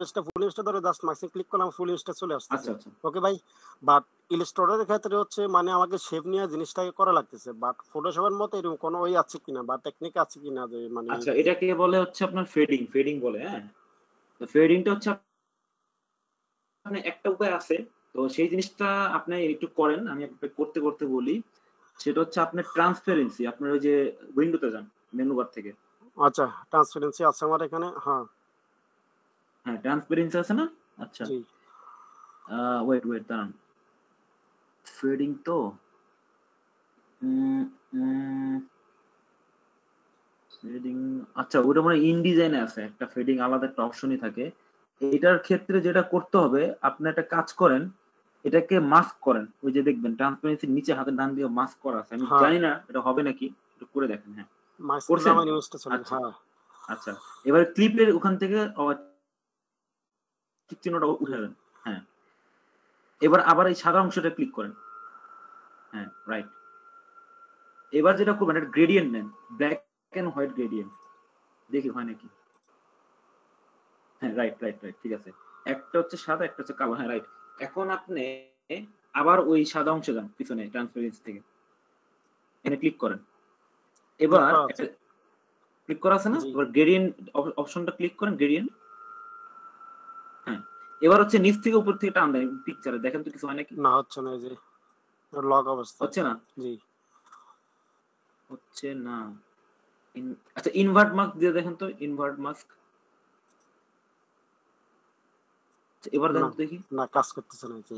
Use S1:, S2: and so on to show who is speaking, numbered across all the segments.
S1: ইমেজটা ফুল ইমেজটা ধরে জাস্ট মাক্সিং ক্লিক করলাম ফুল ইমেজটা চলে আসছে।
S2: আচ্ছা আচ্ছা।
S1: ওকে ভাই? বাট ইলিস্ট্রেটরের ক্ষেত্রে হচ্ছে মানে আমাকে শেপ নিয়ে জিনিসটাকে করা লাগতেছে। বাট ফটোশপের মতো এরকম কোনো ওই আছে কিনা বা টেকনিক আছে কিনা যে মানে
S2: আচ্ছা এটাকে বলে হচ্ছে আপনার ফেডিং ফেডিং বলে হ্যাঁ? ফেডিংটা হচ্ছে মানে একটা উপায় আছে। তো সেই জিনিসটা আপনি একটু করেন আমি আপনাকে করতে করতে বলি। সেটা হচ্ছে আপনার ট্রান্সপারেন্সি আপনার ওই যে উইন্ডোতে যান মেনু বার থেকে।
S1: আচ্ছা ট্রান্সপারেন্সি আছে আমার এখানে হ্যাঁ।
S2: হ্যাঁ ট্রান্সপারেন্সি আছে না? আচ্ছা। ওয়েট ওয়েট দাঁড়ান। ফেডিং তো ফেডিং আচ্ছা ওটা মানে ইন ডিজাইনে আছে একটা ফেডিং আলাদা একটা অপশনই থাকে। এটার ক্ষেত্রে যেটা করতে হবে আপনি একটা কাজ করেন এটাকে মাস্ক করেন। ওই যে দেখবেন ট্রান্সপারেন্সির নিচে হাতের ডান দিয়ে মাস্ক করা আছে। আমি
S1: হ্যাঁ।
S2: জানি না এটা হবে নাকি? একটু করে দেখেন হ্যাঁ। করছেন? আচ্ছা।
S1: হ্যাঁ।
S2: আচ্ছা। এবার ক্লিপের ওখান থেকে ঠিক চিহ্নটা উঠে দেন হ্যাঁ। এবার আবার এই সাদা অংশটা ক্লিক করেন। হ্যাঁ রাইট এবার যেটা করবেন একটা গ্রেডিয়েন্ট নেন। ব্ল্যাক এন্ড হোয়াইট গ্রেডিয়েন্ট দেখি হয় নাকি? হ্যাঁ রাইট রাইট রাইট ঠিক আছে। একটা হচ্ছে সাদা একটা হচ্ছে কালো। হ্যাঁ রাইট এখন আপনি আবার ওই সাদা অংশে যান পিছনে ট্রান্সপারেন্সি থেকে। এনে ক্লিক করেন। এবার ক্লিক করা আছে না? এবার গ্রেডিয়েন্ট অপশনটা ক্লিক করেন গ্রেডিয়েন্ট এবার হচ্ছে নিচ থেকে উপর থেকে টান দেন পিকচারে দেখেন তো কিছু হয় নাকি?
S1: না হচ্ছে না যে লক অবস্থা।
S2: হচ্ছে না?
S1: জি।
S2: হচ্ছে না। আচ্ছা ইনভার্ট মাস্ক দিয়ে দেখেন তো ইনভার্ট মাস্ক এবার দেখেন দেখি।
S1: না কাজ করতেছে না যে।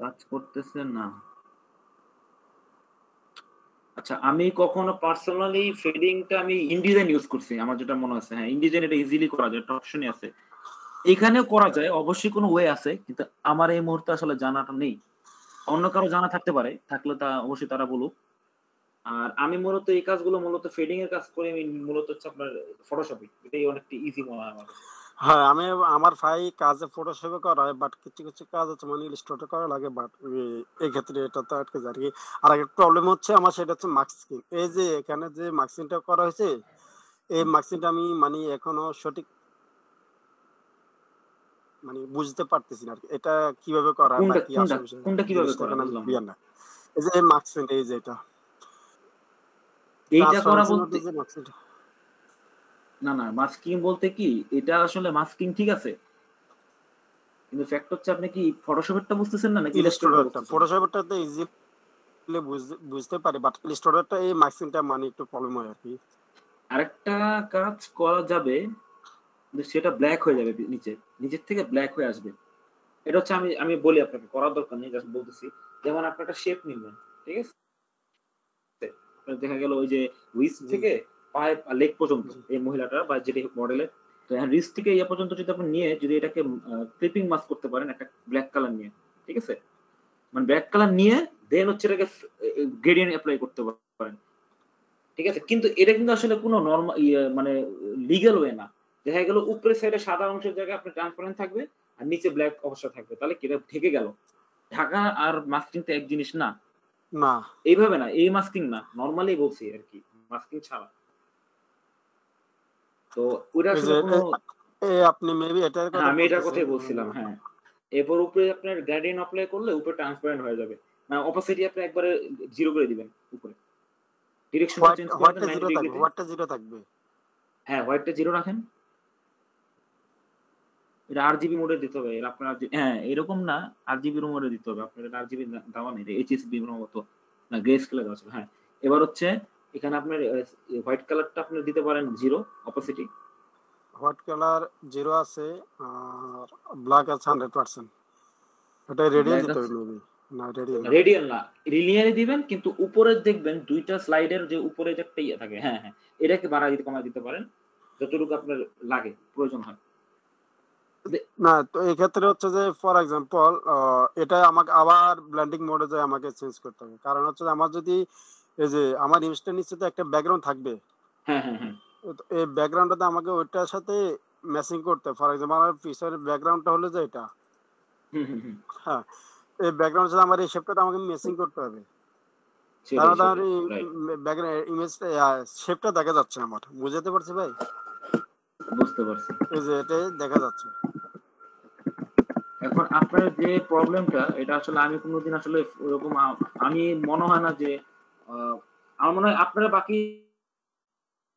S2: কাজ করতেছে না। আচ্ছা আমি কখনো পার্সোনালি ফেডিংটা আমি ইনডিজাইন ইউজ করছি আমার যেটা মনে আছে হ্যাঁ ইনডিজাইন এটা ইজিলি করা যায় একটা অপশনই আছে। এখানেও করা যায়, অবশ্যই কোনো ওয়ে আছে, কিন্তু আমার এই মুহূর্তে আসলে জানাটা নেই। অন্য কারও জানা থাকতে পারে, থাকলে তা অবশ্যই তারা বলুক। আর আমি মূলত এই কাজগুলো মূলত ফেডিং এর কাজ করে, আমি মূলত হচ্ছে আপনার ফটোশপে এটাই অনেকটা ইজি মনে হয় আমার
S1: হ্যাঁ আমি আমার ভাই কাজে ফটোশপে করা বাট কিছু কিছু কাজ হচ্ছে মানে ইলিস্ট্রেটর করা লাগে বাট এই ক্ষেত্রে এটা তো আটকে যায় আর কি। আর একটা প্রবলেম হচ্ছে আমার, সেটা হচ্ছে মার্কসিং এই যে এখানে যে মার্কসিংটা করা হয়েছে, এই মার্কসিংটা আমি মানে এখনও সঠিক মানে বুঝতে পারতেছি না এটা কীভাবে করা
S2: কোনটা কীভাবে করা? বুঝলাম না।
S1: এই যে এই যে এটা।
S2: এইটা করা বলতে না না মাস্কিং বলতে কি এটা আসলে মাস্কিং ঠিক আছে। কিন্তু ফ্যাক্ট হচ্ছে আপনি কি ফটোশপেরটা বুঝতেছেন না নাকি ইলাস্ট্রেটর
S1: ইলিস্ট্রেটরটা ফটোশপটা তো ইজিলি বুঝতে পারি বাট ইলিস্ট্রেটরটা এই মার্কসিংটা মানে একটু প্রবলেম হয় আর কি।
S2: আরেকটা কাজ করা যাবে কিন্তু সেটা ব্ল্যাক হয়ে যাবে নিচে। নিচের থেকে ব্ল্যাক হয়ে আসবে। এটা হচ্ছে আমি আমি বলি আপনাকে করার দরকার নেই জাস্ট বলতেছি। যেমন আপনি একটা শেপ নিবেন ঠিক আছে? দেখা গেল ওই যে উইস। থেকে পায়ে লেগ পর্যন্ত এই মহিলাটা বা যেটি মডেলের তো এখন রিস্ক থেকে ইয়ে পর্যন্ত যদি আপনি নিয়ে যদি এটাকে ক্লিপিং মাস্ক করতে পারেন একটা ব্ল্যাক কালার নিয়ে ঠিক আছে? মানে ব্ল্যাক কালার নিয়ে দেন হচ্ছে এটাকে গ্রেডিয়েন্ট অ্যাপ্লাই করতে পারেন। ঠিক আছে? কিন্তু এটা কিন্তু আসলে কোনো নর্মাল মানে লিগ্যাল ওয়ে না। দেখা গেল উপরের সাইডে সাদা অংশের জায়গায় আপনার ট্রান্সপারেন্ট থাকবে আর নিচে ব্ল্যাক অবস্থা থাকবে। তাহলে কি এটা ঢেকে গেল? ঢাকা আর মাস্কিং তো এক জিনিস না।
S1: না।
S2: এইভাবে না এই মাস্কিং না। নর্মালি বলছি আর কি মাস্কিং ছাড়া। তো ওটা
S1: আপনি মেবি এটার
S2: হ্যাঁ আমি এটার কথাই বলছিলাম হ্যাঁ। এরপর উপরে আপনার গ্রেডিয়েন্ট অ্যাপ্লাই করলে উপরে ট্রান্সপারেন্ট হয়ে যাবে। মানে অপোসিটি আপনি একবারে জিরো করে দিবেন উপরে। ডিরেকশন চেঞ্জ
S1: হোয়াইটটা
S2: করে
S1: জিরো থাকবে হোয়াইটটা জিরো থাকবে।
S2: হ্যাঁ হোয়াইটটা জিরো রাখেন। এটা আর জিবি মোডে দিতে হবে। এর আপনার হ্যাঁ এরকম না আর মোডে দিতে হবে। আপনার আর জিবি দেওয়া নেই। মতো না গ্রে স্কেলে দেওয়া হ্যাঁ এবার হচ্ছে এখানে আপনার হোয়াইট কালারটা আপনি দিতে পারেন zero opacity
S1: white colour zero আছে আর ব্ল্যাক আছে হান্ড্রেড পার্সেন্ট এটা রেডিয়াল দিতে হবে মেবি না রেডিয়াল
S2: রেডিয়াল না। লিনিয়ারে দিবেন কিন্তু উপরে দেখবেন দুইটা স্লাইডের যে উপরে যে একটা ইয়ে থাকে হ্যাঁ হ্যাঁ এটাকে বাড়া দিতে কমা দিতে পারেন। যতটুকু আপনার লাগে প্রয়োজন হয়।
S1: না তো এই ক্ষেত্রে হচ্ছে যে ফর এক্সাম্পল এটা আমাকে আবার ব্লেন্ডিং মোডে যায় আমাকে চেঞ্জ করতে হবে। কারণ হচ্ছে যে আমার যদি এই যে আমার নিচে একটা ব্যাকগ্রাউন্ড থাকবে
S2: হ্যাঁ হ্যাঁ হ্যাঁ।
S1: এই ব্যাকগ্রাউন্ডটাতে আমাকে ওইটার সাথে ম্যাচিং করতে ফর এক্সাম্পল আমার পিছনের ব্যাকগ্রাউন্ডটা হলো যে এটা। হ্যাঁ এই ব্যাকগ্রাউন্ডের সাথে আমার এই শেপটা আমাকে ম্যাচিং করতে হবে। ব্যাকগ্রাউন্ড ইমেজটা শেপটা দেখা যাচ্ছে আমার। বুঝাতে পারছি ভাই?
S2: বুঝতে পারছি।
S1: এই যে এটাই দেখা যাচ্ছে।
S2: এখন আপনার যে প্রবলেমটা এটা আসলে আমি কোনোদিন আসলে ওরকম আমি মনে হয় না যে আমার মনে হয় আপনারা বাকি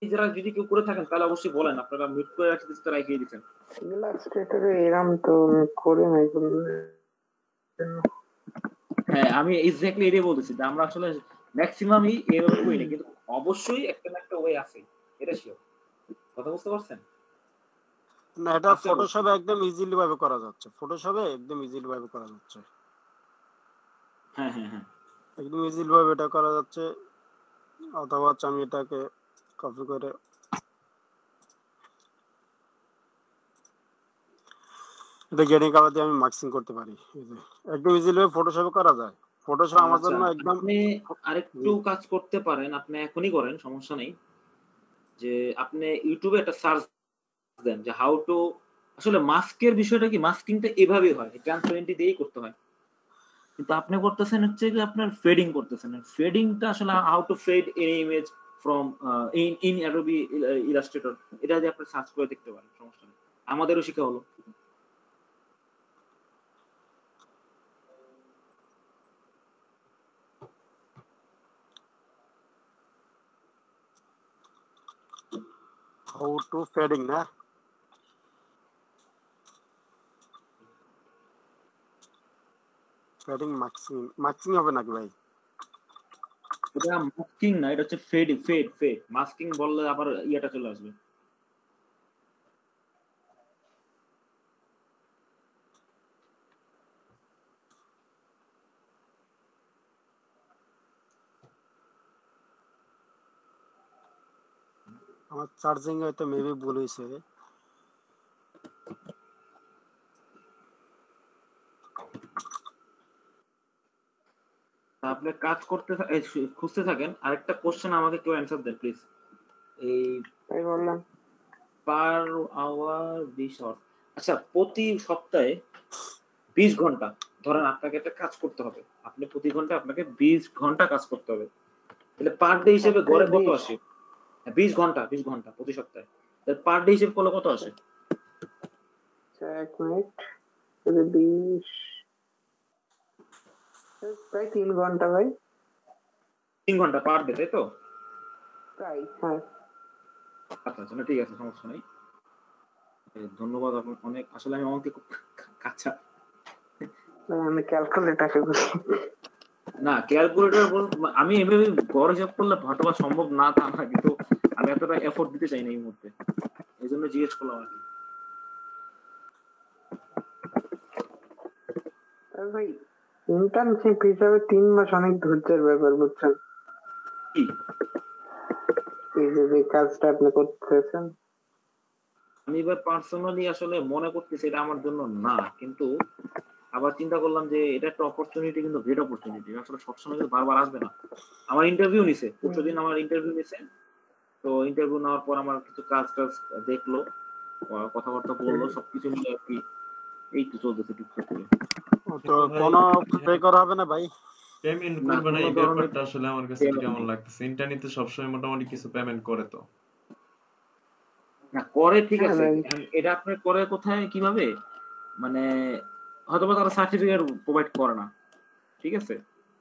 S2: যারা যদি কেউ করে থাকেন তাহলে অবশ্যই বলেন। আপনারা মিট করে রাখতে তারা এগিয়ে দিচ্ছেন
S3: ইলাস্ট্রেটরে তো করে নাই
S2: হ্যাঁ আমি এক্স্যাক্টলি এটাই বলতেছি যে আমরা আসলে ম্যাক্সিমামই এভাবে করি না কিন্তু অবশ্যই একটা না একটা ওয়ে আছে। এটা শিওর কথা বুঝতে পারছেন?
S1: না এটা ফটোশপে একদম ইজিলি ভাবে করা যাচ্ছে। ফটোশপে একদম ইজিলি ভাবে করা যাচ্ছে।
S2: হ্যাঁ হ্যাঁ হ্যাঁ।
S1: একদম ইজিলি ভাবে এটা করা যাচ্ছে। অথবা আমি এটাকে কপি করে এটা গেটিং কালার দিয়ে আমি মার্কসিং করতে পারি। একদম ইজিলি ভাবে ফটোশপে করা যায়। ফটোশপ আমার
S2: আচ্ছা,
S1: জন্য একদম
S2: আপনি আরেকটু কাজ করতে পারেন আপনি এখনই করেন সমস্যা নেই। যে আপনি ইউটিউবে একটা সার্চ দেন যে হাউ টু আসলে মাস্কের বিষয়টা কি? মাস্কিংটা এভাবেই হয় ট্রান্সপারেন্টি দিয়েই করতে হয়। কিন্তু আপনি করতেছেন হচ্ছে যে আপনার ফেডিং করতেছেন। ফেডিংটা আসলে how to fade any image from in in Adobe Illustrator এটা যদি আপনি সার্চ করে দেখতে পারেন, সমস্যা নেই। আমাদেরও শিখা হলো।
S1: হাউ টু ফেডিং না? ফেডিং মার্কসিং মার্কসিং হবে নাকি ভাই?
S2: এটা মাস্কিং না এটা হচ্ছে ফেড ফেড ফেড মাস্কিং বললে আবার ইয়েটা চলে আসবে।
S1: আমার চার্জিং হয়তো মেবি ভুল হয়েছে।
S2: আপনি কাজ করতে খুঁজতে থাকেন আরেকটা কোশ্চেন আমাকে কেউ অ্যান্সার দেন প্লিজ এই
S3: তাই বললাম।
S2: পার আওয়ার বিশ আওয়ার আচ্ছা প্রতি সপ্তাহে বিশ ঘণ্টা ধরেন আপনাকে একটা কাজ করতে হবে। আপনি প্রতি ঘণ্টা আপনাকে বিশ ঘণ্টা কাজ করতে হবে। তাহলে পার ডে হিসেবে গড়ে কত
S3: 20
S2: আসে? হ্যাঁ, বিশ ঘণ্টা বিশ ঘণ্টা প্রতি সপ্তাহে। তাহলে পার ডে হিসেবে করলে কত আসে?
S3: আচ্ছা, এক মিনিট বিশ প্রায় তিন ঘণ্টা ভাই।
S2: তিন ঘণ্টা পার ডে তাই তো?
S3: প্রায় হ্যাঁ।
S2: আচ্ছা আচ্ছা না ঠিক আছে সমস্যা নেই। ধন্যবাদ আপনার অনেক আসলে আমি আমাকে খুব কাঁচা।
S3: আমি ক্যালকুলেটারে
S2: না ক্যালকুলেটর আমি এভাবে গড় হিসাব করলে হয়তো বা সম্ভব না তা না কিন্তু আমি এতটা এফোর্ট দিতে চাই না এই মুহূর্তে। এই জন্য জিজ্ঞেস করলাম আর কি।
S3: ভাই ইন্টার্নশিপ হিসাবে তিন মাস অনেক ধৈর্যের ব্যাপার বুঝছেন? এই যে যে কাজটা আপনি করতেছেন।
S2: আমি এবার পার্সোনালি আসলে মনে করতেছি এটা আমার জন্য না কিন্তু আবার চিন্তা করলাম যে এটা একটা অপরচুনিটি কিন্তু গ্রেট অপরচুনিটি আসলে সবসময় কিন্তু বারবার আসবে না। আমার ইন্টারভিউ নিছে দিন আমার ইন্টারভিউ নিছে। তো ইন্টারভিউ নেওয়ার পর আমার কিছু কাজ টাজ দেখল কথাবার্তা বলল সবকিছু মিলে আর কি এই তো চলতেছে টুকটাক। করে
S1: তো কোনো পে করা হবে না ভাই।
S4: পেমেন্ট করবে না এই ব্যাপারটা আসলে আমার কাছে কেমন লাগতেছে। ইন্টারনেটে সবসময় মোটামুটি কিছু পেমেন্ট করে তো।
S2: না করে ঠিক
S3: হ্যাঁ,
S2: আছে। এটা আপনি করে কোথায় কীভাবে? মানে হয়তো বা তারা সার্টিফিকেট প্রোভাইড করে না। ঠিক আছে?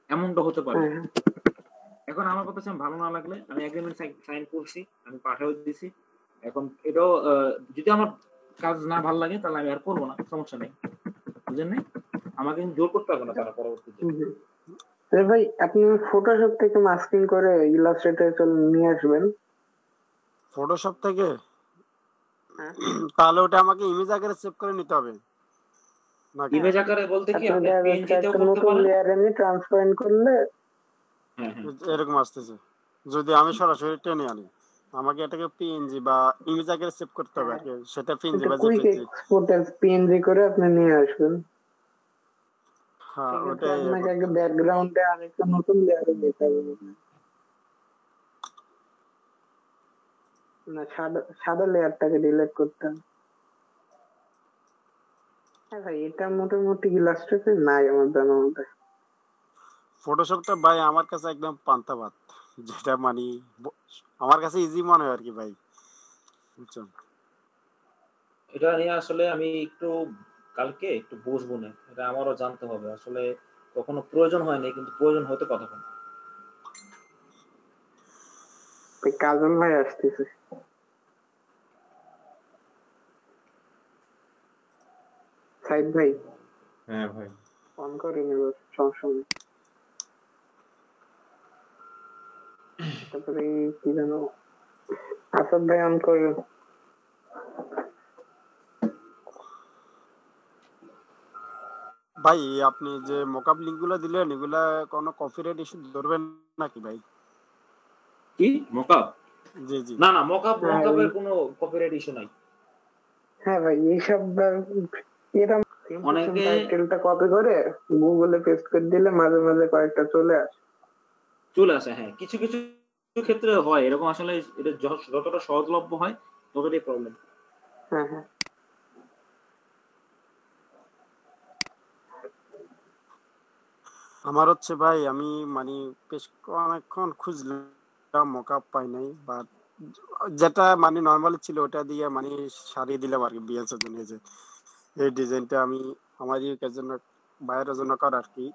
S2: এমনটা হতে পারে।
S3: হ্যাঁ
S2: এখন আমার কথা ভালো না লাগলে আমি এগ্রিমেন্ট সাইন করছি আমি পাঠাও দিছি। এখন এটাও যদি আমার কাজ না ভালো লাগে তাহলে আমি আর করব না সমস্যা নেই। বুঝলেন নাই? আমাকে জোর করতে হবে না তারা পরবর্তীতে।
S3: ভাই আপনি ফটোশপ থেকে মাস্কিং করে ইলাস্ট্রেটরে চলে নিয়ে আসবেন।
S1: ফটোশপ থেকে। তাহলে ওটা আমাকে ইমেজ আকারে সেভ করে নিতে হবে। নাকি?
S2: ইমেজ আকারে বলতে কি
S3: আপনি
S2: আপনি পিএনজি তেও করতে
S3: নতুন
S2: পারেন?
S3: লেয়ার এনে ট্রান্সপারেন্ট করলে
S2: হ্যাঁ হ্যাঁ।
S1: এরকম আসতেছে। যদি আমি সরাসরি টেনে আনি আমাকে এটাকে পিএনজি বা ইমেজ আকারে সেভ করতে হবে আর কি। সেটা পিএনজি বা জেপিজি
S3: পিএনজি করে আপনি নিয়ে আসবেন।
S1: হ্যাঁ ওটাই
S3: আপনাকে আগে ব্যাকগ্রাউন্ডে আরেকটা নতুন লেয়ারে দিতে হবে না সাদা সাদা লেয়ারটাকে ডিলিট করতে হবে। হ্যাঁ ভাই এটা মোটামুটি ইলাস্ট্রেটর নাই আমার মধ্যে
S1: ফটোশপটা ভাই আমার কাছে একদম পান্তাবাদ যেটা মানি আমার কাছে ইজি মনে হয় আর কি ভাই। বুঝছেন?
S2: এটা নিয়ে আসলে আমি একটু কালকে একটু বসবো না এটা আমারও জানতে হবে। আসলে কখনো প্রয়োজন হয়নি কিন্তু প্রয়োজন হতে কতক্ষণ
S3: কাজল ভাই আসতেছে সাইদ ভাই।
S4: হ্যাঁ ভাই।
S3: ফোন করে নেব সমস্যা নেই। তারপরে কি জানো? আসাদ ভাই অন করে
S1: ভাই আপনি যে মকআপ লিঙ্কগুলো দিলেন এগুলা কোনো কপিরাইট ইস্যু ধরবেন নাকি ভাই?
S2: কি? মকআপ
S1: জি জি।
S2: না না মকআপ
S3: হ্যাঁ,
S2: মকআপের কোনো কপিরাইট ইস্যু নাই।
S3: হ্যাঁ ভাই এইসব এরকম
S2: অনেকে-
S3: টাইটেলটা কপি করে গুগলে পেস্ট করে দিলে মাঝে মাঝে কয়েকটা চলে আসে।
S2: চলে আসে হ্যাঁ। কিছু কিছু ক্ষেত্রে হয় এরকম আসলে এটা যতটা সহজলভ্য হয় ততটাই প্রবলেম
S3: হ্যাঁ হ্যাঁ।
S1: আমার হচ্ছে ভাই আমি মানে বেশ অনেকক্ষণ খুঁজলাম মকআপ পাই নাই বাট যেটা মানে নর্মালি ছিল ওটা দিয়ে মানে সারিয়ে দিলাম আর কি বিএসের জন্য যে এই ডিজাইনটা আমি আমার ইউকের জন্য বাইরের জন্য করা আর কি।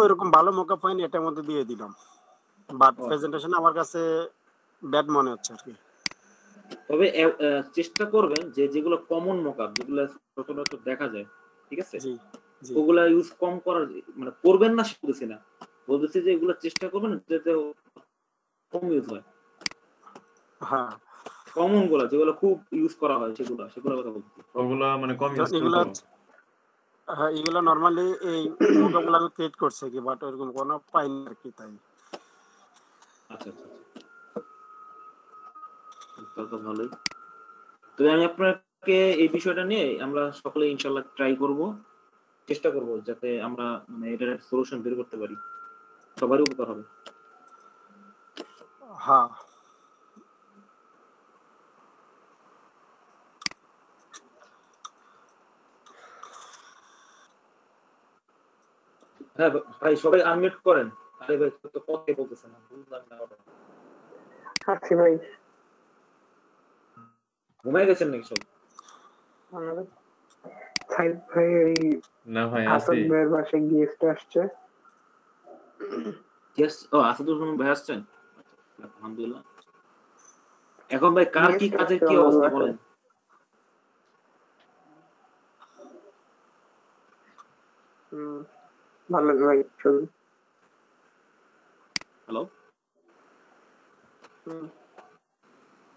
S1: ওইরকম ভালো মকআপ পাইনি এটার মধ্যে দিয়ে দিলাম। বাট প্রেজেন্টেশন আমার কাছে ব্যাড মনে হচ্ছে আর কি।
S2: তবে চেষ্টা করবেন যে যেগুলো কমন মকআপ যেগুলো সচরাচর দেখা যায় ঠিক আছে? ওগুলা ইউজ কম করার মানে করবেন না বলতেছি না। বলতেছি যে এগুলো চেষ্টা করবেন যাতে কম ইউজ হয়।
S1: হ্যাঁ।
S2: কমনগুলা যেগুলো খুব ইউজ করা হয় সেগুলো সেগুলো কথা বলছি।
S4: ওগুলা মানে কম ইউজ
S1: এগুলা হ্যাঁ এগুলো নর্মালি এই আমি ক্রিয়েট করছি কি বাট ওইরকম কোনো পাইনি আর কি তাই।
S2: আচ্ছা আচ্ছা আচ্ছা। তো ভালোই। তবে আমি আপনাকে এই বিষয়টা নিয়ে আমরা সকলে ইনশাল্লাহ ট্রাই করব। চেষ্টা করব যাতে আমরা মানে এটার সলিউশন বের করতে পারি। সবারই উপকার হবে।
S1: হ্যাঁ।
S2: হ্যাঁ ভাই সবাই আনমিউট করেন। আরে ভাই তো কথা বলতেছে না বুঝলাম না।
S3: আছি ভাই।
S2: ঘুমাই গেছেন নাকি সব?
S3: আমাদের সাইদ ভাই এই
S4: না ভাই
S3: আসাদ
S4: আছি
S3: ভাইয়ের বাসায় গেস্ট আসছে।
S2: ইয়েস ও আসাদুর রহমান ভাই আসছেন? আলহামদুলিল্লাহ। এখন ভাই কার কি কাজের কি অবস্থা বলেন?
S3: হুম, ভালো ভাই চলুন।
S2: হ্যালো
S3: হুম,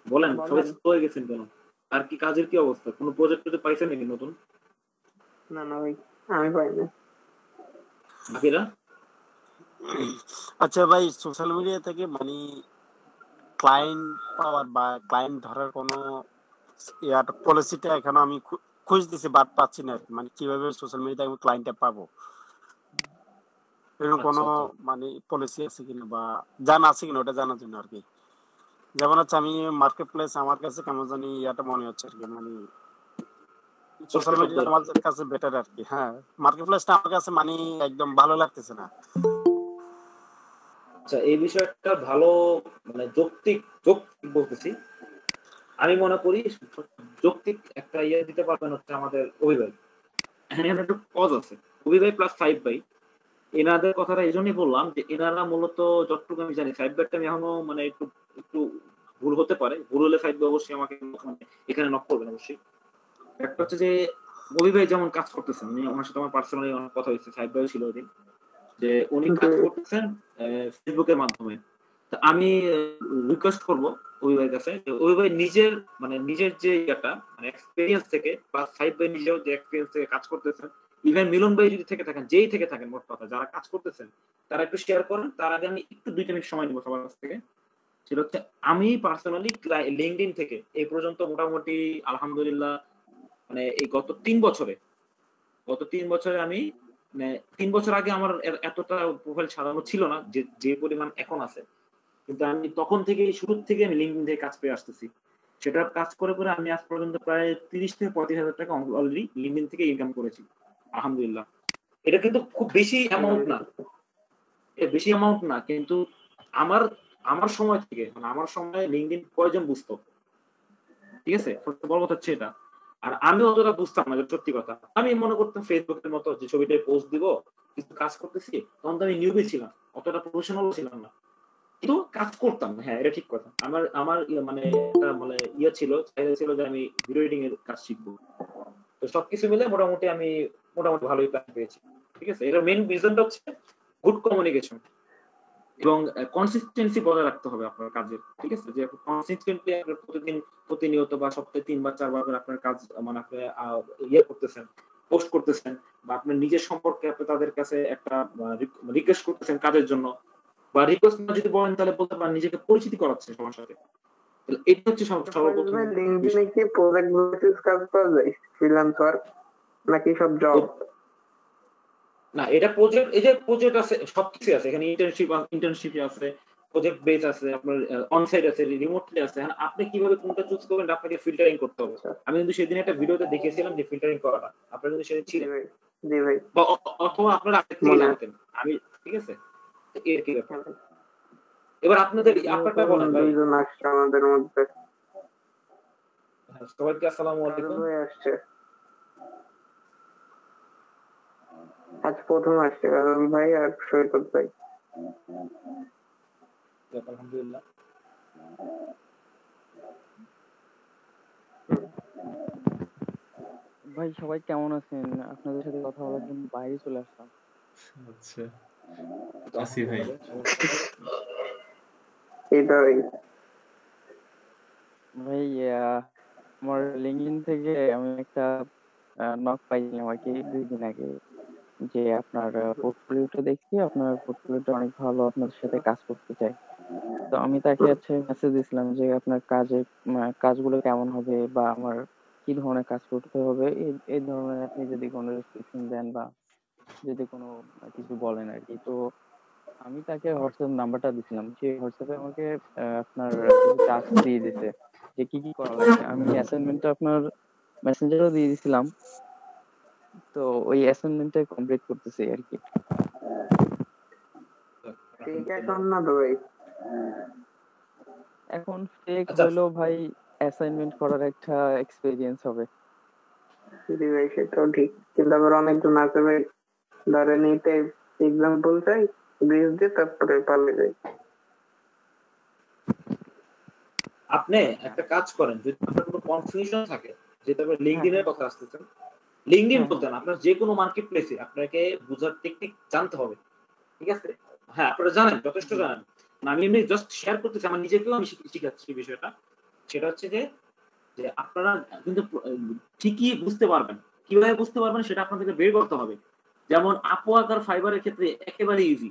S2: বলেন। সবাই হয়ে গেছেন কেন? আর কি কাজের কি অবস্থা? কোনো প্রজেক্ট পাইছেন নাকি নতুন?
S3: না না ভাই আমি পাই না।
S2: বাকিরা?
S1: আচ্ছা ভাই সোশ্যাল মিডিয়া থেকে মানে ক্লায়েন্ট পাওয়ার বা ক্লায়েন্ট ধরার কোনো ইয়ার পলিসিটা এখনও আমি খু- খুঁজতেছি বাট পাচ্ছি না মানে কীভাবে সোশ্যাল মিডিয়াতে আমি ক্লায়েন্টটা পাবো? এরকম কোনো
S2: আচ্ছা, আচ্ছা।
S1: মানে পলিসি আছে কিনা বা জানা আছে কিনা ওটা জানার জন্য আর কি। যেমন হচ্ছে আমি মার্কেট প্লেস আমার কাছে কেমন জানি ইয়াটা মনে হচ্ছে আর কি মানে সোশ্যাল মিডিয়া আমার কাছে বেটার আর কি হ্যাঁ। মার্কেট প্লেসটা আমার কাছে মানে একদম ভালো লাগতেছে না।
S2: আচ্ছা এই বিষয়টা ভালো মানে যৌক্তিক যৌক্তিক বলতেছি। আমি মনে করি যৌক্তিক একটা ইয়ে দিতে পারবেন হচ্ছে আমাদের অভিভাবক। এখানে একটা কজ আছে। অভিভাবক প্লাস ফাইভ বাই এনাদের কথাটা এই জন্যই বললাম যে এনারা মূলত যতটুকু আমি জানি ফাইভ বাইটা আমি এখনও মানে একটু একটু ভুল হতে পারে। ভুল হলে ফাইভ বাই অবশ্যই আমাকে মানে এখানে নক করবেন অবশ্যই। একটা হচ্ছে যে ভাই যেমন কাজ করতেছেন উনি আমার সাথে আমার পার্সোনালি অনেক কথা হয়েছে ফাইভ বাই ছিল ওদিন। যে উনি কাজ করতেছেন ফেসবুকের মাধ্যমে। তা আমি রিকোয়েস্ট করব ওই ভাইয়ের কাছে ওই ভাই নিজের মানে নিজের যে ইয়েটা মানে এক্সপিরিয়েন্স থেকে বা ফাইভ ভাই নিজেও যে এক্সপিরিয়েন্স থেকে কাজ করতেছেন ইভেন মিলন ভাই যদি থেকে থাকেন যেই থেকে থাকেন মোট কথা যারা কাজ করতেছেন তারা একটু শেয়ার করেন তার আগে আমি একটু দুইটা মিনিট সময় নেব সবার কাছ থেকে। সেটা হচ্ছে আমি পার্সোনালি লিঙ্কডিন থেকে এই পর্যন্ত মোটামুটি আলহামদুলিল্লাহ মানে এই গত তিন বছরে, গত তিন বছরে আমি মানে তিন বছর আগে আমার এতটা প্রোফাইল সাজানো ছিল না, যে যে পরিমাণ এখন আছে। কিন্তু আমি তখন থেকে শুরু থেকে আমি লিঙ্কডিন থেকে কাজ পেয়ে আসতেছি। সেটা কাজ করে করে আমি আজ পর্যন্ত প্রায় তিরিশ থেকে পঁয়ত্রিশ হাজার টাকা অলরেডি লিঙ্কডিন থেকে ইনকাম করেছি, আলহামদুলিল্লাহ। এটা কিন্তু খুব বেশি অ্যামাউন্ট না। বেশি অ্যামাউন্ট না, কিন্তু আমার আমার সময় থেকে মানে আমার সময় লিঙ্কডিন কয়জন বুঝতো? ঠিক আছে? সবচেয়ে বড় কথা হচ্ছে এটা। আর আমি অতটা বুঝতাম না সত্যি কথা। আমি মনে করতাম ফেসবুকের মতো যে ছবিটাই পোস্ট দিব, কিছু কাজ করতেছি, তখন তো আমি নিউবি ছিলাম, অতটা প্রফেশনাল ছিলাম না। কিন্তু কাজ করতাম হ্যাঁ এটা ঠিক কথা। আমার আমার ইয়ে মানে মানে ইয়ে ছিল চাহিদা ছিল যে আমি ভিডিও এডিটিং এর কাজ শিখব। তো সবকিছু মিলে মোটামুটি আমি মোটামুটি ভালোই প্ল্যান পেয়েছি। ঠিক আছে? এটার মেইন রিজনটা হচ্ছে গুড কমিউনিকেশন এবং কনসিস্টেন্সি বজায় রাখতে হবে আপনার কাজের ঠিক আছে? যে কনসিস্টেন্টলি আপনার প্রতিদিন প্রতিনিয়ত বা সপ্তাহে তিনবার চারবার করে আপনার কাজ মানে আপনি ইয়ে করতেছেন পোস্ট করতেছেন বা আপনার নিজের সম্পর্কে আপনি তাদের কাছে একটা রিকোয়েস্ট করতেছেন কাজের জন্য বা রিকোয়েস্ট না যদি বলেন তাহলে বলতে পারেন নিজেকে পরিচিতি করাচ্ছেন সবার সাথে। তাহলে এটা হচ্ছে সর্বপ্রথম
S3: কি প্রজেক্ট বেসিস কাজ পাওয়া যায়? ফ্রিল্যান্স ওয়ার্ক নাকি সব জব
S2: না এটা প্রজেক্ট এই যে প্রজেক্ট আছে সবকিছু আছে। এখানে ইন্টার্নশিপ ইন্টার্নশিপ আছে প্রজেক্ট বেস আছে আপনার অনসাইট আছে রিমোটলি আছে। এখন আপনি কীভাবে কোনটা চুজ করবেন আপনাকে ফিল্টারিং করতে হবে।
S3: আচ্ছা।
S2: আমি কিন্তু সেদিন একটা ভিডিওতে দেখিয়েছিলাম যে ফিল্টারিং করাটা। আপনারা কিন্তু সেদিন ছিলেন।
S3: জি ভাই
S2: অথবা আপনারা আগে থেকে জানতেন। আমি ঠিক আছে? এর কি ব্যাপার? এবার আপনাদের আপনারটা বলেন ভাই।
S3: আমাদের মধ্যে।
S2: হ্যাঁ, সবাইকে আসসালামু আলাইকুম।
S3: আসছে। আজ প্রথম আসছে কারণ ভাই আর সৈকত ভাই।
S2: আলহামদুলিল্লাহ।
S5: ভাই সবাই কেমন আছেন? আপনাদের সাথে কথা বলার জন্য বাইরে চলে আসলাম।
S4: আচ্ছা আসি ভাই।
S3: এইটা ভাই।
S5: আমার লিঙ্কডইন থেকে আমি একটা নক পাইছিলাম আর কি দুই দিন আগে। যে আপনার পোর্টফোলিওটা দেখছি আপনার পোর্টফোলিওটা অনেক ভালো আপনাদের সাথে কাজ করতে চাই। তো আমি তাকে হচ্ছে মেসেজ দিয়েছিলাম যে আপনার কাজে কাজগুলো কেমন হবে বা আমার কি ধরনের কাজ করতে হবে? এই ধরনের আপনি যদি কোনো রেস্ট্রিকশন দেন বা যদি কোনো কিছু বলেন আর কি তো আমি তাকে হোয়াটসঅ্যাপ নাম্বারটা দিছিলাম। সে হোয়াটসঅ্যাপে আমাকে আপনার টাস্ক দিয়ে দিছে যে কি কি করা লাগে আমি অ্যাসাইনমেন্টটা আপনার মেসেঞ্জারও দিয়ে দিছিলাম। তো ওই অ্যাসাইনমেন্টটা কমপ্লিট করতেছি আর কি
S3: ঠিক এখন না তো ভাই?
S5: এখন ফেক
S2: আচ্ছা।
S5: হলেও ভাই অ্যাসাইনমেন্ট করার একটা এক্সপিরিয়েন্স হবে।
S3: জি ভাই সেটাও ঠিক। কিন্তু আবার অনেকজন আছে ভাই ধরেন এইটা এক্সাম্পল চাই ব্রিজ দিয়ে তারপরে পালিয়ে যাই।
S2: আপনি একটা কাজ করেন যদি আপনার কোনো কনফিউশন থাকে যেটা আপনি লিঙ্কডিন এর কথা আসতেছেন লিঙ্কডিন
S5: হ্যাঁ।
S2: বলতেন আপনার যে কোনো মার্কেট প্লেসে আপনাকে বোঝার টেকনিক জানতে হবে ঠিক আছে? হ্যাঁ আপনারা জানেন যথেষ্ট জানেন। আমি এমনি জাস্ট শেয়ার করতেছি আমার নিজেকেও আমি শিখাচ্ছি বিষয়টা। সেটা হচ্ছে যে যে আপনারা কিন্তু ঠিকই বুঝতে পারবেন। কীভাবে বুঝতে পারবেন সেটা আপনাদেরকে বের করতে হবে। যেমন আপওয়ার্ক আর ফাইবারের ক্ষেত্রে একেবারে ইজি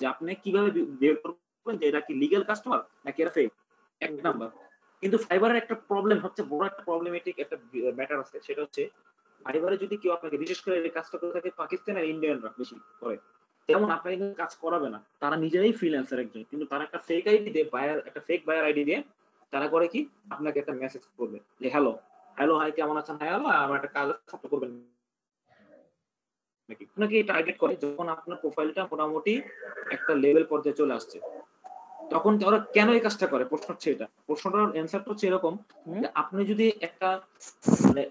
S2: যে আপনি কীভাবে বের করবেন যে এটা কি লিগ্যাল কাস্টমার নাকি এটা ফেক এক নাম্বার কিন্তু ফাইবারের একটা প্রবলেম হচ্ছে বড় একটা প্রবলেমেটিক একটা ম্যাটার আছে সেটা হচ্ছে ফাইবারে যদি কেউ আপনাকে বিশেষ করে এই কাজটা করে থাকে পাকিস্তান আর ইন্ডিয়ানরা বেশি করে যেমন আপনাকে কিন্তু কাজ করাবে না। তারা নিজেরাই ফ্রিল্যান্সার একজন কিন্তু তারা একটা ফেক আইডি দিয়ে বায়ার একটা ফেক বায়ার আইডি দিয়ে তারা করে কি? আপনাকে একটা মেসেজ করবে যে হ্যালো হ্যালো হাই কেমন আছেন? হ্যাঁ হ্যালো আমার একটা কাজ আছে করবেন নাকি? আপনাকে টার্গেট করে যখন আপনার প্রোফাইলটা মোটামুটি একটা লেভেল পর্যায়ে চলে আসছে তখন ওরা কেন এই কাজটা করে? প্রশ্ন হচ্ছে এটা। প্রশ্নটার অ্যান্সারটা হচ্ছে এরকম যে আপনি যদি একটা মানে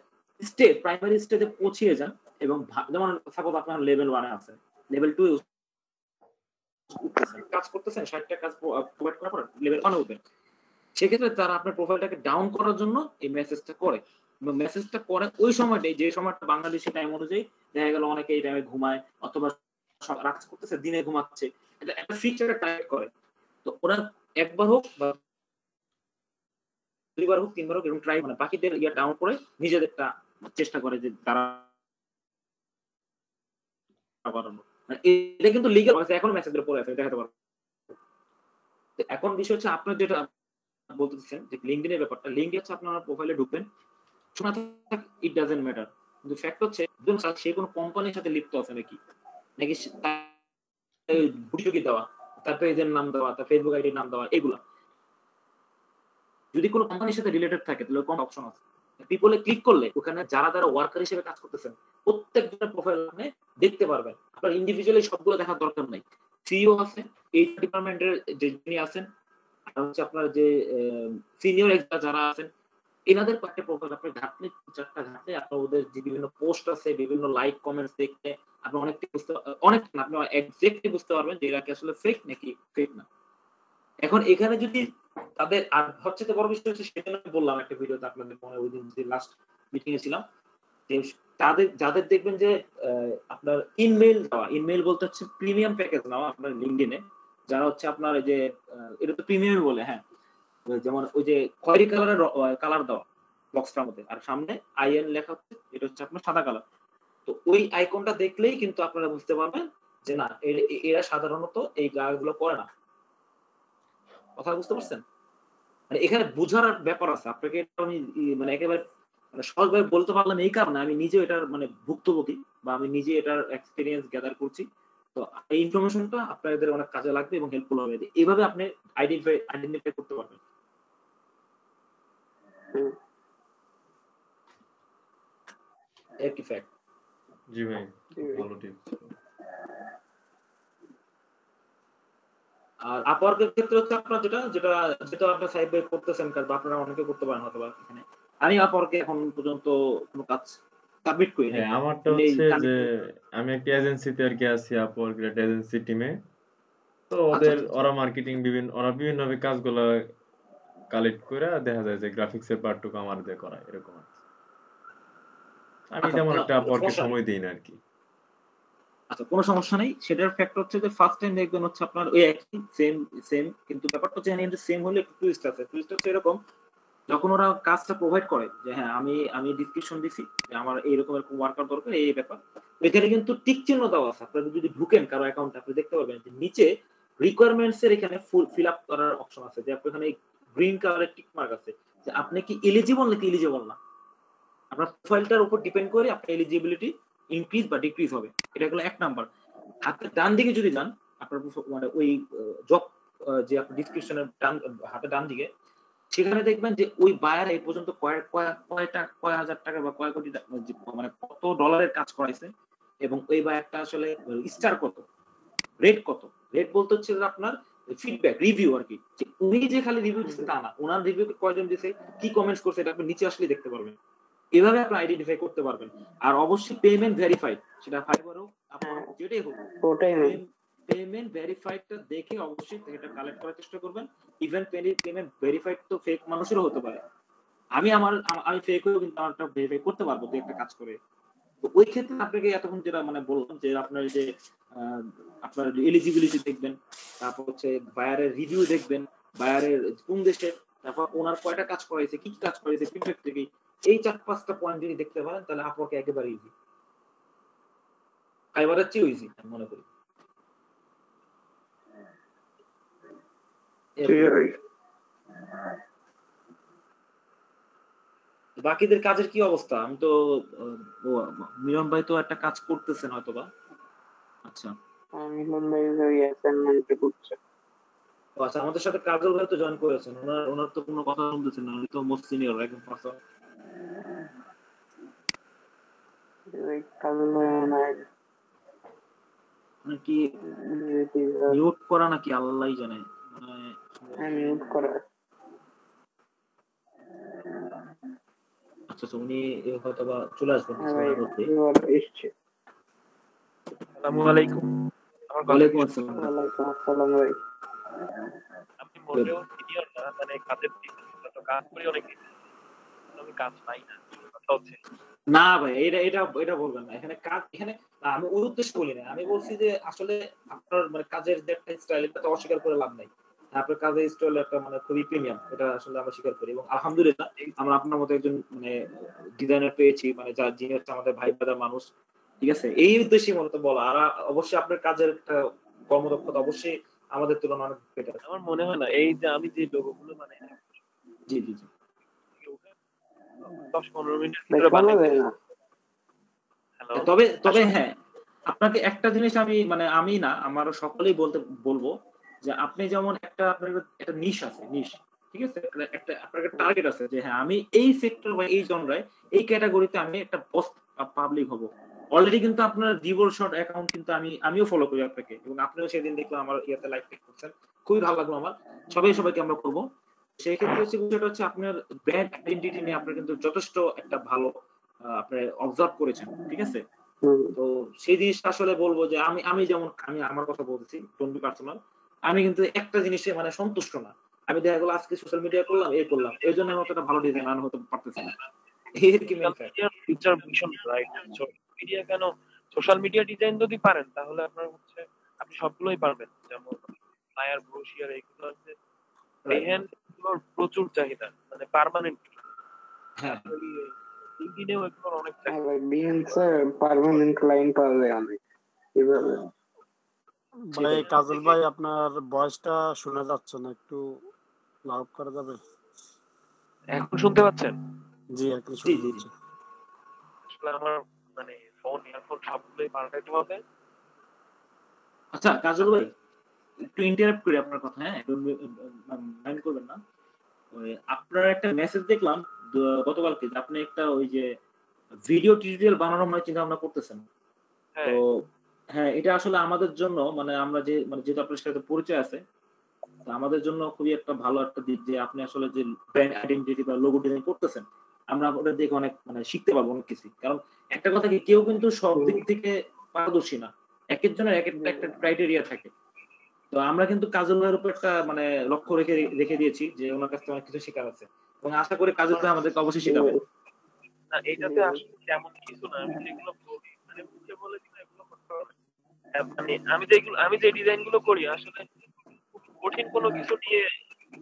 S2: স্টেজ প্রাইমারি স্টেজে পৌঁছিয়ে যান এবং যেমন সাপোজ আপনার লেভেল ওয়ানে আছে লেভেল টু কাজ করতেছেন, ষাটটা কাজ প্রোভাইড করার পর লেভেল ওয়ানে উঠবেন। সেক্ষেত্রে তারা আপনার প্রোফাইলটাকে ডাউন করার জন্য এই মেসেজটা করে। মেসেজটা করে ওই সময়টাই, যে সময়টা বাংলাদেশি টাইম অনুযায়ী দেখা গেল অনেকে এই টাইমে ঘুমায়, অথবা রাত করতেছে, দিনে ঘুমাচ্ছে, এটা একটা ফিক্সড টাইপ করে। তো ওরা একবার হোক বা দুইবার হোক, তিনবার হোক, এরকম ট্রাই মানে বাকিদের ইয়ে ডাউন করে নিজেদেরটা চেষ্টা করে যে তারা মানে এটা কিন্তু এখন আছে, দেখাতে এখন বিষয় হচ্ছে আপনার যেটা বলতেছেন যে ব্যাপারটা লিঙ্ক হচ্ছে আপনার প্রোফাইলে ঢুকবেন, শোনা থাক ইট ডাজেন্ট ম্যাটার কিন্তু ফ্যাক্ট হচ্ছে, একজন সা- কোনো কোম্পানির সাথে লিপ্ত আছে নাকি? নাকি দেওয়া, তার পেজের নাম দেওয়া, তার ফেসবুক আইডির নাম দেওয়া, এগুলা। যদি কোনো কোম্পানির সাথে রিলেটেড থাকে, তাহলে কোন অপশন আছে। পিপলে ক্লিক করলে ওখানে যারা যারা ওয়ার্কার হিসেবে কাজ করতেছেন, প্রত্যেকজনের প্রোফাইল আপনি দেখতে পারবেন। আপনার ইন্ডিভিজুয়ালি সবগুলো দেখার দরকার নাই। সিইও আছে এই ডিপার্টমেন্টের যে যিনি আছেন হচ্ছে আপনার যে সিনিয়র এক্সপার্ট যারা আছেন, এনাদের কয়েকটা প্রোফাইল আপনার ঘাটলে চারটা ঘাটলে আপনার ওদের যে বিভিন্ন পোস্ট আছে, বিভিন্ন লাইক কমেন্টস দেখতে আপনি অনেকটা বুঝতে, অনেক আপনি এক্সাক্টলি বুঝতে পারবেন যে এরা কি আসলে ফেক নাকি ফেক না। এখন এখানে যদি তাদের আর তো বড় বিষয় হচ্ছে সেটা আমি বললাম একটা ভিডিওতে আপনাদের মনে ওই দিন যে লাস্ট মিটিং এ ছিলাম, যে তাদের, যাদের দেখবেন যে আপনার ইনমেইল দেওয়া ইনমেইল বলতে হচ্ছে প্রিমিয়াম প্যাকেজ নেওয়া আপনার লিঙ্কডিনে যারা হচ্ছে আপনার যে এটা তো প্রিমিয়াম বলে হ্যাঁ। যেমন ওই যে খয়েরি কালারের কালার দেওয়া বক্সটার মধ্যে। আর সামনে আইএন লেখা হচ্ছে, এটা হচ্ছে আপনার সাদা কালার তো ওই আইকনটা দেখলেই কিন্তু আপনারা বুঝতে পারবেন যে না এরা সাধারণত এই গাছগুলো করে না। কথা বুঝতে পারছেন? মানে এখানে বোঝার ব্যাপার আছে। আপনাকে এটা আমি মানে একেবারে মানে সহজভাবে বলতে পারলাম এই কারণে। আমি নিজে এটার মানে ভুক্তভোগী বা আমি নিজে এটার এক্সপিরিয়েন্স গ্যাদার করছি। তো এই ইনফরমেশনটা আপনাদের অনেক কাজে লাগবে এবং হেল্পফুল হবে। এইভাবে আপনি আইডেন্টিফাই আইডেন্টিফাই করতে পারবেন।
S3: হুম।
S2: এর কি ফ্যাক্ট
S4: জি ভাই ভালো টিপস
S2: আর আপওয়ার্কের ক্ষেত্রে হচ্ছে আপনার যেটা যেটা যেটা আপনার সাইড বাই করতেছেন কাজ বা আপনারা অনেকে করতে পারেন হয়তো এখানে। আমি আপওয়ার্কে এখন পর্যন্ত কোনো কাজ সাবমিট করি
S4: হ্যাঁ আমারটা হচ্ছে যে আমি একটা এজেন্সিতে আর কি আছি আপওয়ার্ক একটা এজেন্সি টিমে তো
S2: আচ্ছা,
S4: ওদের
S2: আচ্ছা।
S4: ওরা মার্কেটিং বিভিন্ন ওরা বিভিন্ন ভাবে কাজগুলো কালেক্ট করে দেখা যায় যে গ্রাফিক্স এর পার্টটুকু আমার দিয়ে করায় এরকম আমি
S2: আচ্ছা,
S4: তেমন একটা আপওয়ার্কে সময় দিই না আর কি।
S2: আচ্ছা কোনো সমস্যা নেই। সেটার ফ্যাক্ট হচ্ছে যে ফার্স্ট টাইম দেখবেন হচ্ছে আপনার ওই একই সেম সেম কিন্তু ব্যাপারটা হচ্ছে এখানে সেম হলে একটু টুইস্ট আছে। টুইস্ট হচ্ছে এরকম, যখন ওরা কাজটা প্রোভাইড করে, যে হ্যাঁ আমি আমি ডিসক্রিপশন দিছি, যে আমার এইরকম এরকম ওয়ার্কার দরকার, এই ব্যাপার। এখানে কিন্তু টিক চিহ্ন দেওয়া আছে। আপনারা যদি ঢুকেন কারও অ্যাকাউন্টে আপনি দেখতে পারবেন যে নিচে রিকোয়ারমেন্টস এর এখানে ফুল ফিল আপ করার অপশন আছে। যে আপনার এখানে গ্রিন কালারের টিক মার্ক আছে। যে আপনি কি এলিজিবল নাকি এলিজিবল না? আপনার প্রোফাইলটার উপর ডিপেন্ড করে আপনার এলিজিবিলিটি ইনক্রিজ বা ডিক্রিজ হবে। এটা হলো এক নাম্বার। হাতের ডান দিকে যদি যান, আপনার মানে ওই জব যে আপনার ডিসক্রিপশনের ডান, হাতের ডান দিকে, সেখানে দেখবেন যে ওই বায়ার এই পর্যন্ত কয়েক কয়টা, কয় হাজার টাকা বা কয় কোটি মানে কত ডলারের কাজ করাইছে এবং ওই বায়ারটা আসলে স্টার কত রেট কত। রেট বলতে হচ্ছে আপনার ফিডব্যাক রিভিউ আর কি। উনি যে খালি রিভিউ দিচ্ছে তা না ওনার রিভিউ কয়জন দিছে, কি কমেন্টস করছে, এটা আপনি নিচে আসলে দেখতে পারবেন। এভাবে আপনি আইডেন্টিফাই করতে পারবেন। আর অবশ্যই পেমেন্ট ভেরিফাইড সেটা ফাইবার হোক আপনার
S3: হ্যাঁ।
S2: যেটাই হোক।
S3: ওটাই নেই
S2: পেমেন্ট ভেরিফাইডটা দেখে অবশ্যই এটা কালেক্ট করার চেষ্টা করবেন। ইভেন পেমেন্ট ভেরিফাইড তো ফেক মানুষেরও হতে পারে। আমি আমার আমি ফেক হয়েও কিন্তু আমারটা ভেরিফাই করতে পারব যে একটা কাজ করে। তো ওই ক্ষেত্রে আপনাকে এতক্ষণ যেটা মানে বললাম যে আপনার যে আপনার এলিজিবিলিটি দেখবেন তারপর হচ্ছে বায়ারের রিভিউ দেখবেন বায়ারের কোন দেশের তারপর ওনার কয়টা কাজ করাইছে কি কি কাজ করাইছে ফিডব্যাক থেকে এই চার পাঁচটা পয়েন্ট যদি দেখতে পারেন তাহলে আপনাকে একেবারে ইজি ফাইবারের চেয়েও ইজি আমি মনে করি। বাকিদের কাজের কি অবস্থা? আমি তো মিলন ভাই তো একটা কাজ করতেছেন হয়তো বা আচ্ছা
S3: মিলন ভাই ওই অ্যাসাইনমেন্ট করছে।
S2: আচ্ছা আমাদের সাথে কাজল ভাই তো জয়েন করেছেন। ওনার ওনার তো কোনো কথা শুনতেছেন না উনি তো মোস্ট সিনিয়র একদম পার্সন
S3: ওই কাজল ভাই
S2: কি
S3: relative আর
S2: মিউট করা নাকি আল্লাহই জানে?
S3: হ্যাঁ, mute করা।
S2: আচ্ছা আচ্ছা উনি হয়তো বা চলে আসবেন
S6: আসসালামু আলাইকুম।
S2: ওয়ালাইকুম আসসালাম।
S3: ওয়ালাইকুম আসসালাম ভাই।
S6: আমি মোটেও সিনিয়র না মানে কাজের দিক কাজ করি অনেক দিন। কাজ পাই না।
S2: না ভাই এটা এটা এটা বলবেন না। এখানে কাজ এখানে আমি উদ্দেশ্য বলি না। আমি বলছি যে আসলে আপনার মানে কাজের যে একটা স্টাইল এটা তো অস্বীকার করে লাভ নাই। আপনার কাজের স্টাইল একটা মানে খুবই প্রিমিয়াম এটা আসলে আমরা স্বীকার করি। এবং আলহামদুলিল্লাহ আমরা আপনার মতো একজন মানে ডিজাইনার পেয়েছি। মানে যার যিনি হচ্ছে আমাদের ভাই ব্রাদার মানুষ। ঠিক আছে? এই উদ্দেশ্যে মূলত বলা। আর অবশ্যই আপনার কাজের একটা কর্মদক্ষতা অবশ্যই আমাদের তুলনায় অনেক বেটার
S6: আমার মনে হয় না এই যে আমি যে লোগোগুলো মানে
S2: জি জি জি।
S6: দশ পনেরো মিনিট
S2: তবে তবে হ্যাঁ আপনাকে একটা জিনিস আমি মানে আমি না আমারও সকলেই বলতে বলব যে আপনি যেমন একটা আপনার একটা নিশ আছে নিশ ঠিক আছে? একটা- আপনার একটা টার্গেট আছে যে হ্যাঁ আমি এই সেক্টর বা এই জনরায় এই ক্যাটাগরিতে আমি একটা পোস্ট পাবলিক হব। অলরেডি কিন্তু আপনার ডিভোল শর্ট অ্যাকাউন্ট কিন্তু আমি আমিও ফলো করি আপনাকে। এবং আপনিও সেদিন দেখলাম আমার ইয়াতে লাইক করছেন। খুবই ভালো লাগল আমার। সবাই সবাইকে আমরা করব। সেই ক্ষেত্রে হচ্ছে বিষয়টা হচ্ছে আপনার ব্র্যান্ড আইডেন্টিটি নিয়ে আপনার কিন্তু যথেষ্ট একটা ভালো আপনার অবজার্ভ করেছেন ঠিক আছে? তো সেই জিনিসটা আসলে বলব যে আমি আমি যেমন আমি আমার কথা বলছি ডোন্ট বি পার্সোনাল আমি কিন্তু একটা জিনিসে মানে সন্তুষ্ট না। আমি দেখা গেলো আজকে সোশ্যাল মিডিয়া করলাম এ করলাম এই জন্য আমি অতটা ভালো ডিজাইন আনা হতে পারতেছি না। এর কি
S6: ফিউচার ভীষণ ব্রাইট মিডিয়া কেন? সোশ্যাল মিডিয়া ডিজাইন যদি পারেন তাহলে আপনার হচ্ছে আপনি সবগুলোই পারবেন। যেমন ফ্লায়ার ব্রোশিয়ার এইগুলো আছে এগুলোর প্রচুর চাহিদা মানে পার্মানেন্ট
S2: হ্যাঁ।
S6: লিঙ্কডিনেও এগুলোর অনেক চাহিদা।
S3: হ্যাঁ বিএনসে পার্মানেন্ট ক্লায়েন্ট পাওয়া যায় অনেক এভাবে।
S1: ভাই কাজল ভাই আপনার বয়সটা শোনা যাচ্ছে না একটু লাভ করা যাবে?
S6: এখন শুনতে পাচ্ছেন?
S1: জি এখন শুনতে। পাচ্ছি।
S6: আসলে আমার মানে ফোন ইয়ারফোন সবগুলোই পাল্টাইতে হবে।
S2: আচ্ছা কাজল ভাই একটু ইন্টারাপ্ট করি আপনার কথা হ্যাঁ? মাইন্ড করবেন না। আপনার একটা মেসেজ দেখলাম গতকালকে যে আপনি একটা ওই যে ভিডিও টিউটোরিয়াল বানানোর মানে চিন্তা ভাবনা করতেছেন।
S6: হ্যাঁ।
S2: তো হ্যাঁ এটা আসলে আমাদের জন্য মানে আমরা যে মানে যেহেতু আপনার সাথে পরিচয় আছে আমাদের জন্য খুবই একটা ভালো একটা দিক যে আপনি আসলে যে ব্র্যান্ড আইডেন্টিটি বা লোগো ডিজাইন করতেছেন আমরা ওটা দেখে অনেক মানে শিখতে পারব অনেক কিছু। কারণ একটা কথা কি কেউ কিন্তু সব দিক থেকে পারদর্শী না। এক একজনের এক একটা ক্রাইটেরিয়া থাকে। তো আমরা কিন্তু কাজল ভাইয়ের উপর একটা মানে লক্ষ্য রেখে রেখে দিয়েছি যে ওনার কাছ থেকে অনেক কিছু শেখার আছে। এবং আশা করি কাজল ভাই আমাদেরকে অবশ্যই শেখাবে।
S6: না এইটাতে আসলে তেমন কিছু না। আমি যেগুলো করি মানে মুখে বলে এগুলো করতে হবে। হ্যাঁ, মানে আমি যেগুলো আমি যে ডিজাইনগুলো করি আসলে কঠিন কোনো কিছু নিয়ে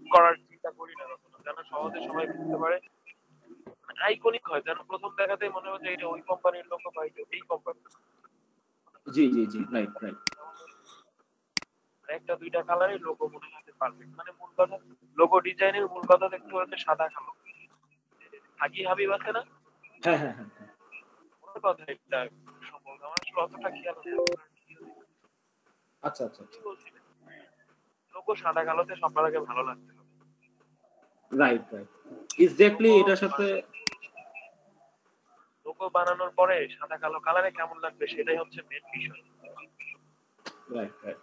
S6: করার চিন্তা করি না কখনো। যেন সহজে সবাই বুঝতে পারে। আইকনিক হয়। যেন প্রথম দেখাতেই মনে হয় যে এটা ওই কোম্পানির লোক বা এই কোম্পানি
S2: জি জি জি রাইট রাইট
S6: একটা দুইটা কালারের লোগো মনে হতে পারফেক্ট মানে মূল কথা লোগো ডিজাইনের মূল কথা দেখতে হচ্ছে সাদা কালো। হাগি হাবিব আছে না?
S2: হ্যাঁ হ্যাঁ হ্যাঁ হ্যাঁ।
S6: ওর কথা একটা আমার আসলে অতটা খেয়াল নেই
S2: আচ্ছা আচ্ছা
S6: লোগো সাদা কালোতে সবার আগে ভালো লাগতে হবে।
S2: রাইট রাইট এক্স্যাক্টলি এটার সাথে
S6: লোগো বানানোর পরে সাদা কালো কালারে কেমন লাগবে সেটাই হচ্ছে মেন বিষয়।
S2: রাইট রাইট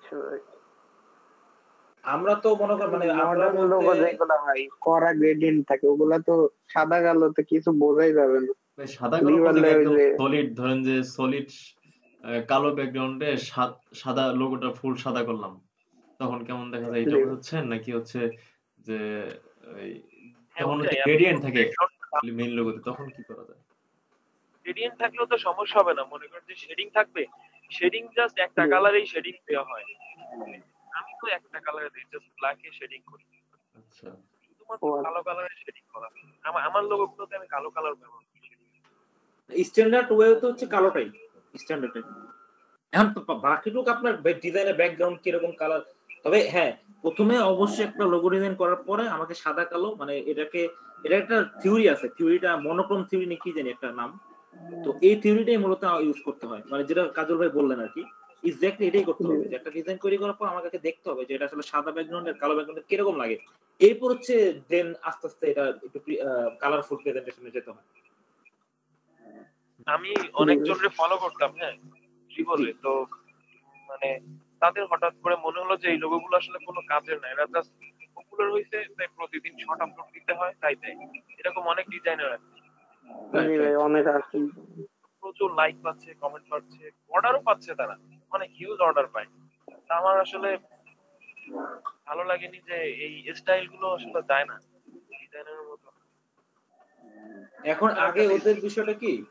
S2: আমরা তো মনে করেন মানে আমরা
S3: মডার্ন লোগো যেগুলো হয় করা গ্রেডিয়েন্ট থাকে ওগুলা তো সাদা কালোতে কিছু বোঝাই যাবে না
S4: ভাই সাদা কালো সলিড ধরেন যে সলিড কালো ব্যাকগ্রাউন্ডে সাদা লোগোটা ফুল সাদা করলাম তখন কেমন দেখা যায় এটা। হচ্ছে নাকি হচ্ছে যে ওই
S6: হ্যাঁ,
S4: তখন। গ্রেডিয়েন্ট থাকে মেইন লোগোতে তখন কি করা যায়
S6: গ্রেডিয়েন্ট থাকলেও তো সমস্যা হবে না মনে করেন যে শেডিং থাকবে শেডিং জাস্ট একটা। কালারেই শেডিং দেওয়া হয় আমি তো একটা কালারে দিই জাস্ট ব্ল্যাকে শেডিং করি।
S4: আচ্ছা।
S6: শুধুমাত্র
S3: আচ্ছা।
S6: কালো কালারে শেডিং করা। আমার আমার আমি কালো কালার ব্যবহার করি।
S2: স্ট্যান্ডার্ড ওয়ে তো হচ্ছে কালোটাই। স্ট্যান্ডার্ড এখন বাকিটুকু আপনার ডিজাইনের ব্যাকগ্রাউন্ড কীরকম কালার তবে হ্যাঁ প্রথমে অবশ্যই একটা লোগো ডিজাইন করার পরে আমাকে সাদা কালো মানে এটাকে এটা একটা থিওরি আছে। থিওরিটা মনোক্রম থিওরি নাকি জানি একটা নাম। তো এই থিওরিটাই মূলত ইউজ করতে হয়। মানে যেটা কাজল ভাই বললেন আর কি। এক্স্যাক্টলি এটাই করতে হবে। যে একটা ডিজাইন তৈরি করার পর আমাকে দেখতে হবে যে এটা আসলে সাদা ব্যাকগ্রাউন্ড আর কালো ব্যাকগ্রাউন্ড কীরকম লাগে? এরপর হচ্ছে দেন আস্তে আস্তে এটা একটু কালারফুল প্রেজেন্টেশনে যেতে হয়
S6: আমি অনেক জনরে ফলো করতাম হ্যাঁ? জীবনে তো মানে তাদের হঠাৎ করে মনে হলো যে এই লোগো গুলো আসলে কোনো কাজের না। এরা জাস্ট পপুলার হয়েছে তাই প্রতিদিন শর্ট আপলোড দিতে হয় তাই তাই। এরকম অনেক ডিজাইনার আছে।
S3: অনেক আছে।
S6: প্রচুর লাইক পাচ্ছে কমেন্ট পাচ্ছে অর্ডারও পাচ্ছে তারা। অনেক হিউজ অর্ডার তা আমার আসলে ভালো লাগেনি যে এই স্টাইলগুলো আসলে যায় না। ডিজাইনের মতো।
S2: এখন আগে ওদের বিষয়টা কি?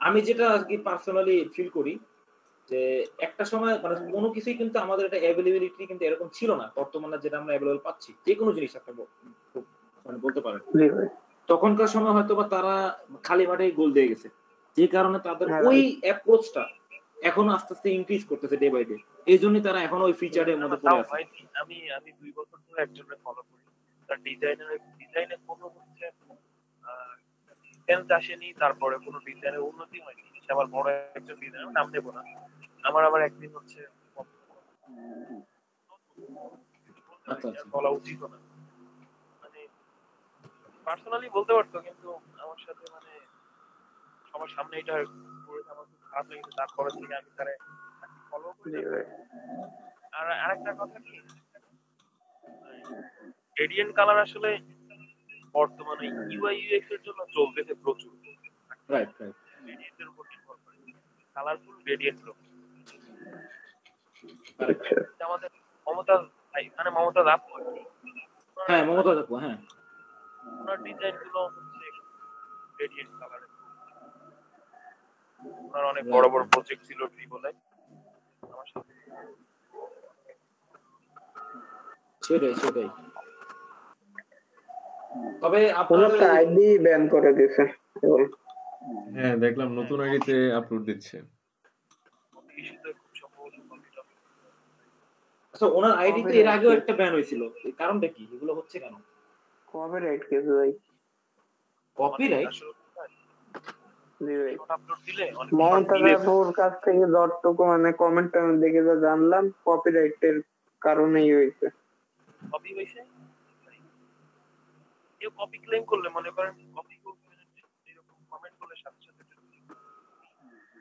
S2: আমি যেটা আর কি পার্সোনালি ফিল করি যে একটা সময় মানে কোনো কিছুই কিন্তু আমাদের এটা অ্যাভেলেবিলিটি কিন্তু এরকম ছিল না। বর্তমানে যেটা আমরা অ্যাভেলেবল পাচ্ছি যে কোনো জিনিস আপনি মানে বলতে পারেন। তখনকার সময় হয়তো বা তারা খালি মাঠেই গোল দিয়ে গেছে। যে কারণে তাদের
S3: হ্যাঁ।
S2: ওই অ্যাপ্রোচটা এখন আস্তে আস্তে ইনক্রিজ করতেছে ডে বাই ডে এই জন্যই তারা এখন ওই ফিচারের মধ্যে পড়ে আছে।
S6: আমি আমি দুই বছর ধরে একজনের ফলো করি। তার ডিজাইনের ডিজাইনে কোনো হচ্ছে সেন্স আসেনি তারপরে কোনো ডিজাইনের উন্নতি হয়নি। সে আবার বড় একজন ডিজাইনার নাম দেবো না। আমার আবার একদিন হচ্ছে
S2: আচ্ছা, আচ্ছা।
S6: বলা উচিত না। মানে পার্সোনালি বলতে পারতো কিন্তু আমার সাথে মানে সবার সামনে এটা করে আমার লেগেছে তারপরে থেকে আমি তারে ফলো করি আর আরেকটা কথা কি? গ্রেডিয়েন্ট কালার আসলে বর্তমানে ইউআই ইউএক্স এর জন্য চলতেছে প্রচুর।
S2: রাইট রাইট
S6: গ্রেডিয়েন্টের উপর নির্ভর করে। কালারফুল গ্রেডিয়েন্ট লোক
S3: আচ্ছা।
S6: আমাদের মমতাজ ভাই মানে মমতাজ আপু
S2: হ্যাঁ মমতা আপু হ্যাঁ।
S6: ওনার ডিজাইনগুলো হচ্ছে গ্রেডিয়েন্ট কালারের ওনার অনেক বড় বড় প্রজেক্ট ছিল বলে। আমার সাথে
S2: সেটাই সেটাই। তবে আপনার
S3: আইডি ব্যান করে দিয়েছে
S4: হ্যাঁ দেখলাম নতুন আইডিতে আপলোড দিচ্ছে।
S2: আচ্ছা ওনার আইডিতে এর আগেও একটা ব্যান হয়েছিল। কারণটা কি? এগুলো হচ্ছে কেন?
S3: কপিরাইট কেস ভাই।
S2: কপিরাইট
S3: কাছ থেকে যতটুকু মানে কমেন্ট দেখে যা জানলাম কপিরাইটের কারণেই হয়েছে।
S6: কপি হয়েছে? কেউ কপি ক্লেম করলে মনে করেন কপি কমেন্ট করলে সাথে সাথে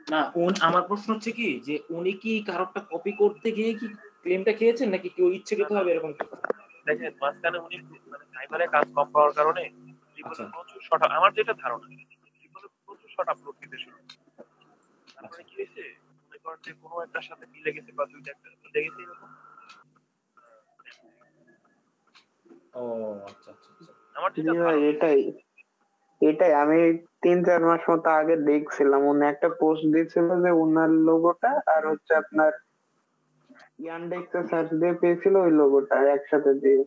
S2: না উন আমার প্রশ্ন হচ্ছে কি যে উনি কি কারোরটা কপি করতে গিয়ে কি ক্লেমটা খেয়েছেন নাকি কেউ ইচ্ছাকৃত হবে এরকম
S6: দেখেন মাঝখানে উনি মানে কাজ কম পাওয়ার কারণে
S2: আচ্ছা।
S6: প্রচুর শর্ট আমার যেটা ধারণা শর্ট আপলোড দিতে শুরু তারপরে কি হয়েছে? মনে করেন যে কোনো একটার সাথে মিলে গেছে বা দুইটা একটা এরকম?
S2: ও আচ্ছা আচ্ছা আচ্ছা।
S6: আমার ধারণা
S3: এটাই। এটাই আমি তিন চার মাস মতো আগে দেখছিলাম। উনি একটা পোস্ট দিয়েছিল যে উনার লোগোটা আর হচ্ছে আপনার ইয়ান্ডেক্সে সার্চ দিয়ে পেয়েছিল ওই লোগোটা একসাথে দিয়ে।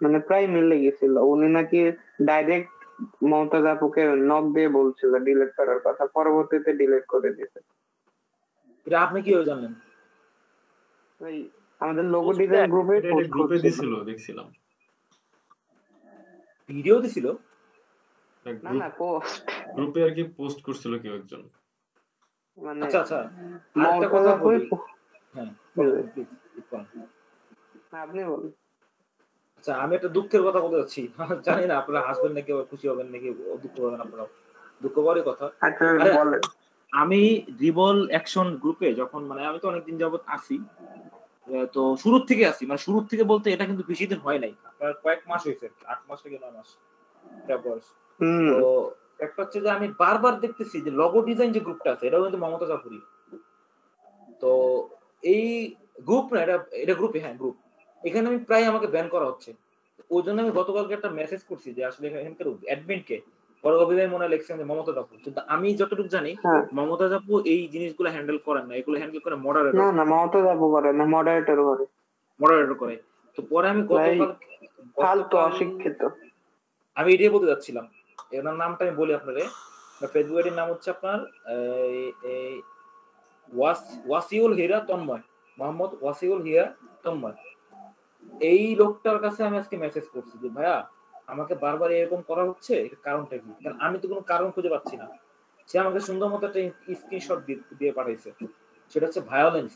S3: মানে প্রায় মিলে গেছিল। উনি নাকি ডাইরেক্ট মমতাজ আপুকে নক দিয়ে বলছিল ডিলিট করার কথা পরবর্তীতে ডিলিট করে দিয়েছে
S2: এটা আপনি কীভাবে জানলেন
S3: ওই আমাদের লোগো ডিজাইন গ্রুপে
S4: গ্রুপে দিছিল দেখছিলাম
S2: ভিডিও দিছিল
S3: না না পোস্ট
S4: গ্রুপে আর কি পোস্ট করছিল কেউ একজন
S3: মানে
S2: আচ্ছা আচ্ছা আরেকটা
S3: মমতাজ
S2: কথা বলি হ্যাঁ।
S3: আপনি বলুন
S2: আচ্ছা আমি একটা দুঃখের কথা বলতে যাচ্ছি। জানি না আপনারা হাসবেন নাকি আবার খুশি হবেন নাকি দুঃখ হবেন আপনারা দুঃখ করারই কথা।
S3: আচ্ছা
S2: আমি রিবল অ্যাকশন গ্রুপে যখন মানে আমি তো অনেকদিন যাবত আছি আহ, তো শুরুর থেকে আছি মানে শুরুর থেকে বলতে এটা কিন্তু বেশি দিন হয় নাই। আপনার কয়েক মাস হয়েছে আট মাস থেকে নয় মাস এটা বয়স।
S3: হুম।
S2: তো একটা হচ্ছে যে আমি বারবার দেখতেছি যে লগো ডিজাইন যে গ্রুপটা আছে এটাও কিন্তু মমতা জাফরি। তো এই গ্রুপ না এটা এটা গ্রুপে হ্যাঁ গ্রুপ এখানে আমি প্রায় আমাকে ব্যান করা হচ্ছে। ওই জন্য আমি গতকালকে একটা মেসেজ করছি যে আসলে এখানকার অ্যাডমিনকে বড় অভিনয় মনে লিখছেন যে মমতা জাফর কিন্তু আমি যতটুকু জানি
S3: হ্যাঁ।
S2: মমতা জাফু এই জিনিসগুলো হ্যান্ডেল করেন না। এগুলো হ্যান্ডেল করে মডারেটর
S3: না মমতাজ আপু করে না মডারেটর করে।
S2: মডারেটর করে। তো পরে আমি গতকাল
S3: ফালতু অশিক্ষিত।
S2: আমি এটাই বলতে যাচ্ছিলাম। এনার নামটা আমি বলি আপনারে ফেব্রুয়ারির নাম হচ্ছে আপনার ওয়াসিউল হীরা তন্ময়। মোহাম্মদ ওয়াসিউল হীরা তন্ময়। এই লোকটার কাছে আমি আজকে মেসেজ করছি যে ভাইয়া আমাকে বারবার এরকম করা হচ্ছে? কারণটা কি? কারণ আমি তো কোনো কারণ খুঁজে পাচ্ছি না। সে আমাকে সুন্দর মতো একটা স্ক্রিনশট দিয়ে পাঠাইছে সেটা হচ্ছে ভায়োলেন্স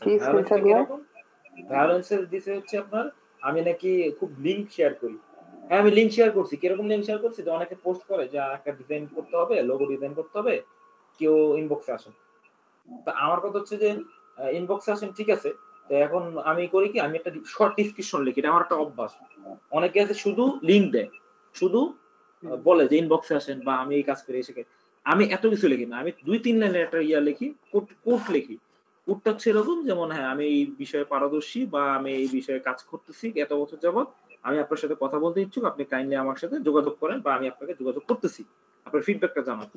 S2: ভায়োলেন্সের দিছে হচ্ছে আপনার আমি নাকি খুব লিঙ্ক শেয়ার করি। হ্যাঁ আমি লিঙ্ক শেয়ার করছি। কীরকম লিঙ্ক শেয়ার করছি? যে অনেকে পোস্ট করে যে একটা ডিজাইন করতে হবে লোগো ডিজাইন করতে হবে কেউ ইনবক্সে আসেন তা আমার কথা হচ্ছে যে ইনবক্সে আসেন ঠিক আছে। তো এখন আমি করি কি আমি একটা শর্ট ডিসক্রিপশন লিখি এটা আমার একটা অভ্যাস। অনেকে আছে শুধু লিঙ্ক দেয় শুধু বলে যে ইনবক্সে আসেন বা আমি এই কাজ করে এসে আমি এত কিছু লিখি না আমি দুই তিন লাইনের একটা ইয়া লিখি কোট কোট লিখি। কোটটা হচ্ছে এরকম যেমন হ্যাঁ আমি এই বিষয়ে পারদর্শী বা আমি এই বিষয়ে কাজ করতেছি এত বছর যাবত আমি আপনার সাথে কথা বলতে ইচ্ছুক আপনি কাইন্ডলি আমার সাথে যোগাযোগ করেন বা আমি আপনাকে যোগাযোগ করতেছি। আপনার ফিডব্যাকটা জানান।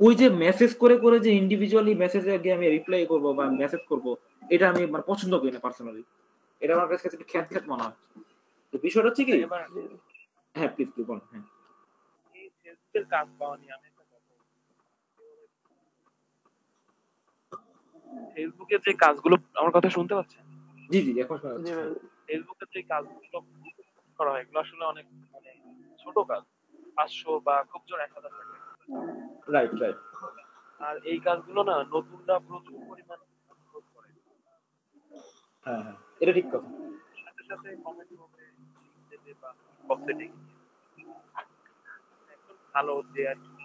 S2: ওই যে মেসেজ করে করে যে ইন্ডিভিজুয়ালি মেসেজে গিয়ে আমি রিপ্লাই করব বা মেসেজ করব এটা আমি মানে পছন্দ করি না পার্সোনালি এটা আমার কাছে একটু খ্যাত খ্যাত মনে হয়। তো বিষয়টা হচ্ছে কি? হ্যাঁ প্লিজ প্লিজ বলুন হ্যাঁ।
S6: কাজ আমি। ফেসবুকের যে কাজগুলো আমার কথা শুনতে পাচ্ছেন?
S2: জি জি এখন শোনা যাচ্ছে।
S3: ভাই।
S6: ফেসবুকের যে কাজগুলো করা হয় এগুলো আসলে অনেক মানে ছোট কাজ। পাঁচশো বা খুব জোর এক হাজার টাকা।
S2: রাইট রাইট
S6: আর এই কাজগুলো না নতুনরা প্রচুর পরিমাণ করে।
S2: হ্যাঁ হ্যাঁ। এটা ঠিক কথা।
S6: সাথে সাথে কমেন্ট হবে link বা বক্সে ডেকে নিয়ে একদম ভালো যে আর কি।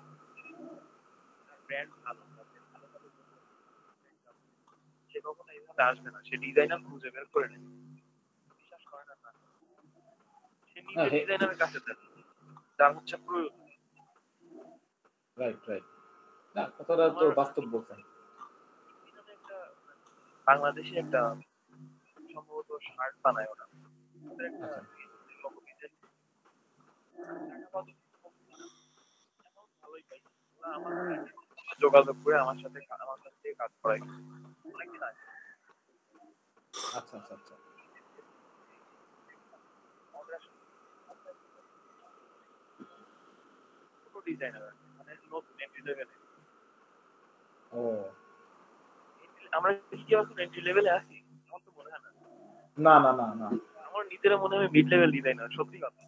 S6: ব্র্যান্ড ভালো তাদের ভালো ভালো সে কখনো এইভাবে আসবে না। সে ডিজাইনার খুঁজে বের করে নেবে। বিশ্বাস করে না সে নিজে
S2: হ্যাঁ,
S6: ডিজাইনারের কাছে হচ্ছে প্রয়োজন।
S2: রাইট রাইট না কথাটা তো বাস্তব বলছেন
S6: বাংলাদেশে একটা সম্ভবত শার্ট বানায় ওরা সাথে যোগাযোগ করে আমার সাথে আমার কাছ থেকে কাজ করাই অনেকদিন আগে
S2: আচ্ছা আচ্ছা আচ্ছা
S6: ডিজাইনার মানে এন্ট্রি লেভেলে
S2: ও।
S6: আমরা কি এখন এন্ট্রি লেভেলে আছি? আমার তো মনে হয় না।
S2: না না না না।
S6: আমার নিজেরা মনে হয় মিড লেভেল ডিজাইনার সত্যি কথা।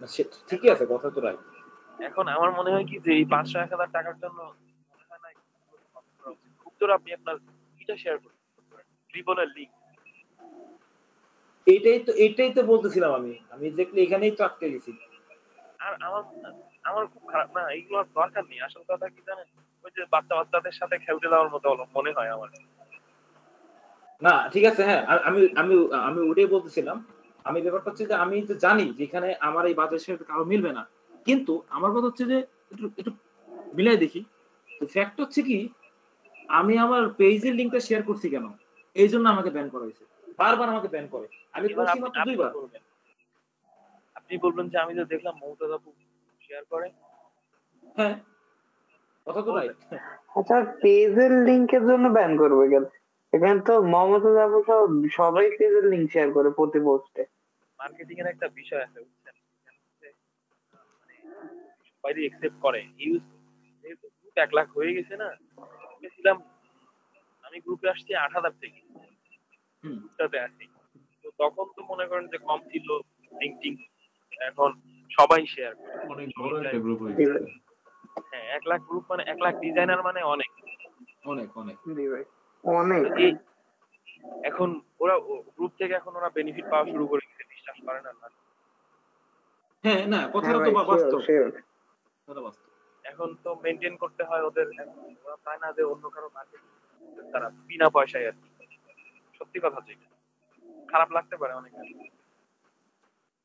S2: না, সে ঠিকই আছে কথা তো রাইট।
S6: এখন আমার মনে হয় কি যে এই পাঁচশো এক হাজার টাকার জন্য মনে হয় না খুব তোর আপনি আপনার কিটা শেয়ার ট্রিপলের লিঙ্ক
S2: এইটাই তো এইটাই তো বলতেছিলাম আমি। আমি দেখলে এখানেই তো আটকে গেছি।
S6: আর আমার আমার খুব খারাপ না এইগুলোর দরকার নেই। আসল কথা কি জানেন? ওই যে বাচ্চা বাচ্চাদের সাথে খেলতে দেওয়ার মতো হলো মনে হয় আমার।
S2: না ঠিক আছে হ্যাঁ আমি আমি আমি ওটাই বলতেছিলাম। আমি ব্যাপারটা হচ্ছে যে আমি তো জানি যেখানে আমার এই বাজারের সাথে কারও মিলবে না। কিন্তু আমার কথা হচ্ছে যে একটু একটু মিলাই দেখি। তো ফ্যাক্ট হচ্ছে কি আমি আমার পেজের লিঙ্কটা শেয়ার করছি কেন? এই জন্য আমাকে ব্যান করা হয়েছে। বারবার আমাকে ব্যান করে। আমি করছি মাত্র দুইবার।
S6: আপনি বলবেন যে আমি তো দেখলাম মমতাজ আপু শেয়ার করে।
S2: হ্যাঁ। কথা তো রাইট
S3: আচ্ছা পেজের লিংকের জন্য ব্যান করবে কেন? এখানে তো মমতা যাব সব সবাই পেজের লিংক শেয়ার করে প্রতি পোস্টে
S6: মার্কেটিং এর একটা বিষয় আছে বুঝছেন? মানে সবাই একসেপ্ট করে ইউজ যেহেতু গ্রুপ এক লাখ হয়ে গেছে না গেছিলাম আমি গ্রুপে আসছি আট হাজার থেকে
S2: হুম।
S6: গ্রুপটাতে আসি। তো তখন তো মনে করেন যে কম ছিল লিঙ্কটিং এখন সবাই শেয়ার করে।
S4: অনেক বড় একটা গ্রুপ হয়ে
S6: হ্যাঁ এক লাখ গ্রুপ মানে এক লাখ ডিজাইনার মানে অনেক।
S2: অনেক অনেক।
S3: অনেক।
S6: এখন ওরা গ্রুপ থেকে এখন ওরা বেনিফিট পাওয়া শুরু করে দিচ্ছে বিশ্বাস করে না না।
S2: হ্যাঁ না কথাটা তো বাস্তব। কথাটা বাস্তব।
S6: এখন তো মেনটেন করতে হয় ওদের ওরা চায় না যে অন্য কারও মার্কেট তারা বিনা পয়সায় আর কি। সত্যি কথা যেটা। খারাপ লাগতে পারে অনেক।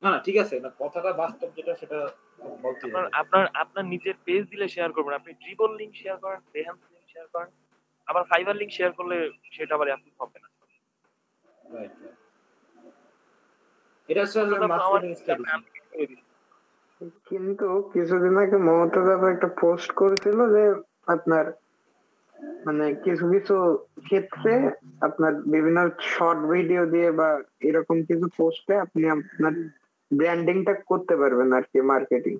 S2: না না ঠিক আছে না কথাটা বাস্তব যেটা সেটা বলতে
S6: আপনার আপনার আপনার নিজের পেজ দিলে শেয়ার করবেন। আপনি ট্রিপল লিংক শেয়ার করেন লিংক শেয়ার করেন আবার ফাইবার লিংক শেয়ার করলে সেটা আবার আপনি হবে না
S2: এটা।
S3: কিন্তু কিছুদিন আগে মমতা দাদা একটা পোস্ট করেছিল যে আপনার মানে কিছু কিছু ক্ষেত্রে আপনার বিভিন্ন শর্ট ভিডিও দিয়ে বা এরকম কিছু পোস্টে আপনি আপনার ব্র্যান্ডিংটা করতে পারবেন আর কি মার্কেটিং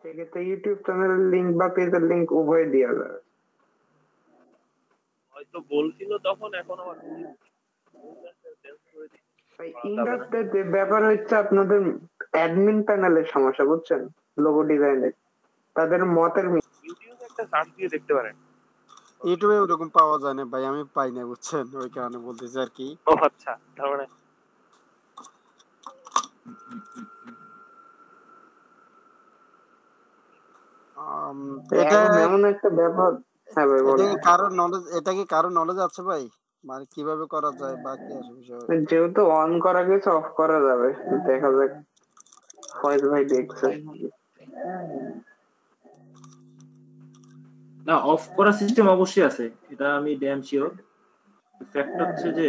S3: সেক্ষেত্রে ইউটিউব চ্যানেলের লিংক বা পেজের লিংক উভয় দেওয়া যাবে।
S6: হয়তো বলছিল তখন এখন আবার
S3: ইন্ডাস্ট্রিতে ব্যাপার হচ্ছে আপনাদের অ্যাডমিন প্যানেলের সমস্যা বুঝছেন? লোগো ডিজাইনের তাদের মতের
S6: ইউটিউবে একটা সার্চ দিয়ে দেখতে পারেন।
S1: ইউটিউবে ওরকম পাওয়া যায় না ভাই আমি পাই না বুঝছেন? ওই কারণে বলতেছি আর কি।
S6: ও আচ্ছা তার মানে
S1: এটা
S3: এমন একটা ব্যাপার হ্যাঁ ভাই
S1: এটা কি কারোর নলেজ এটা কি কারোর নলেজ আছে ভাই? মানে কীভাবে করা যায় বা কি
S3: যেহেতু অন করা গেছে অফ করা যাবে। দেখা যাক। ফয়েজ ভাই দেখছে।
S7: না অফ করার সিস্টেম অবশ্যই আছে। এটা আমি ড্যাম শিওর ফ্যাক্ট হচ্ছে যে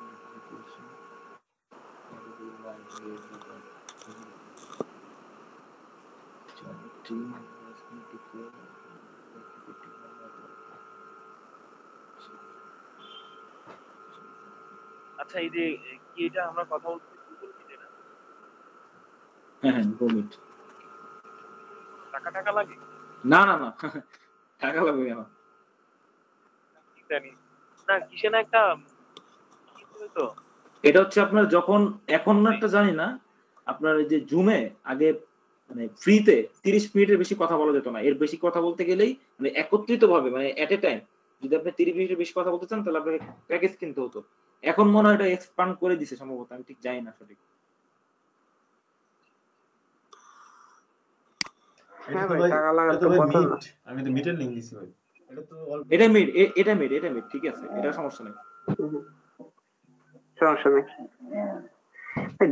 S6: আচ্ছা এই যে কি এটা আমরা কথা বলছি গুগল মিটে না?
S7: হ্যাঁ হ্যাঁ গোমিট
S6: টাকা টাকা লাগে?
S7: না না না টাকা লাগবে
S6: কি জানি। না কিসে না একটা তো?
S7: এটা হচ্ছে আপনার যখন এখন না একটা জানি না
S2: আপনার এই যে জুমে আগে মানে ফ্রিতে তিরিশ মিনিটের বেশি কথা বলা যেত না। এর বেশি কথা বলতে গেলেই মানে একত্রিত ভাবে মানে এট এ টাইম যদি আপনি তিরিশ মিনিটের বেশি কথা বলতে চান তাহলে আপনাকে প্যাকেজ কিনতে হতো। এখন মনে হয় এটা এক্সপান্ড করে দিছে সম্ভবত আমি ঠিক জানি না সঠিক।
S3: হ্যাঁ
S4: আমি তো মিটের লিংক দিছি ভাই। এটা তো অল্প।
S2: এটা মিড এটা মিড এটা মিড ঠিক আছে এটা সমস্যা নেই।
S3: সমস্যা নেই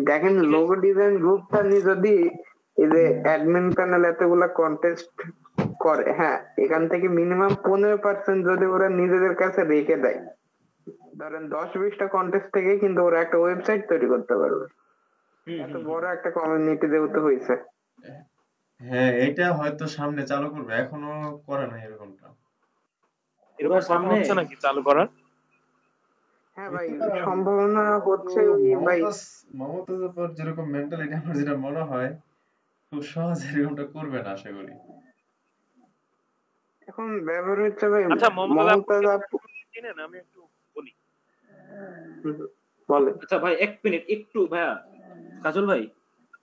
S3: দেখেন লোগো ডিজাইন গ্রুপটা নিয়ে যদি এই যে অ্যাডমিন প্যানেল এতগুলা কন্টেস্ট করে হ্যাঁ এখান থেকে মিনিমাম পনেরো পার্সেন্ট যদি ওরা নিজেদের কাছে রেখে দেয় ধরেন দশ বিশটা কন্টেস্ট থেকে কিন্তু ওরা একটা ওয়েবসাইট তৈরি করতে পারবে।
S2: হুম,
S3: এত বড় একটা কমিউনিটি যেহেতু হয়েছে
S4: হ্যাঁ এটা হয়তো সামনে চালু করবে এখনও করে না এরকমটা।
S2: এরকম সামনে?
S6: হচ্ছে নাকি চালু করার?
S3: হ্যাঁ ভাই সম্ভাবনা হচ্ছে ভাই?
S4: মমতাজ উপর যেরকম মেন্টালিটি আমার যেটা মনে হয় খুব সহজে এরকমটা করবে না আশা করি।
S3: এখন ব্যবহার হচ্ছে ভাই
S6: আচ্ছা মমতাজ
S3: মমতাজ
S6: আপু
S3: আপু
S6: চিনেন আমি একটু বলি।
S3: বলে
S2: আচ্ছা ভাই এক মিনিট একটু ভাইয়া কাজল ভাই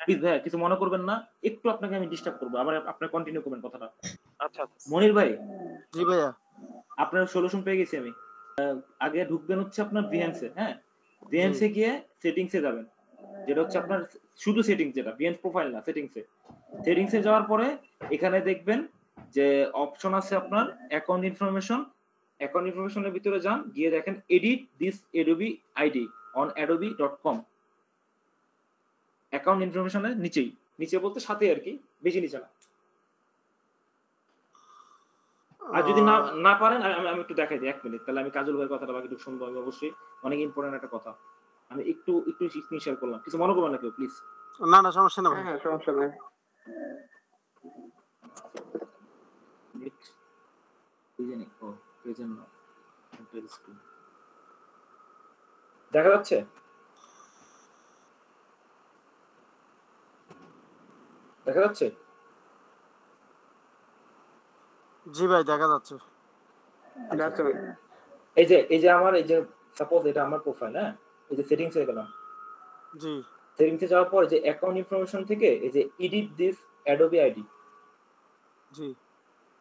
S2: প্লিজ ভাইয়া কিছু মনে করবেন না একটু আপনাকে আমি ডিস্টার্ব করব আবার আপনার কন্টিনিউ করবেন কথাটা।
S6: আচ্ছা। আচ্ছা
S2: মনির ভাই
S1: জি ভাইয়া।
S2: আপনার সলিউশন পেয়ে গেছি আমি। আগে ঢুকবেন হচ্ছে আপনার ভিএনসে হ্যাঁ? ভিএনসে গিয়ে সেটিংসে যাবেন। যেটা হচ্ছে আপনার শুধু সেটিংস যেটা ভিএনস প্রোফাইল না সেটিংসে সেটিংসে যাওয়ার পরে এখানে দেখবেন যে অপশন আছে আপনার অ্যাকাউন্ট ইনফরমেশন অ্যাকাউন্ট ইনফরমেশনের ভিতরে যান গিয়ে দেখেন edit this Adobe ID on Adobe dot com account ইনফরমেশনের নিচেই। নিচে বলতে সাথে আর কি বেশি নিচে না। আর যদি না না পারেন আমি আমি- একটু দেখাই দিই এক মিনিট। তাহলে আমি কাজল ভাইয়ের কথাটা বাকি একটু শুনব আমি অবশ্যই। অনেক ইম্পর্টেন্ট একটা কথা। আমি একটু একটু স্ক্রিন শেয়ার করলাম। কিছু মনে করবেন না কেউ প্লিজ
S1: না না সমস্যা না
S3: হ্যাঁ
S1: ভাই
S3: হ্যাঁ সমস্যা নেই।
S2: দেখা যাচ্ছে? দেখা যাচ্ছে?
S1: জি ভাই দেখা যাচ্ছে।
S3: যাচ্ছে
S2: এই যে এই যে আমার এই যে সাপোজ এটা আমার প্রোফাইল হ্যাঁ? এই যে সেটিংস এ গেলাম।
S1: জি।
S2: সেটিংসে যাওয়ার পর যে অ্যাকাউন্ট ইনফরমেশন থেকে এই যে এডিট দিস অ্যাডোবি আইডি
S1: জি।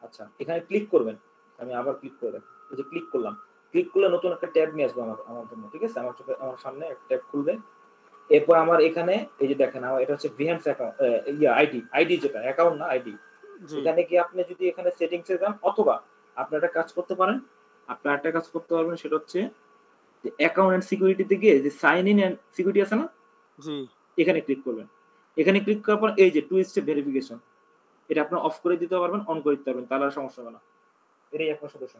S2: আচ্ছা এখানে ক্লিক করবেন। আমি আবার ক্লিক করে এই যে ক্লিক করলাম। ক্লিক করলে নতুন একটা ট্যাব নিয়ে আসবে আমার আমার জন্য ঠিক আছে? আমার চোখে আমার সামনে একটা ট্যাব খুলবে। এরপর আমার এখানে এই যে দেখেন আমার এটা হচ্ছে ভিএমস অ্যাকাউন্ট ইয়া আইডি আইডি যেটা অ্যাকাউন্ট না আইডি এখানে কি আপনি যদি এখানে সেটিংস এ যান অথবা আপনি একটা কাজ করতে পারেন আপনি একটা কাজ করতে পারবেন সেটা হচ্ছে যে অ্যাকাউন্ট এন্ড সিকিউরিটিতে গিয়ে যে সাইন ইন এন্ড সিকিউরিটি আছে না?
S1: জি।
S2: এখানে ক্লিক করবেন। এখানে ক্লিক করার পর এই যে টু স্টেপ ভেরিফিকেশন এটা আপনি অফ করে দিতে পারবেন অন করে দিতে পারবেন তাহলে আর সমস্যা হবে না। এটাই আপনার সদস্য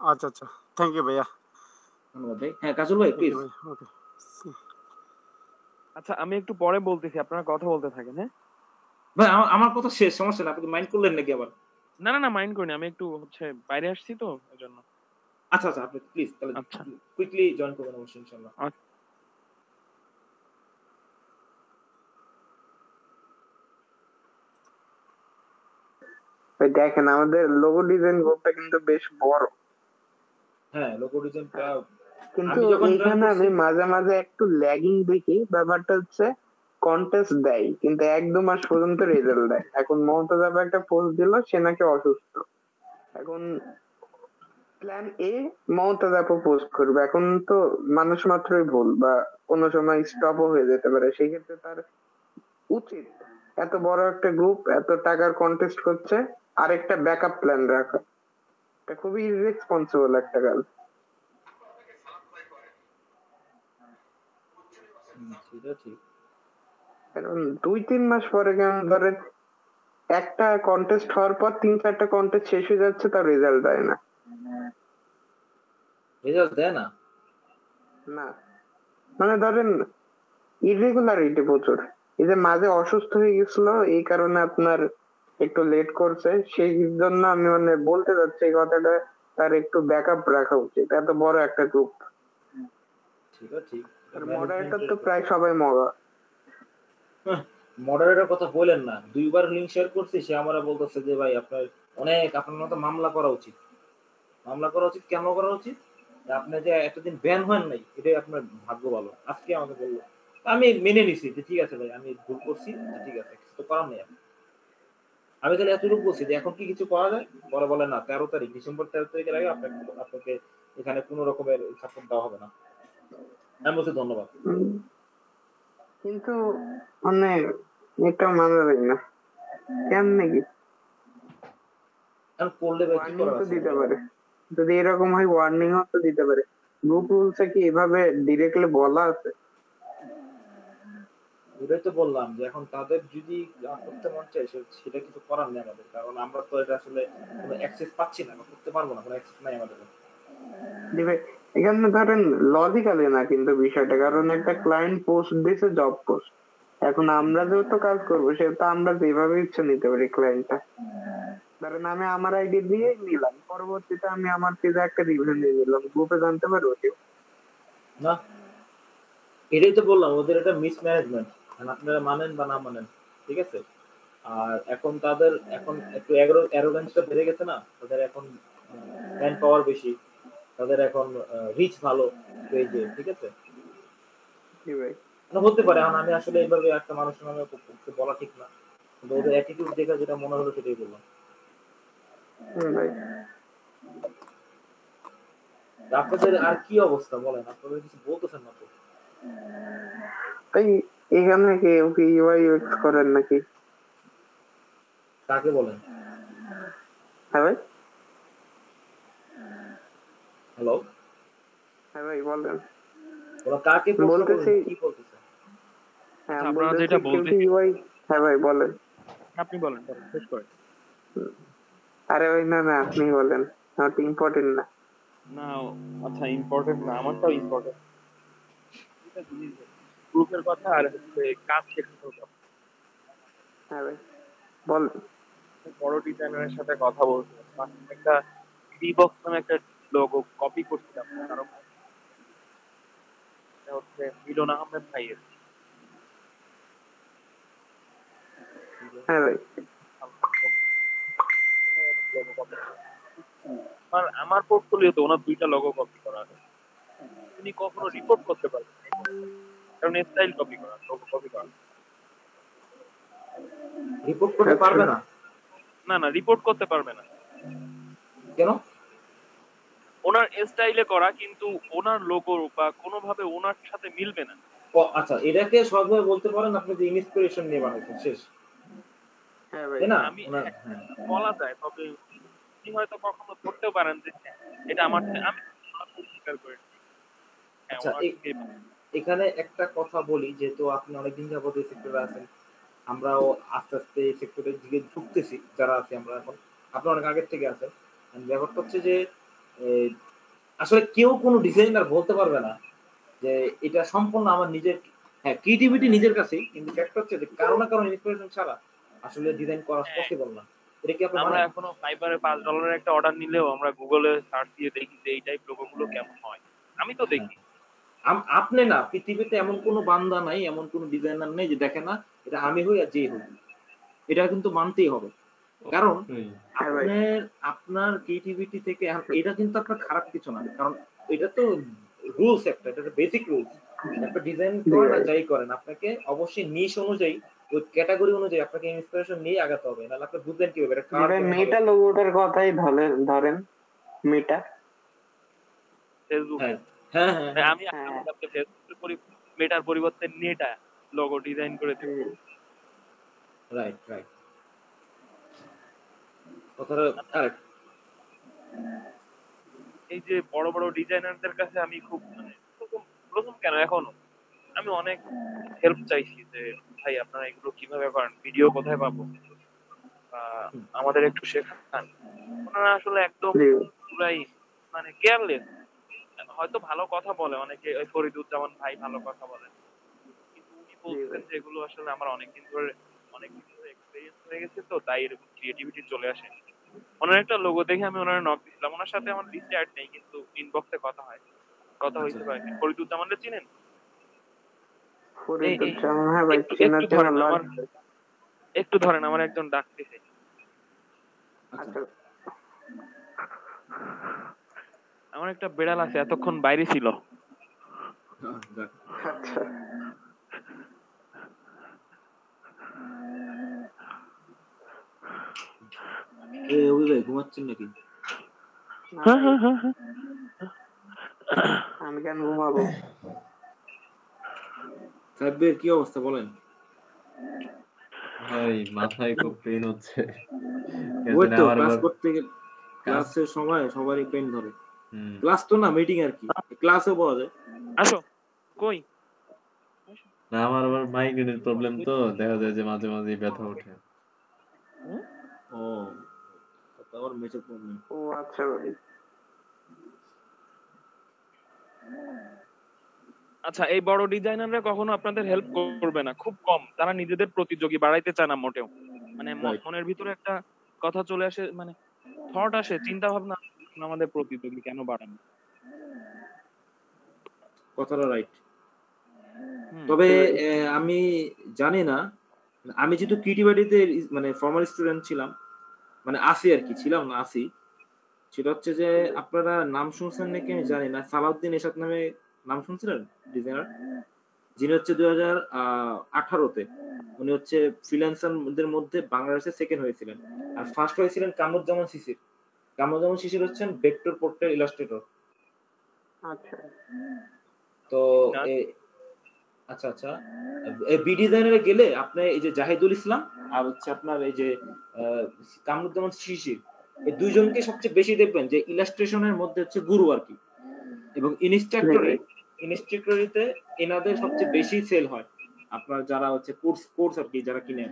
S1: আচ্ছা আচ্ছা। থ্যাংক ইউ ভাইয়া।
S2: ধন্যবাদ ভাই। হ্যাঁ কাজল ভাই প্লিজ
S6: আচ্ছা আমি একটু পরে বলতেছি আপনারা কথা বলতে থাকেন হ্যাঁ?
S2: ভাই আমার কথা শেষ সমস্যা না আপনি মাইন্ড করলেন নাকি আবার?
S6: না না না মাইন্ড করিনি আমি একটু হচ্ছে বাইরে আসছি তো এজন্য।
S2: আচ্ছা আচ্ছা আপনি প্লিজ তাহলে
S6: আচ্ছা।
S2: কুইকলি জয়েন করবেন অবশ্যই ইনশাআল্লাহ।
S3: দেখেন আমাদের লোগো ডিজাইন গ্রুপটা কিন্তু বেশ বড়।
S2: হ্যাঁ লোগো ডিজাইনটা
S3: কিন্তু
S2: আমি যখন
S3: এখানে আমি মাঝে মাঝে একটু ল্যাগিং দেখি। ব্যাপারটা হচ্ছে কন্টেস্ট দেয়, কিন্তু এক দু মাস পর্যন্ত রেজাল্ট দেয়। এখন মমতা একটা পোস্ট দিল, সে নাকি অসুস্থ। এখন প্ল্যান এ মমতা পোস্ট করবে। এখন তো মানুষ মাত্রই ভুল বা কোনো সময় স্টপও হয়ে যেতে পারে। সেক্ষেত্রে তার উচিত এত বড় একটা গ্রুপ এত টাকার কন্টেস্ট করছে, আরেকটা ব্যাকআপ প্ল্যান রাখা। এটা খুবই ইরেসপন্সিবল একটা কাজ
S2: সেটা ঠিক।
S3: দুই তিন মাস পরে কেমন ধরেন একটা কন্টেস্ট হওয়ার পর তিন চারটা কন্টেস্ট শেষ হয়ে যাচ্ছে তার রেজাল্ট দেয় না।
S2: রেজাল্ট দেয় না?
S3: না। মানে ধরেন ইরেগুলারিটি প্রচুর। এই যে মাঝে অসুস্থ হয়ে গেছিল এই কারণে আপনার একটু লেট করছে। সেই জন্য আমি মানে বলতে যাচ্ছি এই কথাটা তার একটু ব্যাকআপ রাখা উচিত। এত বড় একটা গ্রুপ
S2: সেটা ঠিক।
S3: মডারেটর তো প্রায় সবাই মগা।
S2: মডারেটর কথা বলেন না। দুইবার লিঙ্ক শেয়ার করছি, সে আমরা বলতেছে যে, ভাই, আপনার অনেক, আপনার মতো মামলা করা উচিত। মামলা করা উচিত? কেন করা উচিত? আপনি যে এতদিন ব্যান হন নাই, এটাই আপনার ভাগ্য ভালো। আজকে আমাকে বলল। আমি মেনে নিছি যে, ঠিক আছে ভাই, আমি ভুল করছি ঠিক আছে, কিছু তো করার নেই আমি তাহলে এতটুকু বলছি যে, এখন কি কিছু করা যায়? পরে বলে, না, তেরো তারিখ, ডিসেম্বর তেরো তারিখের আগে আপনাকে আপনাকে এখানে কোনো রকমের সাপোর্ট দেওয়া হবে না। আমি বলছি, ধন্যবাদ।
S3: কিন্তু মানে এটা মানা যায় না। কেমনে কি?
S2: এখন করলে কি
S3: দিতে পারে। যদি এরকম হয় ওয়ার্নিং তো দিতে পারে। গ্রুপ রুলসে কি এভাবে ডিরেক্টলি বলা আছে?
S2: ওটাই তো বললাম যে এখন তাদের যদি করতে মন চায় সেটা কিছু করার নেই আমাদের। কারণ আমরা তো এটা আসলে কোনো অ্যাক্সেস পাচ্ছি না করতে পারব না কোনো অ্যাক্সেস নাই আমাদের।
S3: এখানে ধরেন লজিক্যালি না কিন্তু বিষয়টা, কারণ একটা ক্লায়েন্ট পোস্ট দিছে জব পোস্ট এখন আমরা যেহেতু কাজ করব, সেহেতু আমরা যেভাবে ইচ্ছা নিতে পারি ক্লায়েন্টটা ধরেন আমি আমার আইডি দিয়ে নিলাম, পরবর্তীতে আমি আমার পেজে একটা রিভিউ নিয়ে নিলাম গ্রুপে জানতে পারব কেউ
S2: না। এটাই তো বললাম, ওদের এটা মিস ম্যানেজমেন্ট আপনারা মানেন বা না মানেন, ঠিক আছে? আর এখন তাদের, এখন একটু অ্যারোগেন্সটা বেড়ে গেছে না, তাদের এখন ম্যান পাওয়ার বেশি। তাদের এখন রিচ ভালো পেজে ঠিক আছে?
S3: জি ভাই
S2: মানে হতে পারে আমি আসলে এইভাবে একটা মানুষের নামে বলা ঠিক না। কিন্তু ওদের অ্যাটিটিউড দেখে যেটা মনে হলো সেটাই বললাম।
S3: ভাই
S2: আপনাদের আর কি অবস্থা বলেন? আপনাদের কিছু বলতেছেন না তো
S3: তাই এখানে কি ইউআই ইউএক্স করেন নাকি?
S2: কাকে বলেন?
S3: হ্যাঁ ভাই?
S2: হ্যালো
S3: হ্যাঁ ভাই বলেন।
S2: ওরা কাকে প্রশ্ন
S3: বলতেছি-?
S2: কি বলতেছে
S3: হ্যাঁ
S6: আচ্ছা, আপনারা যেটা বলতেছি-
S3: ইউআই হ্যাঁ ভাই বলেন।
S6: আপনি বলেন শেষ করেন।
S3: আরে ভাই না না আপনি বলেন। নট ইম্পর্টেন্ট না।
S6: না আচ্ছা ইম্পর্টেন্ট না আমারটাও ইম্পর্টেন্ট গ্রুপের কথা আর হচ্ছে কাজ শেখানোর কথা
S3: হ্যাঁ ভাই বল
S6: বড় ডিজাইনারের সাথে কথা বলছিলাম একটা ডিবক্স নামে একটা লোগো কপি করছিলাম কারণ হচ্ছে মিলন আহমেদ ভাইয়ের।
S3: হ্যাঁ ভাই।
S6: আমার আমার পোর্টফোলিওতে ওনার দুইটা লোগো কপি করা আছে। তিনি কখনো রিপোর্ট করতে পারবেন না। কারণ স্টাইল কপি করা লোগো কপি করা।
S2: রিপোর্ট করতে পারবে না?
S6: না না রিপোর্ট করতে পারবে না।
S2: কেন?
S6: ওনার স্টাইলে করা কিন্তু ওনার লোগো বা কোনোভাবে ওনার সাথে মিলবে না।
S2: ও আচ্ছা এটাকে সহজভাবে বলতে পারেন আপনি যে ইন্সপিরেশন নিয়ে বানাইছেন শেষ।
S3: হ্যাঁ ভাই।
S6: আমি
S2: হ্যাঁ।
S6: বলা যায় তবে আপনি হয়তো কখনো ধরতেও পারেন যে হ্যাঁ, এটা আমার আমি স্বীকার করি। হ্যাঁ,
S2: আচ্ছা, এখানে একটা কথা বলি যেহেতু আপনি অনেকদিন যাবত এই সেক্টরে আছেন আমরাও আস্তে আস্তে এই সেক্টরের দিকে ঢুকতেছি যারা আছি আমরা এখন। আপনি অনেক আগের থেকে আছেন। ব্যাপারটা হচ্ছে যে আসলে কেউ কোনো ডিজাইনার বলতে পারবে না যে এটা সম্পূর্ণ আমার নিজের হ্যাঁ ক্রিয়েটিভিটি নিজের কাছেই কিন্তু ফ্যাক্ট হচ্ছে যে কারও না কারও ইন্সপিরেশন ছাড়া আসলে ডিজাইন করা
S6: হ্যাঁ।
S2: পসিবল না। এটা কি
S6: আমরা এখনও ফাইবারে পাঁচ ডলারের একটা অর্ডার নিলেও আমরা গুগলে সার্চ দিয়ে দেখি যে এই টাইপ লোগো গুলো কেমন হয়। আমি তো দেখি।
S2: আম- আপনি না পৃথিবীতে এমন কোনো বান্দা নাই এমন কোনো ডিজাইনার নেই যে দেখে না এটা আমি হই আর যে হই। এটা কিন্তু মানতেই হবে। কারণ। আপনার আপনার ক্রিয়েটিভিটি থেকে এটা কিন্তু আপনার খারাপ কিছু না। কারণ এটা তো রুলস একটা এটা বেসিক রুলস একটা ডিজাইন করেন আর যাই করেন আপনাকে অবশ্যই নিশ অনুযায়ী ওই ক্যাটাগরি অনুযায়ী আপনাকে ইন্সপিরেশন নিয়ে আগাতে হবে। নাহলে আপনি কীভাবে এটা কার
S3: মেটা লোগোটার কথাই ধরেন ধরেন মেটা
S6: ফেসবুক
S2: হ্যাঁ। হ্যাঁ
S6: আমি। আমি আপনাকে ফেসবুকের মেটার পরিবর্তে নেটা লোগো ডিজাইন করে দেব।
S2: রাইট রাইট কথাটা কারেক্ট
S6: এই যে বড় বড় ডিজাইনারদের কাছে আমি খুব মানে প্রথম কেন? এখনও। আমি অনেক হেল্প চাইছি যে ভাই আপনারা এগুলো কীভাবে করেন ভিডিও কোথায় পাবো? আমাদের একটু শেখান। ওনারা আসলে একদম পুরাই মানে কেয়ারলেস হয়তো ভালো কথা বলে অনেকে ওই ফরিদুজ্জামান ভাই ভালো কথা বলে কিন্তু উনি বলছেন যে এগুলো আসলে আমার অনেকদিন ধরে অনেকদিন ধরে এক্সপেরিয়েন্স হয়ে গেছে তো তাই এরকম ক্রিয়েটিভিটি চলে আসে। ওনার একটা লোগো দেখে আমি ওনার নক দিছিলাম। ওনার সাথে আমার লিস্টে অ্যাড নেই কিন্তু ইনবক্সে কথা হয়। কথা হইতে পারে। ফরিদুজ্জামানকে চিনেন?
S3: ফরিদুজ্জামান হ্যাঁ ভাই
S6: একটু-
S3: চেনার জন্য
S6: ধরেন আমার একটু ধরেন আমার একজন ডাকতেছে।
S3: আচ্ছা।
S6: আমার একটা বেড়াল আছে এতক্ষণ বাইরে ছিল।
S2: ঘুমাচ্ছেন নাকি
S6: হ্যাঁ
S3: ভাই,
S6: হ্যাঁ হ্যাঁ হ্যাঁ
S3: আমি কেন ঘুমাবো
S2: কি অবস্থা বলেন
S4: ভাই মাথায় খুব পেন হচ্ছে
S2: ওই তো ক্লাস করতে ক্লাসের সময় সবারই পেন ধরে ক্লাস তো না মিটিং আর কি ক্লাসও বলা যায়
S6: আসো কই
S4: না আমার আবার মাইগ্রেনের প্রবলেম তো দেখা যায় যে মাঝে মাঝে ব্যথা ওঠে
S2: ও তো আবার মেচের প্রবলেম
S3: ও আচ্ছা ভাই
S6: আচ্ছা এই বড় ডিজাইনাররা কখনো আপনাদের হেল্প করবে না? খুব কম। তারা নিজেদের প্রতিযোগী বাড়াইতে চায় না মোটেও। মানে মনের ভিতরে একটা কথা চলে আসে মানে থট আসে চিন্তা ভাবনা আমাদের প্রতিযোগী কেন বাড়ানো
S2: কথাটা রাইট
S6: হুম,
S2: তবে আহ, আমি জানি না। আমি যেহেতু কিটিবাড়িতে মানে ফর্মাল স্টুডেন্ট ছিলাম মানে আসি আর কি ছিলাম না আসি। সেটা হচ্ছে যে আপনারা নাম শুনছেন নাকি আমি জানি না। সালাউদ্দিন এসাদ নামে নাম শুনছিলেন ডিজাইনার যিনি হচ্ছে দুই হাজার আঠারোতে। উনি হচ্ছে ফ্রিল্যান্সারদের মধ্যে বাংলাদেশে সেকেন্ড হয়েছিলেন। আর ফার্স্ট হয়েছিলেন কামরুজ্জামান শিশির। কামরুজ্জামান শিশির হচ্ছেন ভেক্টর পোর্টের ইলাস্ট্রেটর
S3: আচ্ছা।
S2: তো আচ্ছা আচ্ছা। বি ডিজাইনারে গেলে আপনি এই যে জাহিদুল ইসলাম আর হচ্ছে আপনার এই যে আহ, কামরুজ্জামান শিশির এই দুইজনকে সবচেয়ে বেশি দেখবেন যে ইলাস্ট্রেশনের মধ্যে হচ্ছে গুরু আর কি। এবং ইনস্ট্রাক্টরে ইনস্ট্রাক্টরিতে এনাদের সবচেয়ে বেশি সেল হয়। আপনার যারা হচ্ছে কোর্স কোর্স আর কি যারা কিনে।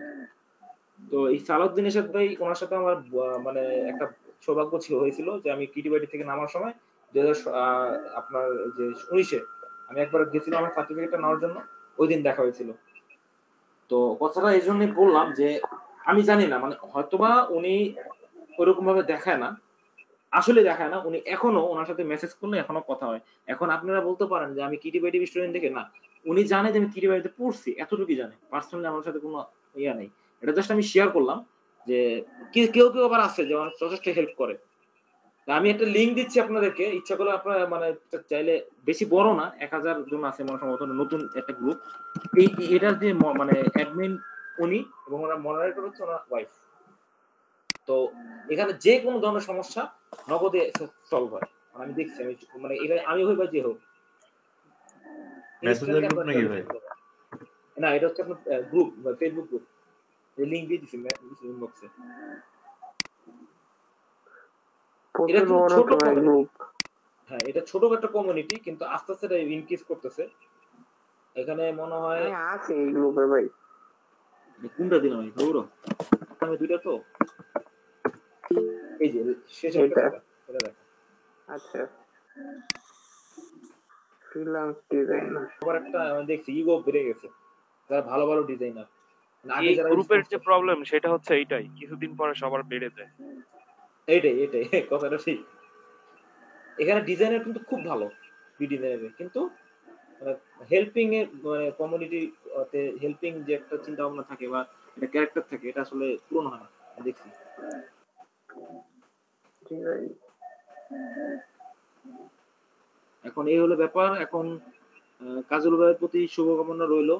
S2: তো এই সালাউদ্দিন এরশাদ ভাই ওনার সাথে আমার মানে একটা সৌভাগ্য ছিল হয়েছিল যে আমি কিটিবাড়ি থেকে নামার সময় আহ, আপনার যে উনিশে আমি একবার গেছিলাম আমার সার্টিফিকেটটা নেওয়ার জন্য, ওই দিন দেখা হয়েছিল। তো কথাটা এই জন্যই বললাম যে, আমি জানি না মানে হয়তোবা উনি ওরকম ভাবে দেখায় না, আসলে দেখায় না, উনি এখনও ওনার সাথে মেসেজ করলে এখনও কথা হয়। এখন আপনারা বলতে পারেন যে, আমি কিটি বাইটি স্টুডেন্ট দেখে, না, উনি জানে যে আমি কিটি বাড়িতে পড়ছি, এতটুকুই জানে। পার্সোনালি আমার সাথে কোনো ইয়া নেই। এটা জাস্ট আমি শেয়ার করলাম যে কেউ কেউ আবার আছে যে যথেষ্ট হেল্প করে। আমি একটা লিঙ্ক দিচ্ছি আপনাদেরকে। ইচ্ছা করলে আপনারা মানে চাইলে বেশি বড় না এক হাজার জন আছে মনে সম্ভবত নতুন একটা গ্রুপ এই এটার যে মানে অ্যাডমিন উনি এবং ওনার মডারেটর হচ্ছে ওনার ওয়াইফ তো এখানে যে কোনো ধরনের সমস্যা নগদে সলভ হয়। আমি দেখছি আমি মানে এটা আমি হই বা যে হোক।
S4: ভাই?
S2: না এটা হচ্ছে আপনার গ্রুপ ফেসবুক গ্রুপ লিঙ্ক দিয়ে দিচ্ছি ইনবক্সে ছোট
S3: ভাই
S2: হ্যাঁ এটা ছোট একটা কমিউনিটি কিন্তু আস্তে আস্তে এটা ইনক্রিজ করতেছে। এখানে মনে হয়
S3: আমি আছি এই গ্রুপে ভাই
S2: কোনটা দিলাম আমি? দৌড়ো আমি দুইটা তো? এই যে শেষ
S3: এটা। আচ্ছা। ফ্রিল্যান্স ডিজাইনার
S2: সবার একটা আমি দেখছি ইগো বেড়ে গেছে। যারা ভালো ভালো ডিজাইনার
S6: এই গ্রুপের যে প্রবলেম সেটা হচ্ছে এইটাই। কিছুদিন পরে সবার বেড়ে যায়।
S2: এইটাই এইটাই কথাটা ঠিক। এখানে ডিজাইনার কিন্তু খুব ভালো বি ডিজাইনারে কিন্তু হেল্পিং এর মানে কমিউনিটি হেল্পিং যে একটা চিন্তা ভাবনা থাকে বা একটা ক্যারেক্টার থাকে এটা আসলে পূরণ হয় না দেখছি।
S3: ঠিক আছে।
S2: এখন এই হলো ব্যাপার এখন আহ, কাজল ভাইয়ের প্রতি শুভকামনা রইল।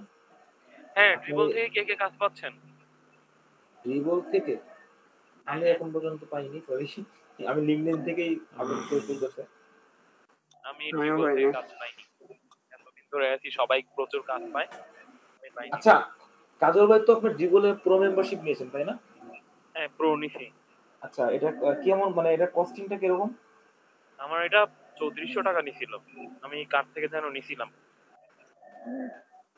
S6: হ্যাঁ ট্রিপল থেকে কে কে কাজ পাচ্ছেন?
S2: রিভল থেকে? আমি এখন পর্যন্ত পাইনি সরি আমি লিঙ্কডিন থেকেই আবেদন করে
S6: আমি কাজ পাইনি। এতদিন ধরে আছি সবাই প্রচুর কাজ পায়।
S2: আচ্ছা কাজল ভাই তো আপনার জীবনে প্রো মেম্বারশিপ নিয়েছেন তাই না?
S6: হ্যাঁ প্রো নিছি।
S2: আচ্ছা এটা কেমন মানে এটা কস্টিংটা কীরকম?
S6: আমার এটা চৌত্রিশশো টাকা নিছিল। আমি কার থেকে যেন নিছিলাম।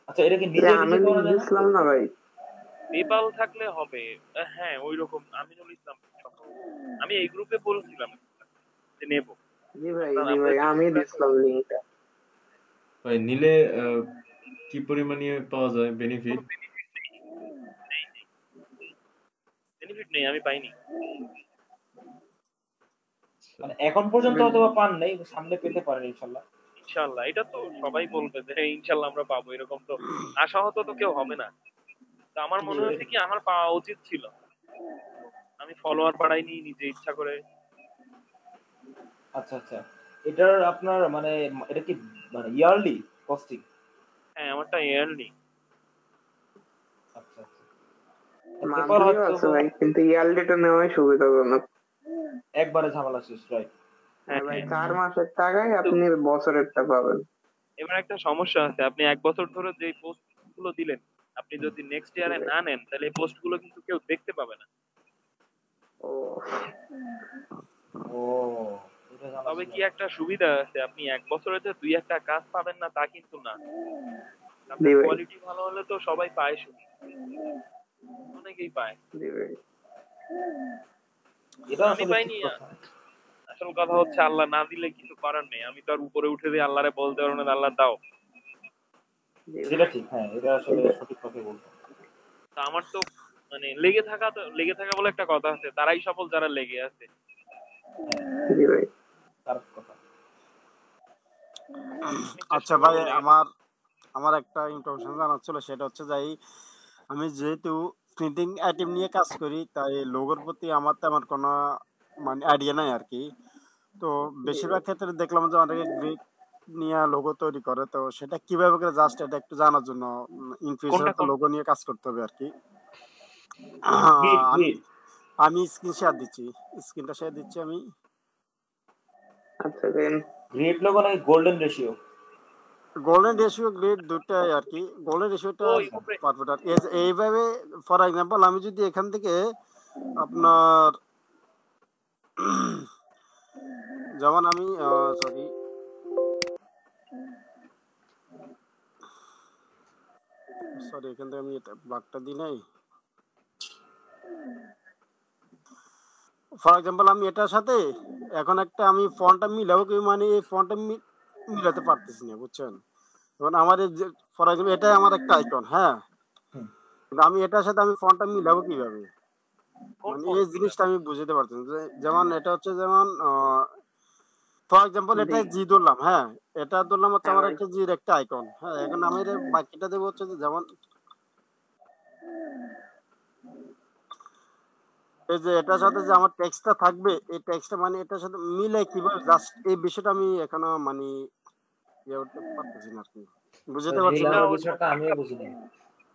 S2: আচ্ছা এটা কি নিজে
S3: আমি
S2: নিজে করা যায় না?
S3: বুঝলাম না ভাই।
S6: পেপাল থাকলে হবে। হ্যাঁ ওই রকম আমিনুল ইসলাম আমি এই গ্রুপে বলছিলাম যে নেব।
S3: জি ভাই জি ভাই আমি দিছিলাম লিঙ্কটা।
S4: ভাই নিলে কি পরিমাণে পাওয়া যায়? বেনিফিট
S6: বেনিফিট নেই। আমি পাইনি।
S2: মানে এখন পর্যন্ত হয়তো পান নাই সামনে পেতে পারেন ইনশাল্লাহ
S6: ইনশাল্লাহ এটা তো সবাই বলবে যে ইনশাল্লাহ আমরা পাবো এরকম তো। আশাহত তো কেউ হবে না। তো আমার মনে হচ্ছে কি আমার পাওয়া উচিত ছিল। আমি ফলোয়ার বাড়াইনি নিজে ইচ্ছা করে।
S2: আচ্ছা আচ্ছা। এটার আপনার মানে এটা কি মানে ইয়ারলি কস্টিং
S6: হ্যাঁ আমারটা ইয়ারলি
S2: আচ্ছা আচ্ছা।
S3: ভাই কিন্তু ইয়ারলিটা নেওয়াই সুবিধাজনক।
S2: একবারে ঝামেলা শেষ রাইট
S3: হ্যাঁ ভাই চার মাসের টাকায় আপনি বছরেরটা পাবেন।
S6: এবার একটা সমস্যা আছে আপনি এক বছর ধরে যে পোস্টগুলো দিলেন আপনি যদি নেক্সট ইয়ারে না নেন তাহলে এই পোস্টগুলো কিন্তু কেউ দেখতে পাবে না।
S3: ও।
S2: ও
S6: তবে কি একটা সুবিধা আছে? আপনি এক বছরে যে দুই একটা কাজ পাবেন না তা কিন্তু না।
S3: ভাই।
S6: কোয়ালিটি ভালো হলে তো সবাই পায় শুধু। অনেকেই পায়।
S2: এটা
S6: আমি পাইনি আসল কথা হচ্ছে আল্লাহ না দিলে কিছু করার নেই। আমি তো আর উপরে উঠে দিয়ে আল্লাহরে বলতে পারব না আল্লাহ দাও।
S2: সেটা ঠিক হ্যাঁ এটা আসলে সঠিক কথা বলতো
S6: তা আমার তো মানে লেগে থাকা তো লেগে থাকা বলে একটা কথা আছে তারাই সফল যারা লেগে আছে।
S3: জি ভাই।
S2: তার কথা।
S1: আচ্ছা ভাই আমার আমার একটা ইনফরমেশন জানার ছিল সেটা হচ্ছে যে আমি যেহেতু প্রিন্টিং আইটেম নিয়ে কাজ করি তাই লোগোর প্রতি আমার তেমন কোনো মানে আইডিয়া নাই আর কি। তো বেশিরভাগ ক্ষেত্রে দেখলাম যে অনেকে গ্রিক নিয়ে লোগো তৈরি করে তো সেটা কীভাবে করে জাস্ট এটা একটু জানার জন্য ইন ফিউচার লোগো নিয়ে কাজ করতে হবে আর কি আমি স্ক্রিন শেয়ার দিচ্ছি স্ক্রিনটা শেয়ার দিচ্ছি আমি।
S3: আচ্ছা দেন।
S2: গ্রিড লোগো নাকি golden ratio
S1: golden ratio grade দুটাই আর কি গোল্ডেন রেশিওটা পারফেক্ট আর এইভাবে ফর এক্সাম্পল আমি যদি এখান থেকে আপনার যেমন আমি সরি সরি এখান থেকে আমি এটা বাগটা দিই নাই। ফর এক্সাম্পল আমি এটার সাথে এখন একটা আমি ফোনটা মিলাবো কি? মানে এই ফোনটা মিলাতে পারতেছি না বুঝছেন? এখন আমার ফর এক্সাম্পল এটাই আমার একটা আইকন হ্যাঁ? কিন্তু আমি এটার সাথে আমি ফোনটা মিলাবো কীভাবে? মানে এই জিনিসটা আমি বুঝতে। যে- যেমন এটা হচ্ছে যেমন ফর এক্সাম্পল এটা
S3: জি।
S1: জি ধরলাম হ্যাঁ। এটা ধরলাম হচ্ছে আমার
S3: হ্যাঁ।
S1: একটা জির একটা আইকন হ্যাঁ। এখন আমি বাকিটা দেবো হচ্ছে যেমন এই যে এটার সাথে যে আমার টেক্সটটা থাকবে এই টেক্সটটা মানে এটার সাথে মিলে কীভাবে জাস্ট এই বিষয়টা আমি এখনও মানে ইয়ে করতে পারতেছি না কি বুঝতে পারছি না?
S2: বিষয়টা আমিও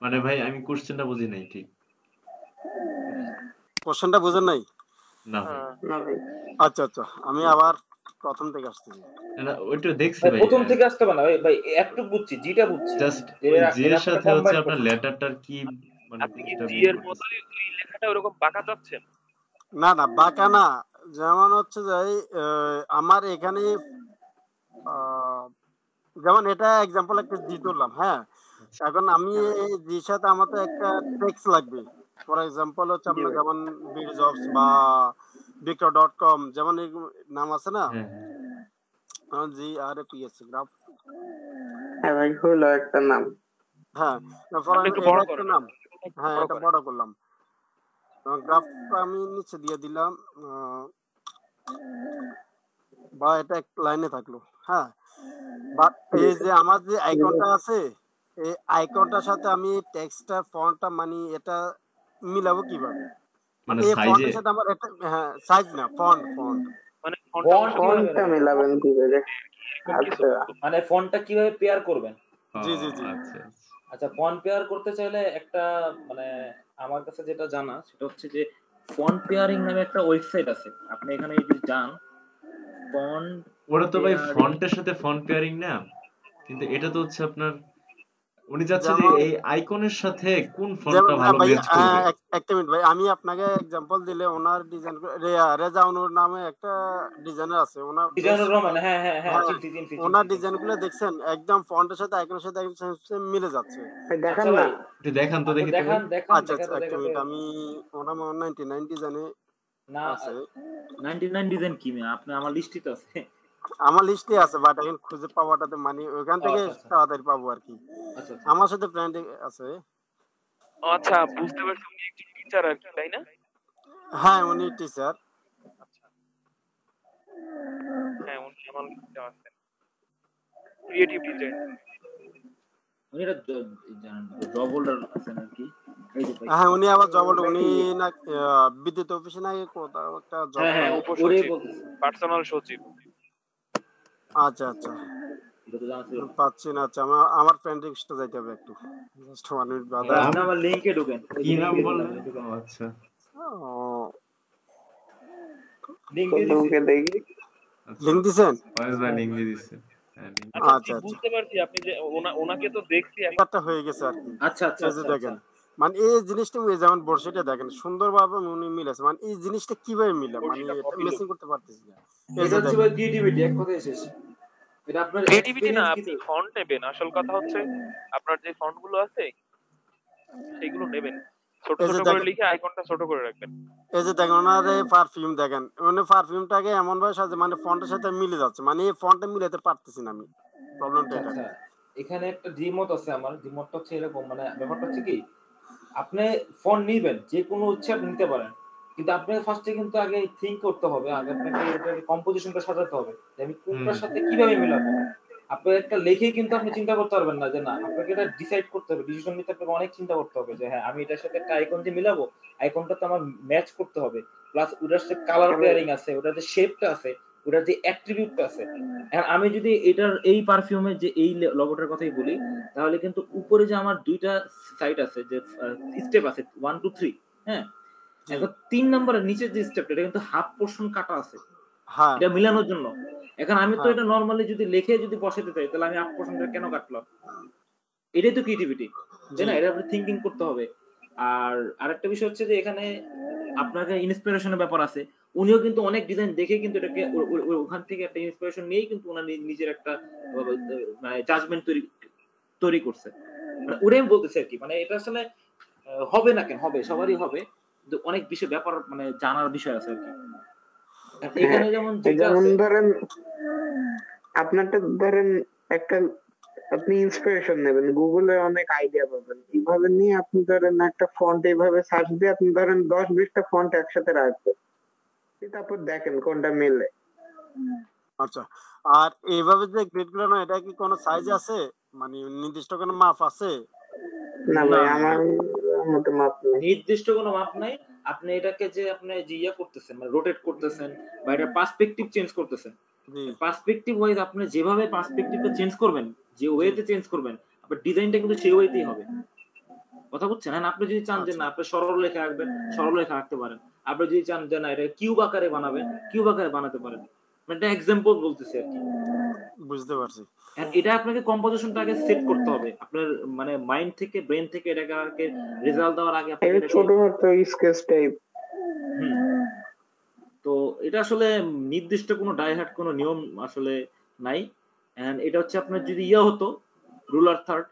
S4: মানে ভাই আমি কোশ্চেনটা বুঝি নাই ঠিক।
S1: কোশ্চেনটা বুঝেন নাই?
S4: না।
S3: না ভাই।
S1: আচ্ছা আচ্ছা। আমি আবার প্রথম থেকে
S4: না ওইটা দেখছি
S2: ভাই, প্রথম থেকে আসতে না ভাই ভাই একটু বুঝছি জিটা বুঝছি।
S4: জাস্ট
S2: এর- এর
S4: সাথে হচ্ছে আপনার লেটারটার কি মানে
S6: আপনি কি জি এর লেখাটা ওরকম বাঁকা যাচ্ছেন
S1: না না বাঁকা না। যেমন হচ্ছে যে আহ, আমার এখানে আহ, যেমন এটা এক্সাম্পল একটা জি ধরলাম হ্যাঁ? এখন আমি এই জির সাথে আমার তো একটা টেক্সট লাগবে। ফর এক্সাম্পল হচ্ছে আপনার যেমন বিড জবস বা বিক্রয় ডট কম যেমন এই নাম আছে না?
S4: হ্যাঁ হ্যাঁ।
S1: জি আর পি এস গ্রাফ
S3: হ্যাঁ হলো একটা নাম।
S1: হ্যাঁ
S6: একটু
S1: এটা
S6: বড়
S1: একটা নাম। হ্যাঁ এটা বড় করলাম। গ্রাফটা আমি নিচে দিয়ে দিলাম আহ, বা এটা এক লাইনে থাকল হ্যাঁ। বাট এই যে আমার যে আইকনটা আছে এই আইকনটার সাথে আমি টেক্সটটা ফন্টটা মানে এটা মিলাবো কীভাবে?
S4: মানে সাইজে
S1: সাথে আমার একটা হ্যাঁ সাইজ না ফন্ট ফন্ট
S6: মানে ফন্টটা
S3: মেলাবেন? কি করে আচ্ছা।
S2: মানে ফোনটা কীভাবে পেয়ার করবেন?
S1: জি, জি, জি।
S4: আচ্ছা আচ্ছা।
S2: আচ্ছা পেয়ার করতে চাইলে একটা মানে আমার কাছে যেটা জানা সেটা হচ্ছে যে ফন্ট পেয়ারিং নামে একটা ওয়েবসাইট আছে। আপনি এখানে যদি যান ফোন
S4: ওটা তো ভাই. ফন্টের সাথে ফন্ট পেয়ারিং না কিন্তু এটা তো হচ্ছে আপনার উনি যাচ্ছে যে এই আইকনের সাথে কোন ফন্টটা ভালো ম্যাচ করবে?
S1: একটা মিনিট ভাই আমি আপনাকে এক্সাম্পল দিলে ওনার ডিজাইন রেজা অনুর নামে একটা ডিজাইনার আছে ওনার
S2: ডিজাইনুর রহমান হ্যাঁ হ্যাঁ হ্যাঁ
S1: হ্যাঁ, ওনার
S2: চিনছি।
S1: ডিজাইনগুলো দেখছেন একদম ফন্টের সাথে আইকনের সাথে একদম মিলে যাচ্ছে।
S3: দেখান
S2: আচ্ছা
S3: না।
S4: একটু দেখান তো দেখি তো
S2: দেখান দেখান
S1: আচ্ছা আচ্ছা একটা মিনিট আমি ওনার নাইনটি নাইন ডিজাইনে
S2: না
S1: আছে।
S2: 99 ডিজাইন কি আপনি আমার লিস্টে তো আছে।
S1: আমার লিস্টে আছে বাট এখন খুঁজে পাওয়াটাতে মানে ওইখান থেকে
S2: আচ্ছা, আচ্ছা।
S1: তাড়াতাড়ি পাবো আর কি।
S2: আচ্ছা
S1: আমার সাথে ফ্রেন্ড আছে।
S6: আচ্ছা বুঝতে পারছি উনি একজন টিচার আর কি তাই না?
S1: হ্যাঁ উনি টিচার
S6: হ্যাঁ উনি আমার লিস্টে আছেন। ক্রিয়েটিভ ডিজাইন
S2: উনি এটা জব হোল্ডার আছেন আর কি। এই যে ভাই
S1: হ্যাঁ উনি আবার জব উনি না আহ, বিদ্যুৎ অফিসে নাকি কোথাও একটা জব
S2: হ্যাঁ
S6: পার্সোনাল সচিব।
S1: আচ্ছা আচ্ছা। পাচ্ছি না আচ্ছা। আমার আমার ফ্রেন্ড রিকোয়েস্টে যাইতে হবে একটু। জাস্ট ওয়ান মিনিট বাদে
S4: হ্যাঁ,
S2: আপনি আমার লিংকে ঢোকেন।
S4: কি নাম বললেন? আচ্ছা।
S3: ঢুকে দেখি?
S4: আচ্ছা।
S1: দিছেন?
S4: ফয়েজ ভাই হ্যাঁ link
S6: আচ্ছা
S1: আচ্ছা, আচ্ছা।
S6: বুঝতে পারছি। আপনি যে ওনাকে তো দেখছি।
S1: ব্যাপারটা হয়ে গেছে আর কি।
S2: আচ্ছা আচ্ছা আচ্ছা
S1: দেখেন। মানে এই জিনিসটা ওই যেমন বর্ষিটা দেখেন সুন্দরভাবে উনি মিলেছে। মানে এই জিনিসটা কীভাবে মিলে? মানে এটা মেসিং করতে পারতেছি না। এই
S2: এটা
S1: যে
S2: হচ্ছে ক্রিয়েটিভিটি এক কথায় আপনার
S6: ক্রিয়েটিভিটি না আপনি ফন্ট নেবেন। আসল কথা হচ্ছে আপনার যে ফন্টগুলো আছে সেগুলো নেবেন। ছোট ছোট করে লিখে আইকনটা ছোট করে রাখবেন।
S1: এই যে দেখেন ওনার এই পারফিউম দেখেন। মানে পারফিউমটাকে এমন ভাবে সাজে মানে ফন্টের সাথে মিলে যাচ্ছে। মানে এই ফন্টে মিলাতে পারতেছি না আমি। প্রবলেমটা এটা।
S2: আচ্ছা এখানে একটা ডিমত আছে আমার। ডিমতটা হচ্ছে এরকম মানে ব্যাপারটা হচ্ছে কি আপনি ফোন নিবেন যে কোনো ইচ্ছে আপনি নিতে পারেন। কিন্তু আপনাকে ফার্স্টে কিন্তু আগে থিঙ্ক করতে হবে আগে আপনাকে কম্পোজিশনটা সাজাতে হবে। যে আমি কোনটার সাথে কীভাবে মিলাবো? আপনি একটা লেখে কিন্তু আপনি চিন্তা করতে পারবেন না যে না আপনাকে এটা ডিসাইড করতে হবে ডিসিশন নিতে আপনাকে অনেক চিন্তা করতে হবে যে হ্যাঁ আমি এটার সাথে একটা আইকন যে মিলাবো আইকনটা তো আমার ম্যাচ করতে হবে। প্লাস ওটার সাথে কালার পেয়ারিং আছে ওটার যে শেপটা আছে ওটার যে অ্যাট্রিবিউটটা আছে। আমি যদি এটার এই পারফিউমের যে এই লগোটার কথাই বলি তাহলে কিন্তু উপরে যে আমার দুইটা সাইড আছে যে স্টেপ আছে ওয়ান টু থ্রি হ্যাঁ? এখন তিন নম্বরের নিচের যে স্টেপটা এটা কিন্তু হাফ পোর্শন কাটা আছে।
S1: হ্যাঁ।
S2: এটা মিলানোর জন্য। এখন আমি তো
S1: হ্যাঁ।
S2: এটা নর্মালি যদি লিখে যদি বসাতে চাই তাহলে আমি হাফ পোর্শনটা কেন কাটলাম? এটাই তো ক্রিয়েটিভিটি তাই না? এটা আপনি থিঙ্কিং করতে হবে। আর আরেকটা বিষয় হচ্ছে যে এখানে আপনাকে ইন্সপিরেশনের ব্যাপার আছে। উনিও কিন্তু অনেক ডিজাইন দেখে কিন্তু এটাকে ওখান থেকে একটা ইন্সপিরেশন নিয়েই কিন্তু ওনার নিজের একটা মানে জাজমেন্ট তৈরি তৈরি করছে। মানে আমি বলতেছি আর কি মানে এটা আসলে হবে না কেন? হবে সবারই হবে। অনেক বিষয় ব্যাপার মানে জানার বিষয় আছে আর কি। এখানে যেমন
S3: যেমন ধরেন আপনারটা ধরেন একটা আপনি ইন্সপিরেশন নেবেন। গুগলে অনেক আইডিয়া পাবেন। কীভাবে নিয়ে আপনি ধরেন একটা ফন্ট এইভাবে সার্চ দিয়ে আপনি ধরেন দশ বিশটা ফন্ট একসাথে রাখবেন। তারপর দেখেন কোনটা মেলে।
S1: আচ্ছা। আর এইভাবে যে গ্রেডগুলো না এটা কি কোনো সাইজ আছে? মানে নির্দিষ্ট কোনো মাপ আছে?
S3: না ভাই আমার মতো মাপ নেই।
S2: নির্দিষ্ট কোনো মাপ নাই। আপনি এটাকে যে আপনি যে ইয়ে করতেছেন মানে রোটেট করতেছেন বা এটা পার্সপেক্টিভ চেঞ্জ করতেছেন। পার্সপেক্টিভ ওয়াইজ আপনি যেভাবে পার্সপেক্টিভটা চেঞ্জ করবেন যে ওয়েতে চেঞ্জ করবেন আপনার ডিজাইনটা কিন্তু সেই ওয়েতেই হবে। কথা বুঝছেন? হ্যাঁ আপনি যদি চান যে না আপনি সরল রেখা রাখবেন সরল রেখা রাখতে পারেন। আপনি যদি চান যে না এটা কিউব আকারে বানাবেন কিউব আকারে বানাতে পারেন। মানে একটা এক্সাম্পল বলতেছি আর কি।
S1: বুঝতে পারছি।
S2: এটা আপনাকে কম্পোজিশনটা আগে সেট করতে হবে। আপনার মানে মাইন্ড থেকে ব্রেন থেকে এটাকে রেজাল্ট দেওয়ার আগে আপনাকে
S3: এটা
S2: এটাকে-
S3: স্কেচ টাইপ
S2: তো এটা আসলে নির্দিষ্ট কোনো ডাইহার্ট কোনো নিয়ম আসলে নাই। এন্ড এটা হচ্ছে আপনার যদি ইয়ে হতো রুলার থার্ড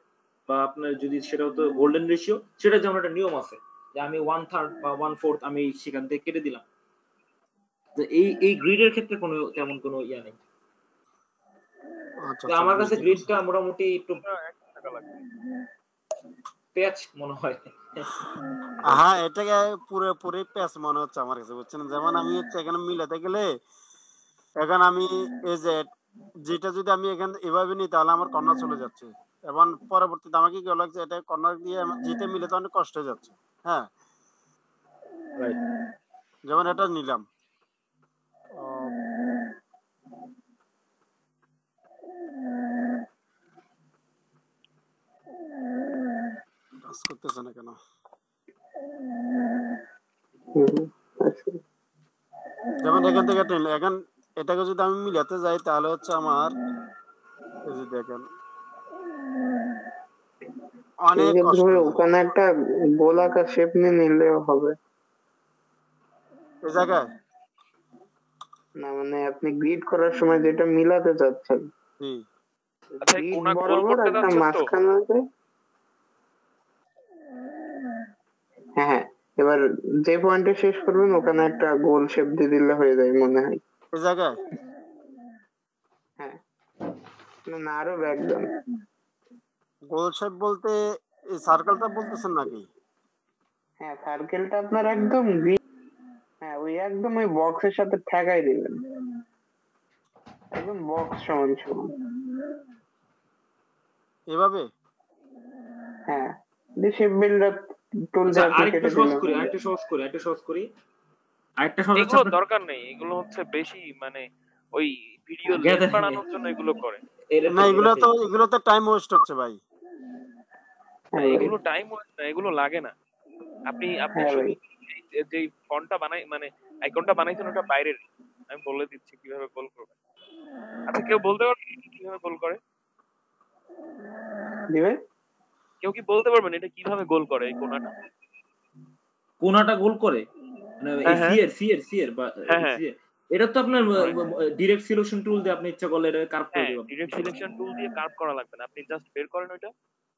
S2: বা আপনার যদি সেটা হতো গোল্ডেন রেশিও সেটা যেমন একটা নিয়ম আছে যে আমি ওয়ান থার্ড বা ওয়ান ফোর্থ আমি সেখান থেকে কেটে দিলাম। এই এই গ্রিডের ক্ষেত্রে কোনো তেমন কোনো ইয়া নেই। আমার কাছে গ্রিডটা মোটামুটি একটু
S6: একশো টাকা লাগবে।
S2: পেঁয়াজ মনে হয়।
S1: হ্যাঁ এটাকে পুরোপুরি প্যাচ মনে হচ্ছে আমার কাছে বুঝছেন? যেমন আমি হচ্ছে এখানে মিলাতে গেলে এখন আমি এই যে যেটা যদি আমি এখান এভাবে নিই তাহলে আমার কর্নার চলে যাচ্ছে। এবং পরবর্তীতে আমাকে কি লাগছে এটা কর্নার দিয়ে যেতে মিলে তো অনেক কষ্ট হয়ে যাচ্ছে। হ্যাঁ? যেমন এটা নিলাম। কাজ করতেছে না কেন
S3: হুম।
S1: যেমন এখান থেকে একটা এখন এটাকে যদি আমি মিলাতে যাই তাহলে হচ্ছে আমার এই যে দেখেন অনেক।
S3: ওখানে একটা গোলাকার শেপ নিয়ে নিলেও হবে
S1: এই জায়গায়
S3: না মানে আপনি গ্রিড করার সময় যেটা মিলাতে চাচ্ছেন
S1: জি
S6: আচ্ছা,
S3: গ্রিড বরাবর
S6: করতে
S3: একটা
S6: যাচ্ছেন তো?
S3: মাঝখানে আছে হ্যাঁ হ্যাঁ। এবার যে পয়েন্টে শেষ করবেন ওখানে একটা গোল শেপ দিয়ে দিলে হয়ে যায় মনে হয়। হ্যাঁ। না, আরও ব্যাকডাউন
S1: গোল শেপ বলতে এই সার্কেলটা বলতেছেন নাকি?
S3: হ্যাঁ সার্কেলটা আপনার একদম হ্যাঁ ওই একদম ওই বক্সের সাথে ঠেকাই দিলেন একদম বক্স সমান সমান।
S1: এভাবে?
S3: হ্যাঁ। দিয়ে শেপ
S2: আচ্ছা
S3: দিয়ে
S2: আরেকটু সহজ করি আরেকটু সহজ করি আরেকটু সহজ করি। আরেকটা সহজ
S6: এগুলো দরকার নেই এগুলো হচ্ছে বেশি মানে ওই ভিডিও লেন্থ বাড়ানোর জন্য এগুলো করে।
S1: না এগুলো তো এগুলো তো টাইম ওয়েস্ট হচ্ছে ভাই।
S6: এগুলো টাইম না এগুলো লাগে না। আপনি আপনি
S3: হ্যাঁ।
S6: এই- যে- যেই ফন্টটা বানাই মানে আইকনটা বানাইছেন ওটা বাইরের। আমি বলে দিচ্ছি কীভাবে গোল করবেন। আচ্ছা কেউ বলতে পারবে কীভাবে গোল করে?
S3: দিবে?
S6: কেউ কি বলতে পারবেন এটা কীভাবে গোল করে এই কোনাটা?
S2: কোনাটা গোল করে? মানে
S6: হ্যাঁ, হ্যাঁ।
S2: সিএর সিএর সিএর বা
S6: হ্যাঁ,
S2: এটা তো আপনার ডিরেক্ট সিলেকশন টুল দিয়ে আপনি ইচ্ছা করলে এটা কার্ভ করে দিবেন।
S6: ডিরেক্ট সিলেকশন টুল দিয়ে কার্ভ করা লাগবে না। আপনি জাস্ট বের করেন ওইটা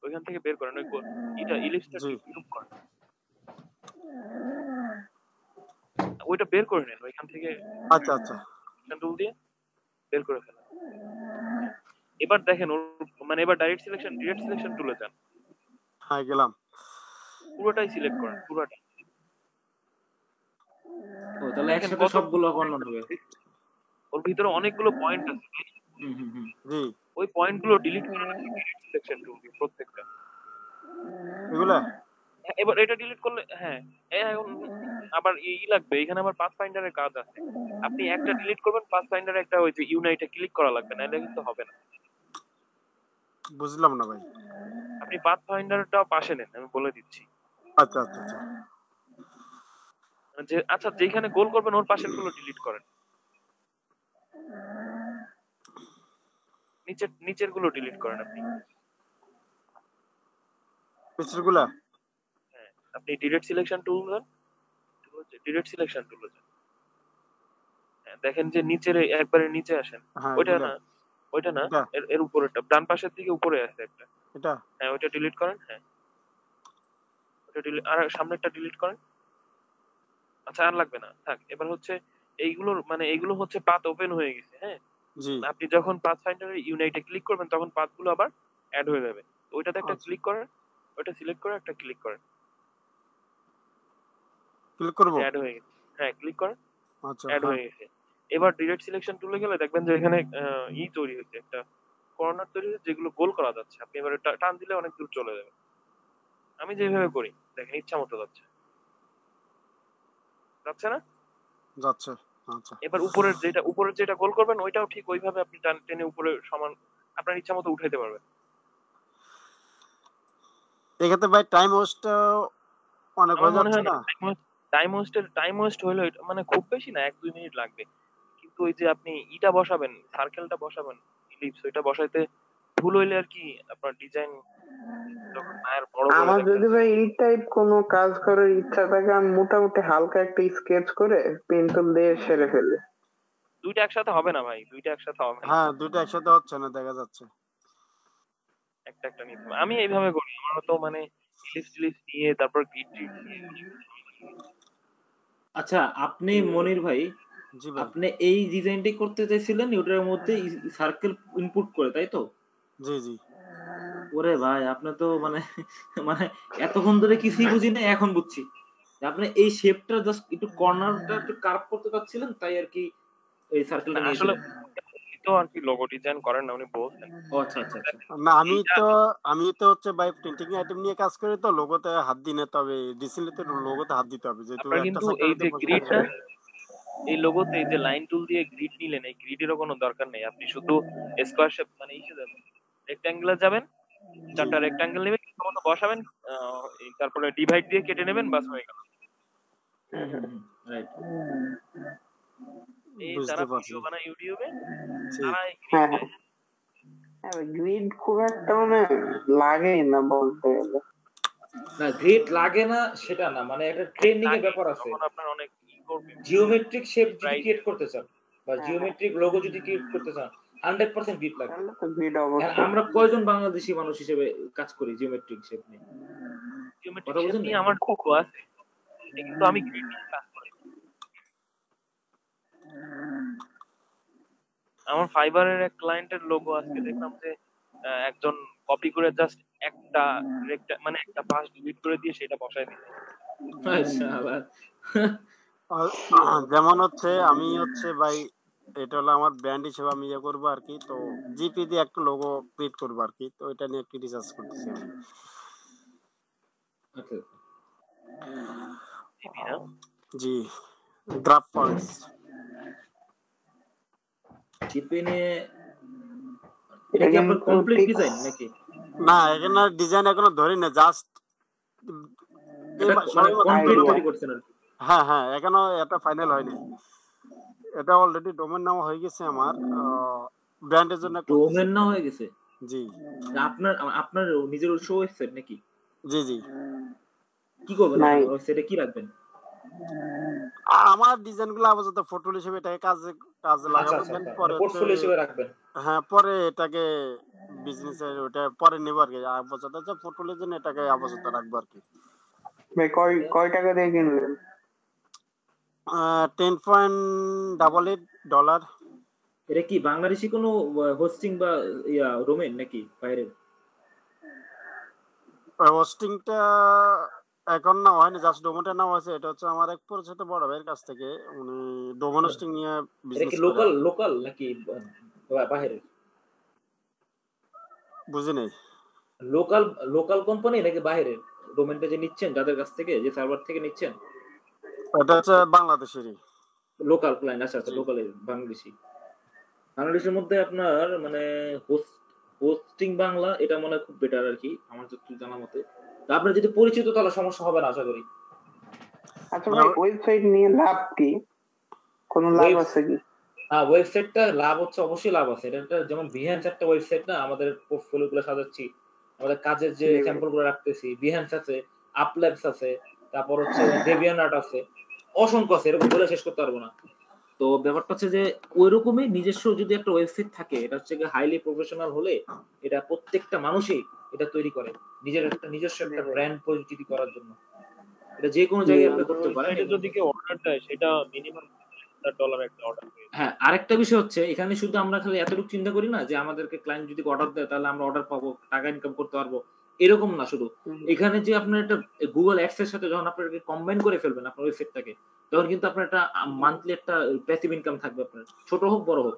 S6: ওইখান থেকে বের করেন ওই গোল এটা ইলিপসটা। গ্রুপ করেন। ওইটা বের করে নেন ওইখান থেকে
S1: আচ্ছা আচ্ছা।
S6: টুল দিয়ে বের করে ফেলেন। এবার দেখেন মানে এবার ডাইরেক্ট সিলেকশন ডিরেক্ট সিলেকশন টুলে যান।
S1: হ্যাঁ গেলাম।
S6: পুরোটাই সিলেক্ট করেন পুরোটা।
S2: ও তাহলে একসাথে সবগুলো কর্নার হবে
S6: ওর ভিতরে অনেকগুলো পয়েন্ট আছে।
S2: হুম হুম হুম।
S1: জি।
S6: ওই পয়েন্টগুলো ডিলিট করে সিলেকশন দিয়ে প্রত্যেকটা।
S1: এগুলা?
S6: হ্যাঁ, এবার এটা ডিলিট করলে হ্যাঁ। এখন আবার ই লাগবে। এখানে আবার পাথ ফাইন্ডারের কাজ আছে। আপনি একটা ডিলিট করবেন পাথ ফাইন্ডারে একটা ওই যে ইউনাইটে ক্লিক করা লাগবে না এটা কিন্তু হবে না।
S1: বুঝলাম না ভাই।
S6: আপনি পাথ ফাইন্ডারটাও পাশে নেন আমি বলে দিচ্ছি।
S1: আচ্ছা আচ্ছা আচ্ছা।
S6: যে আচ্ছা যেখানে গোল করবেন ওর পাশেরগুলো ডিলিট করেন। নিচের নিচেরগুলো ডিলিট করেন আপনি।
S1: পিকচারগুলা
S6: হ্যাঁ আপনি ডিরেক্ট সিলেকশন টুল দেন ডিরেক্ট সিলেকশন টুল দেন দেখেন যে নিচের একবারে নিচে আসেন।
S1: হ্যাঁ
S6: ওইটা না ওইটা না? এর উপরেরটা ডান পাশের দিকে উপরে আছে একটা।
S1: এটা।
S6: হ্যাঁ ওইটা ডিলিট করেন হ্যাঁ। ওটা ডিলিট আর সামনেরটা ডিলিট করেন। আচ্ছা আর লাগবে না। থাক এবার হচ্ছে এইগুলোর মানে এইগুলো হচ্ছে পাথ ওপেন হয়ে গেছে হ্যাঁ?
S1: জি।
S6: আপনি যখন পাথ ফাইন্ডারে ইউনাইটে ক্লিক করবেন তখন পাথগুলো আবার অ্যাড হয়ে যাবে। ওইটাতে একটা
S1: আচ্ছা।
S6: ক্লিক করেন ওইটা সিলেক্ট করে একটা ক্লিক করেন
S1: ক্লিক করব?
S6: অ্যাড হয়ে গেছে। হ্যাঁ ক্লিক করেন
S1: আচ্ছা
S6: অ্যাড।
S1: হয়ে
S6: গেছে। এবার ডিরেক্ট সিলেকশন টুলে গেলে দেখবেন যে এখানে ই তৈরি হয়েছে একটা কর্নার তৈরি হয়েছে যেগুলো গোল করা যাচ্ছে। আপনি এবারে টান দিলে অনেক দূর চলে যাবে। আমি যেভাবে করি দেখেন ইচ্ছা মতো যাচ্ছে। যাচ্ছে না?
S1: যাচ্ছে আচ্ছা
S6: এবার উপরের যেটা উপরের যেটা গোল করবেন ওইটাও ঠিক ওইভাবে আপনি টান টেনে উপরে সমান আপনার ইচ্ছা মতো উঠাইতে পারবেন।
S1: এক্ষেত্রে ভাই টাইম ওয়েস্ট অনেক হয়ে যাচ্ছে না
S6: টাইম ওয়েস্টের টাইম ওয়েস্ট হলো মানে খুব বেশি না এক দুই মিনিট লাগবে। কিন্তু ওই যে আপনি ইটা বসাবেন সার্কেলটা বসাবেন ইলিপস ওইটা বসাইতে ভুল হইলে আর কি আপনার ডিজাইন
S3: আমার যদি ভাই এই টাইপ কোনো কাজ করার ইচ্ছা থাকে আমি মোটামুটি হালকা একটা স্কেচ করে পেন্সিল দিয়ে সেরে ফেলি।
S6: দুইটা একসাথে হবে না ভাই দুইটা একসাথে হবে। না
S1: হ্যাঁ দুইটা একসাথে হচ্ছে না দেখা যাচ্ছে।
S6: একটা একটা নিতে আমি এইভাবে করি আমার তো মানে ইলিপস টিলিপস নিয়ে তারপর গ্রিড দিয়ে
S2: আচ্ছা আপনি মনির ভাই আপনি এই ডিজাইনটি করতে চাইছিলেন ওটার মধ্যে সার্কেল ইনপুট করে তাই তো?
S1: জি জি।
S2: ওরে ভাই আপনি তো মানে মানে এতক্ষণ ধরে কিছুই বুঝি না এখন বুঝছি। আপনি এই শেপটা জাস্ট একটু কর্নারটা একটু কার্ভ করতে চাচ্ছিলেন তাই আর কি এই সার্কেলটা
S6: আসলে তো আর কি লোগো ডিজাইন করেন না উনি বলছেন।
S2: আচ্ছা আচ্ছা আচ্ছা।
S1: না আমি তো আমি তো হচ্ছে ভাই প্রিন্টিং আইটেম নিয়ে কাজ করি তো লোগোতে হাত দিই না তবে ডিসিলিতে লোগোতে হাত দিতে হবে যেহেতু একটা
S6: কিন্তু এই যে গ্রিডটা। এই লোগোতে এই যে লাইন টুল দিয়ে গ্রিড নিলেন এই গ্রিডেরও কোনো দরকার নেই। আপনি শুধু স্কোয়ার শেপ মানে ইসে যাবেন রেক্ট্যাঙ্গুলার যাবেন চারটা রেক্ট্যাঙ্গেল নেবেন মতো বসাবেন তারপরে ডিভাইড দিয়ে কেটে নেবেন বাস হয়ে গেল।
S2: রাইট
S6: এই
S1: পারছি।
S6: ভিডিও বানায় ইউটিউবে তারা
S3: হ্যাঁ
S6: grid
S3: হ্যাঁ। গ্রিড খুব একটা মানে লাগেই না বলতে গেলে।
S2: না গ্রেট লাগে না সেটা না। মানে একটা ট্রেন্ডিং এর ব্যাপার আছে।
S6: তখন আপনার অনেক করবে।
S2: জিওমেট্রিক শেপ যদি. ক্রিয়েট করতে চান বা
S3: হ্যাঁ।
S2: জিওমেট্রিক লোগো যদি ক্রিয়েট করতে চান হান্ড্রেড পার্সেন্ট গ্রিড লাগবে। আমরা কয়জন বাংলাদেশি মানুষ হিসেবে কাজ করি জিওমেট্রিক শেপ নিয়ে? কথা
S6: আমার খুব আছে। কিন্তু আমি গ্রিড নিয়ে কাজ করি। আমার ফাইবারের এক ক্লায়েন্টের লোগো আজকে দেখলাম যে আহ, একজন কপি করে জাস্ট একটা মানে একটা পাস ডিলিট করে দিয়ে সেটা বসায় দিয়েছে
S2: আচ্ছা
S1: যেমন হচ্ছে আমি হচ্ছে ভাই এটা হলো আমার ব্র্যান্ড হিসেবে আমি ইয়ে করব আর কি। তো জিপি দিয়ে একটা লোগো ক্রিয়েট করব আর কি। তো এটা নিয়ে একটু রিসার্চ করতেছি আমি।
S2: আচ্ছা
S6: না
S1: জি গ্রাফ পয়েন্টস
S2: জিপে নিয়ে এটা কি আপনার কমপ্লিট ডিজাইন নাকি?
S1: না এখানে ডিজাইন এখনও ধরি না জাস্ট
S2: কমপ্লিট তৈরি করছেন আর কি।
S1: হ্যাঁ হ্যাঁ এখনও এটা ফাইনাল হয়নি। এটা অলরেডি ডোমেন নাম হয়ে গেছে আমার ব্র্যান্ডের জন্য
S2: ডোমেন না হয়ে গেছে?
S1: জি।
S2: আপনার আপনার নিজের উৎস ওয়েবসাইট নাকি?
S1: জি জি।
S2: কি করবেন? ওয়েবসাইটে কি রাখবেন?
S1: আমার ডিজাইনগুলো আপাতত ফটো হিসেবে এটাকে কাজে কাজে
S2: আচ্ছা
S1: লাগাবো।
S2: আচ্ছা
S1: then পরে
S2: পোর্টফোলিও হিসেবে রাখবেন?
S1: হ্যাঁ পরে এটাকে বিজনেসের ওটা পরে নেব আর কি। আপাতত হচ্ছে ফটোলের জন্য এটাকে আপাতত রাখব আর কি।
S3: ভাই কয় কয় টাকা দিয়ে কিনলেন
S1: ten point double eight dollar
S2: এটা কি বাংলাদেশি কোনো হোস্টিং বা ইয়া ডোমেন নাকি বাইরের?
S1: হোস্টিংটা এখন না হয়নি জাস্ট ডোমোটা নাম আছে। এটা হচ্ছে আমার এক পরিচিত বড় ভাইয়ের কাছ থেকে। উনি ডোমোন হোস্টিং নিয়ে বিজনেস
S2: লোকাল লোকাল নাকি বাইরের
S1: বুঝি নেই।
S2: লোকাল লোকাল কোম্পানি নাকি বাইরের ডোমেনটা যে নিচ্ছেন যাদের কাছ থেকে যে সার্ভার থেকে নিচ্ছেন?
S1: এটা হচ্ছে বাংলাদেশেরই।
S2: লোকাল ক্লায়েন্ট আচ্ছা আচ্ছা
S1: জি।
S2: লোকাল বাংলাদেশি। বাংলাদেশের মধ্যে আপনার মানে হোস্ট হোস্টিং বাংলা এটা মনে হয় খুব বেটার আর কি আমার যতটুকু জানা মতে। আপনার যদি পরিচিত তাহলে সমস্যা হবে না আশা করি।
S3: আচ্ছা ভাই ওয়েবসাইট নিয়ে লাভ কি? কোন লাভ আছে কি?
S2: হ্যাঁ ওয়েবসাইটটা লাভ হচ্ছে অবশ্যই লাভ আছে। এটা যেমন বিহান্স একটা ওয়েবসাইট না আমাদের পোর্টফোলিও গুলো সাজাচ্ছি। আমাদের কাজের যে। স্যাম্পলগুলো রাখতেছি বিহান্স আছে আপল্যাবস আছে তারপর হচ্ছে ডেভিয়ান আর্ট আছে। অসংখ্য আছে এরকম বলে শেষ করতে পারব না। তো ব্যাপারটা হচ্ছে যে ওইরকমই নিজস্ব যদি একটা ওয়েবসাইট থাকে এটা হচ্ছে হাইলি প্রফেশনাল হলে এটা প্রত্যেকটা মানুষই এটা তৈরি করে। নিজের একটা নিজস্ব একটা ব্র্যান্ড পরিচিতি করার জন্য। এটা যে কোনো জায়গায় আপনি করতে পারেন।
S6: ওয়েবসাইটে যদি কেউ অর্ডার দেয় সেটা মিনিমাম ডলার একটা অর্ডার
S2: হ্যাঁ আরেকটা বিষয় হচ্ছে এখানে শুধু আমরা খালি এতটুকু চিন্তা করি না যে আমাদেরকে ক্লায়েন্ট যদি অর্ডার দেয় তাহলে আমরা অর্ডার পাবো টাকা ইনকাম করতে পারব। এরকম না শুধু। এখানে যে আপনার একটা গুগল অ্যাক্স এর সাথে যখন আপনাকে কম্বাইন করে ফেলবেন আপনার ওয়েবসাইটটাকে তখন কিন্তু আপনার একটা মান্থলি একটা প্যাসিভ ইনকাম থাকবে আপনার। ছোট হোক বড় হোক।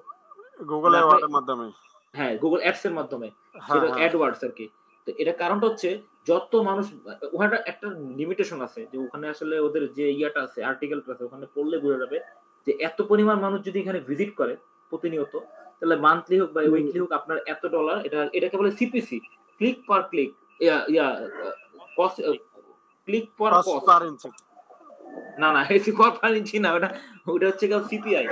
S1: গুগলে ওয়ার্ডের মাধ্যমে।
S2: হ্যাঁ গুগল অ্যাপস এর মাধ্যমে।
S1: হ্যাঁ
S2: সেটা অ্যাডওয়ার্ডস আর কি। তো এটা কারণটা হচ্ছে যত মানুষ ওখানে একটা লিমিটেশন আছে যে ওখানে আসলে ওদের যে ইয়াটা আছে আর্টিকেলটা আছে ওখানে পড়লে বোঝা যাবে যে এত পরিমাণ মানুষ যদি এখানে ভিজিট করে প্রতিনিয়ত তাহলে মান্থলি হোক বা উইকলি হোক আপনার এত ডলার এটা এটাকে বলে CPC click per click yeah yeah per
S1: cost
S2: cost
S1: per inch
S2: না না এসি পার ইঞ্চি না ওটা ওটা হচ্ছে সিপিআই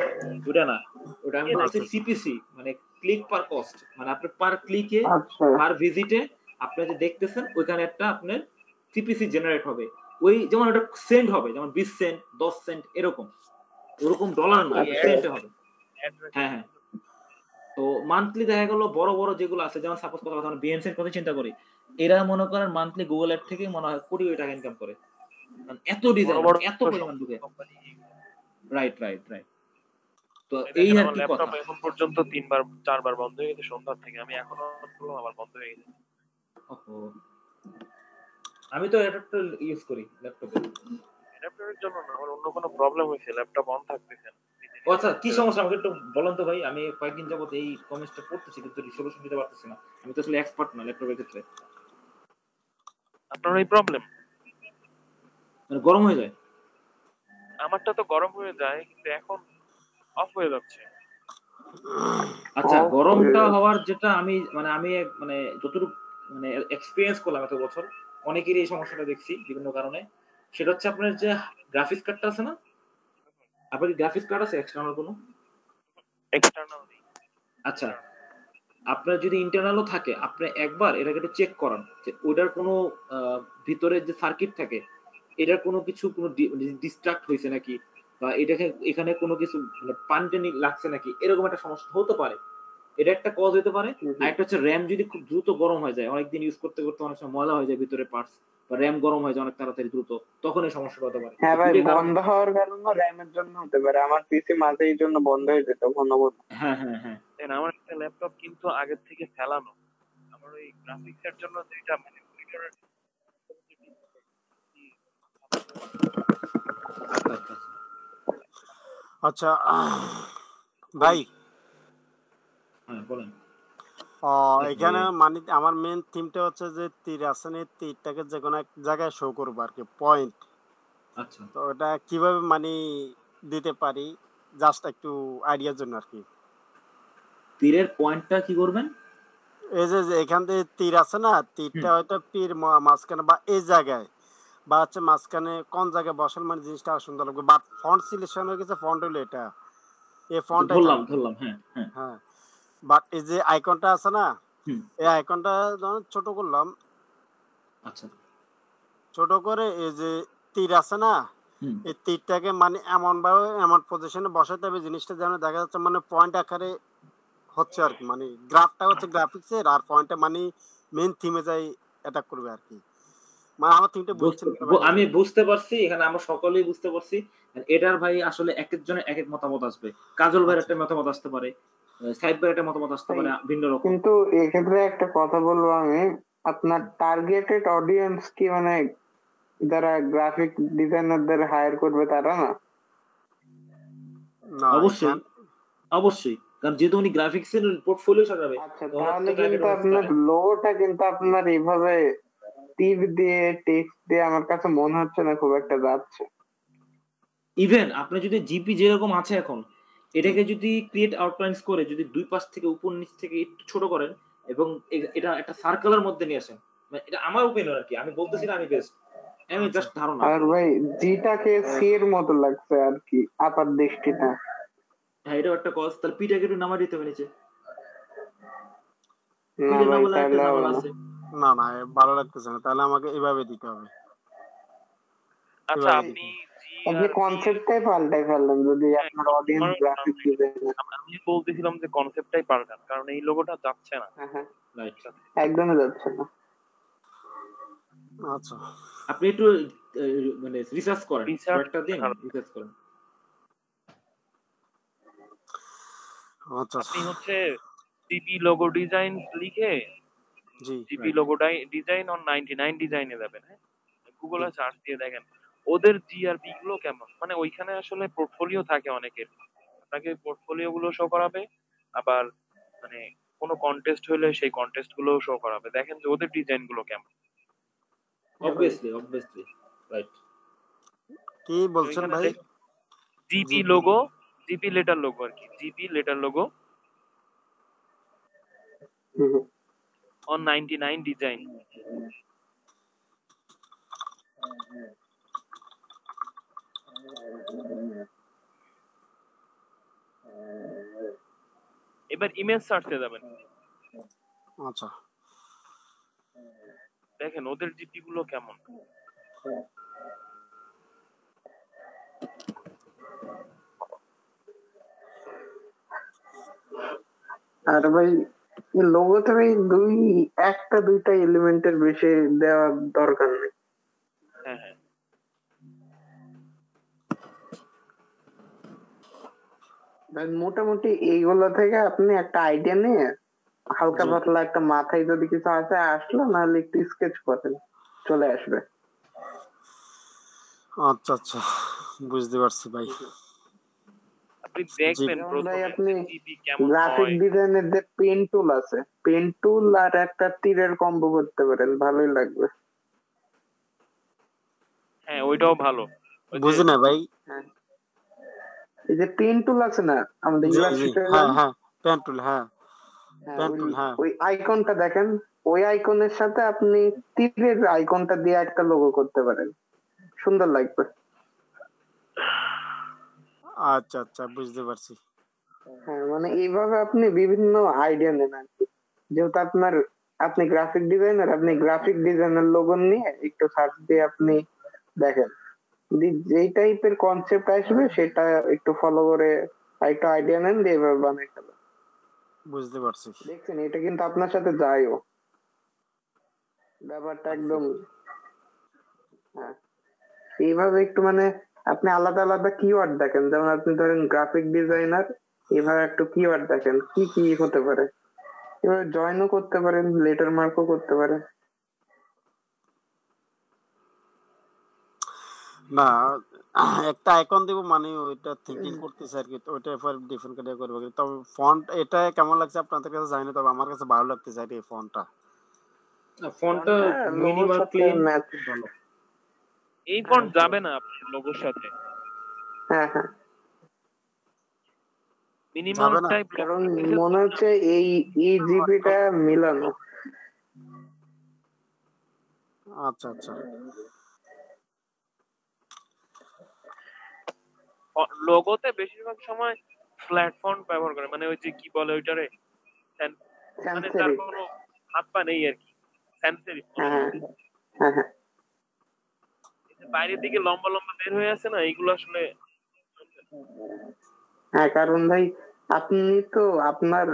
S2: ওটা না ওটা আমি বলছি সিপিসি মানে ক্লিক পার কস্ট মানে আপনি পার ক্লিকে
S3: আচ্ছা।
S2: পার ভিজিটে আপনি যে দেখতেছেন ওইখানে একটা আপনার সিপিসি জেনারেট হবে। ওই যেমন ওটা সেন্ট হবে যেমন বিশ সেন্ট দশ সেন্ট এরকম। ওরকম ডলার না
S3: আচ্ছা।
S2: সেন্ট হবে। হ্যাঁ হ্যাঁ। তো মান্থলি দেখা গেল বড় বড় যেগুলো আছে যেমন সাপোজ কথা কথা বিএনসি এর কথা চিন্তা করি। এরা মনে করেন মান্থলি গুগল অ্যাপ থেকে মনে হয় কোটি কোটি টাকা ইনকাম করে। এত ডিজাইন এত পরিমাণ ঢুকে। রাইট রাইট রাইট তো এই আর কি কথা?
S6: এখন পর্যন্ত তিনবার চারবার বন্ধ হয়ে গেছে সন্ধ্যার থেকে। আমি এখনও খুললাম আবার বন্ধ হয়ে গেছে।
S2: আমি তো এটা ইউজ করি ল্যাপটপে
S6: ল্যাপটপের জন্য না আমার অন্য কোনো প্রবলেম হয়েছে ল্যাপটপ অন থাকতেছে
S2: আচ্ছা কি সমস্যা? আমাকে একটু বলেন তো ভাই আমি কয়েকদিন যাবত এই কমেন্টসটা পড়তেছি কিন্তু রিসলিউশন দিতে পারতেছি না। আমি তো আসলে এক্সপার্ট না ল্যাপটপের ক্ষেত্রে।
S6: আপনার এই প্রবলেম
S2: মানে গরম হয়ে যায়?
S6: আমারটা তো গরম হয়ে যায় কিন্তু এখন অফ হয়ে যাচ্ছে।
S2: আচ্ছা গরমটা হওয়ার যেটা আমি মানে আমি মানে যতটুকু মানে এক্সপিরিয়েন্স করলাম এত বছর অনেকেরই এই সমস্যাটা দেখছি বিভিন্ন কারণে। সেটা হচ্ছে আপনার যে গ্রাফিক্স কার্ডটা আছে না? আপনার গ্রাফিক্স কার্ড আছে এক্সটার্নাল কোনো?
S6: এক্সটার্নাল
S2: আচ্ছা আপনার যদি ইন্টারনালও থাকে আপনি একবার এটাকে একটু চেক করান যে ওটার কোনো ভিতরে যে সার্কিট থাকে এটার কোনো কিছু কোনো ডিস্ট্রাক্ট হয়েছে নাকি? বা এটাকে এখানে কোনো কিছু মানে পানি টানি লাগছে নাকি? এরকম একটা সমস্যা হতে পারে। এটা একটা কজ হতে পারে। আর একটা হচ্ছে র্যাম যদি খুব দ্রুত গরম হয়ে যায় অনেকদিন ইউজ করতে করতে অনেক সময় ময়লা হয়ে যায় ভিতরে পার্টস বা র্যাম গরম হয়ে যায় অনেক তাড়াতাড়ি দ্রুত তখন এই সমস্যাটা হতে পারে।
S3: হ্যাঁ ভাই বন্ধ হওয়ার কারণে র্যামের জন্য হতে পারে। আমার পিসি মাঝে এই জন্য বন্ধ হয়ে যেত ঘন ঘন
S2: হ্যাঁ হ্যাঁ হ্যাঁ।
S6: দেন আমার একটা ল্যাপটপ কিন্তু আগের থেকে ফেলানো। আমার ওই গ্রাফিক্স এর জন্য যেটা মানে মনিটরের
S2: আচ্ছা
S1: ভাই।
S2: হ্যাঁ বলেন।
S1: এখানে মানে আমার মেন থিমটা হচ্ছে যে তীর আছে না তীরটাকে যে কোনো এক জায়গায় শো করব আর কি পয়েন্ট
S2: আচ্ছা।
S1: তো ওটা কীভাবে মানে দিতে পারি জাস্ট একটু আইডিয়ার জন্য আর কি।
S2: তীরের পয়েন্টটা কি করবেন?
S1: এই যে এখান থেকে তীর আছে না তীরটা হয়তো পীর মাঝখানে বা এই জায়গায় বা হচ্ছে মাঝখানে কোন জায়গায় বসাল মানে জিনিসটা আরও সুন্দর লাগবে বাট ফন্ট সিলেকশন হয়ে গেছে ফন্ট হলো এটা। এই ফন্টটা
S2: ধরলাম ধরলাম হ্যাঁ হ্যাঁ।
S1: হ্যাঁ। বাট এই যে আইকনটা আছে না এই আইকনটা যখন ছোট করলাম।
S2: আচ্ছা।
S1: ছোট করে এই যে তীর আছে না এই তীরটাকে মানে এমন ভাবে এমন পজিশনে বসাতে হবে জিনিসটা যেন দেখা যাচ্ছে মানে পয়েন্ট আকারে হচ্ছে আর কি মানে গ্রাফটা হচ্ছে গ্রাফিক্সের আর পয়েন্টটা মানে মেন থিমে যাই অ্যাটাক করবে আর কি। মানে আমার থিমটা বুঝছেন
S2: আমি বুঝতে পারছি এখানে আমরা সকলেই বুঝতে পারছি এটার ভাই আসলে এক একজনের এক এক মতামত আসবে। কাজল ভাইয়ের একটা মতামত আসতে পারে সাইদ ভাইয়ের একটা মতামত আসতে পারে ভিন্ন রকম।
S3: কিন্তু এক্ষেত্রে একটা কথা বলব আমি আপনার টার্গেটেড অডিয়েন্স কি মানে যারা গ্রাফিক ডিজাইনারদের হায়ার করবে তারা না?
S2: অবশ্যই অবশ্যই। কারণ যেহেতু উনি গ্রাফিক্স এর পোর্টফোলিও সাজাবে
S3: আচ্ছা তাহলে কিন্তু আপনার। লোগোটা কিন্তু আপনার এইভাবে টিপ দিয়ে টেক্সট দিয়ে আমার কাছে মনে হচ্ছে না খুব একটা যাচ্ছে।
S2: ইভেন আপনি যদি জিপি যেরকম আছে এখন এটাকে যদি ক্রিয়েট আউটলাইন্স করে যদি দুই পাশ থেকে উপর নিচ থেকে একটু ছোট করেন এবং এটা একটা সার্কেলের মধ্যে নিয়ে আসেন মানে এটা আমার ওপিনিয়ন আর কি আমি বলতেছি না আমি বেস্ট আমি জাস্ট ধারণা।
S3: আর ভাই জিটাকে সি এর মতো লাগছে আর কি আপার দৃষ্টিটা
S2: হ্যাঁ এটাও একটা কজ তাহলে পিটাকে একটু নামা দিতে হবে নিচে।
S3: না না।
S1: ভালো লাগতেছে না। তাহলে আমাকে এভাবে দিতে হবে।
S6: আচ্ছা আপনি
S3: আপনি কনসেপ্টটাই পাল্টাই ফেললেন যদি
S6: হ্যাঁ,
S3: আপনার অডিয়েন্স গ্রাফিক ডিজাইনার
S6: আমি বলতেছিলাম যে কনসেপ্টটাই পাল্টান কারণ এই লোগোটা যাচ্ছে না।
S2: রাইট
S3: একদমই যাচ্ছে না।
S1: আচ্ছা।
S2: আপনি একটু মানে রিসার্চ করেন একটা দিন। রিসার্চ করেন।
S6: আপনি হচ্ছে জিপি লোগো ডিজাইন লিখে GP logo design on ninety nine ডিজাইনে যাবেন হ্যাঁ? গুগলে সার্চ দিয়ে দেখেন ওদের জিআরপি গুলো কেমন? মানে ওইখানে আসলে পোর্টফোলিও থাকে অনেকের। আপনাকে পোর্টফোলিও গুলো শো করাবে আবার মানে কোনো কন্টেস্ট হলে সেই কন্টেস্টগুলো শো করাবে। দেখেন যে ওদের ডিজাইনগুলো কেমন।
S2: অবভিয়াসলি অবভিয়াসলি রাইট
S1: কি বলছেন ভাই?
S6: GP logo GP letter logo আর কি GP letter logo ninety nine design এবার ইমেজ সার্চে যাবেন।
S1: আচ্ছা।
S6: দেখেন ওদের জিপি গুলো কেমন?
S3: আর ভাই লোগোতে ভাই দুই একটা দুইটা এলিমেন্টের বেশি দেওয়ার দরকার নেই।
S6: হ্যাঁ হ্যাঁ।
S3: ভাই মোটামুটি এইগুলো থেকে আপনি একটা আইডিয়া নিয়ে হালকা পাতলা একটা মাথায় যদি কিছু আছে আসলো নাহলে একটু স্কেচ করেন চলে আসবে।
S1: আচ্ছা আচ্ছা। বুঝতে পারছি ভাই।
S6: আপনি দেখবেন প্রথমে
S3: আপনি
S6: কেমন
S3: গ্রাফিক ডিজাইনের যে পেন টুল আছে পেন টুল আর একটা তীরের কম্বো করতে পারেন ভালোই লাগবে।
S6: হ্যাঁ ওইটাও ভালো।
S1: বুঝি না ভাই।
S3: এই যে পেন টুল আছে না আমাদের
S1: জি হ্যাঁ হ্যাঁ হ্যাঁ।
S3: হ্যাঁ,
S1: pen
S3: ওই-
S1: হ্যাঁ।
S3: ওই আইকনটা দেখেন ওই আইকনের সাথে আপনি তীরের আইকনটা দিয়ে একটা লোগো করতে পারেন। সুন্দর লাগবে।
S1: আচ্ছা আচ্ছা বুঝতে পারছি।
S3: হ্যাঁ মানে এইভাবে আপনি বিভিন্ন আইডিয়া নেন আর কি। যেহেতু আপনার আপনি গ্রাফিক ডিজাইনার আপনি গ্রাফিক ডিজাইনার লোগো নিয়ে একটু সার্চ দিয়ে আপনি দেখেন। যেই টাইপের কনসেপ্ট আসবে সেটা একটু ফলো করে একটা আইডিয়া নেন দিয়ে এভাবে ফেলেন।
S1: বুঝতে পারছি।
S3: দেখছেন এটা কিন্তু আপনার সাথে যায়ও। ব্যাপারটা একদম হ্যাঁ। এইভাবে একটু মানে আপনি আলাদা আলাদা কিওয়ার্ড দেখেন। যেমন আপনি ধরেন গ্রাফিক ডিজাইনার এভাবে একটু কিওয়ার্ড দেখেন কি কি হতে পারে। এভাবে জয়েনও করতে পারেন লেটার মার্কও করতে পারেন
S1: না একটা আইকন দিব মানে ওইটা থিঙ্কিং করতেছে আর কি ওইটা এরপর ডিফারেন্ট করে করব তবে ফন্ট এটা কেমন লাগছে আপনাদের কাছে জানি তবে আমার কাছে ভালো লাগতেছে আর এই ফন্টটা
S2: ফোনটা
S3: হ্যাঁ,
S2: মিনিমাল ক্লিন
S3: match।
S2: ভালো।
S6: এই পয়েন্ট যাবে না আপনার লোগোর সাথে।
S3: হ্যাঁ হ্যাঁ।
S6: মিনিমাম টাইপ
S3: কারণ মনে হচ্ছে এই ইজিপিটা জিপিটা মিলানো।
S1: আচ্ছা আচ্ছা।
S6: লোগোতে বেশিরভাগ সময় প্ল্যাটফর্ম ব্যবহার করে। মানে ওই যে কি বলে ওইটারে? মানে তার কোনো হাত পা নেই আর কি।
S3: হ্যাঁ হ্যাঁ।, হ্যাঁ।
S6: বাইরের দিকে লম্বা লম্বা বের হয়ে আছে না এইগুলো আসলে
S3: হ্যাঁ কারণ ভাই আপনি তো আপনার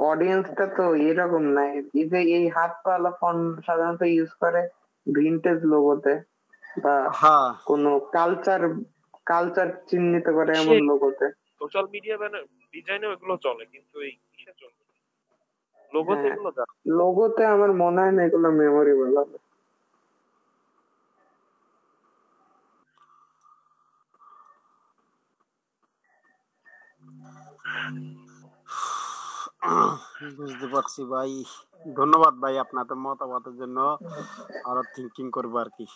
S3: অডিয়েন্সটা তো এরকম না। এই যে এই হাত পালা ফোন সাধারণত ইউজ করে ভিনটেজ লোগোতে বা
S1: হ্যাঁ।
S3: কোনো কালচার কালচার চিহ্নিত করে এমন লোগোতে
S6: সোশ্যাল মিডিয়া ডিজাইনে ওইগুলো চলে কিন্তু এই কিসে চলে লোগোতে। এগুলো
S3: লোগোতে আমার মনে হয় না এগুলো মেমোরেবল হবে।
S1: বুঝতে পারছি ভাই। ধন্যবাদ ভাই আপনাদের মতামতের জন্য। আরও থিঙ্কিং করব আর কি।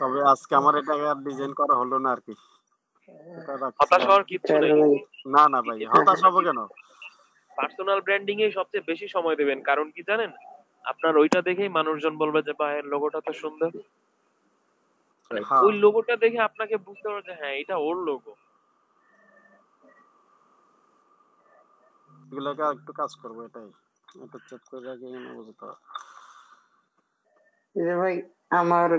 S1: তবে আজকে আমার এটা ডিজাইন করা হলো না আর কি।
S6: হতাশ হওয়ার কিচ্ছু নেই।
S1: না না ভাই হতাশ হব কেন?
S6: পার্সোনাল ব্র্যান্ডিং এ সবচেয়ে বেশি সময় দেবেন। কারণ কি জানেন? আপনার ওইটা দেখেই মানুষজন বলবে যে ভাই লোগোটা তো সুন্দর।
S1: হ্যাঁ।
S6: ওই লোগোটা দেখে আপনাকে বুঝতে পারবে যে হ্যাঁ এটা ওর লোগো
S1: এগুলোকে একটু কাজ করব এটাই। এটা চেক করে রাখি বুঝতে
S3: ভাই আমার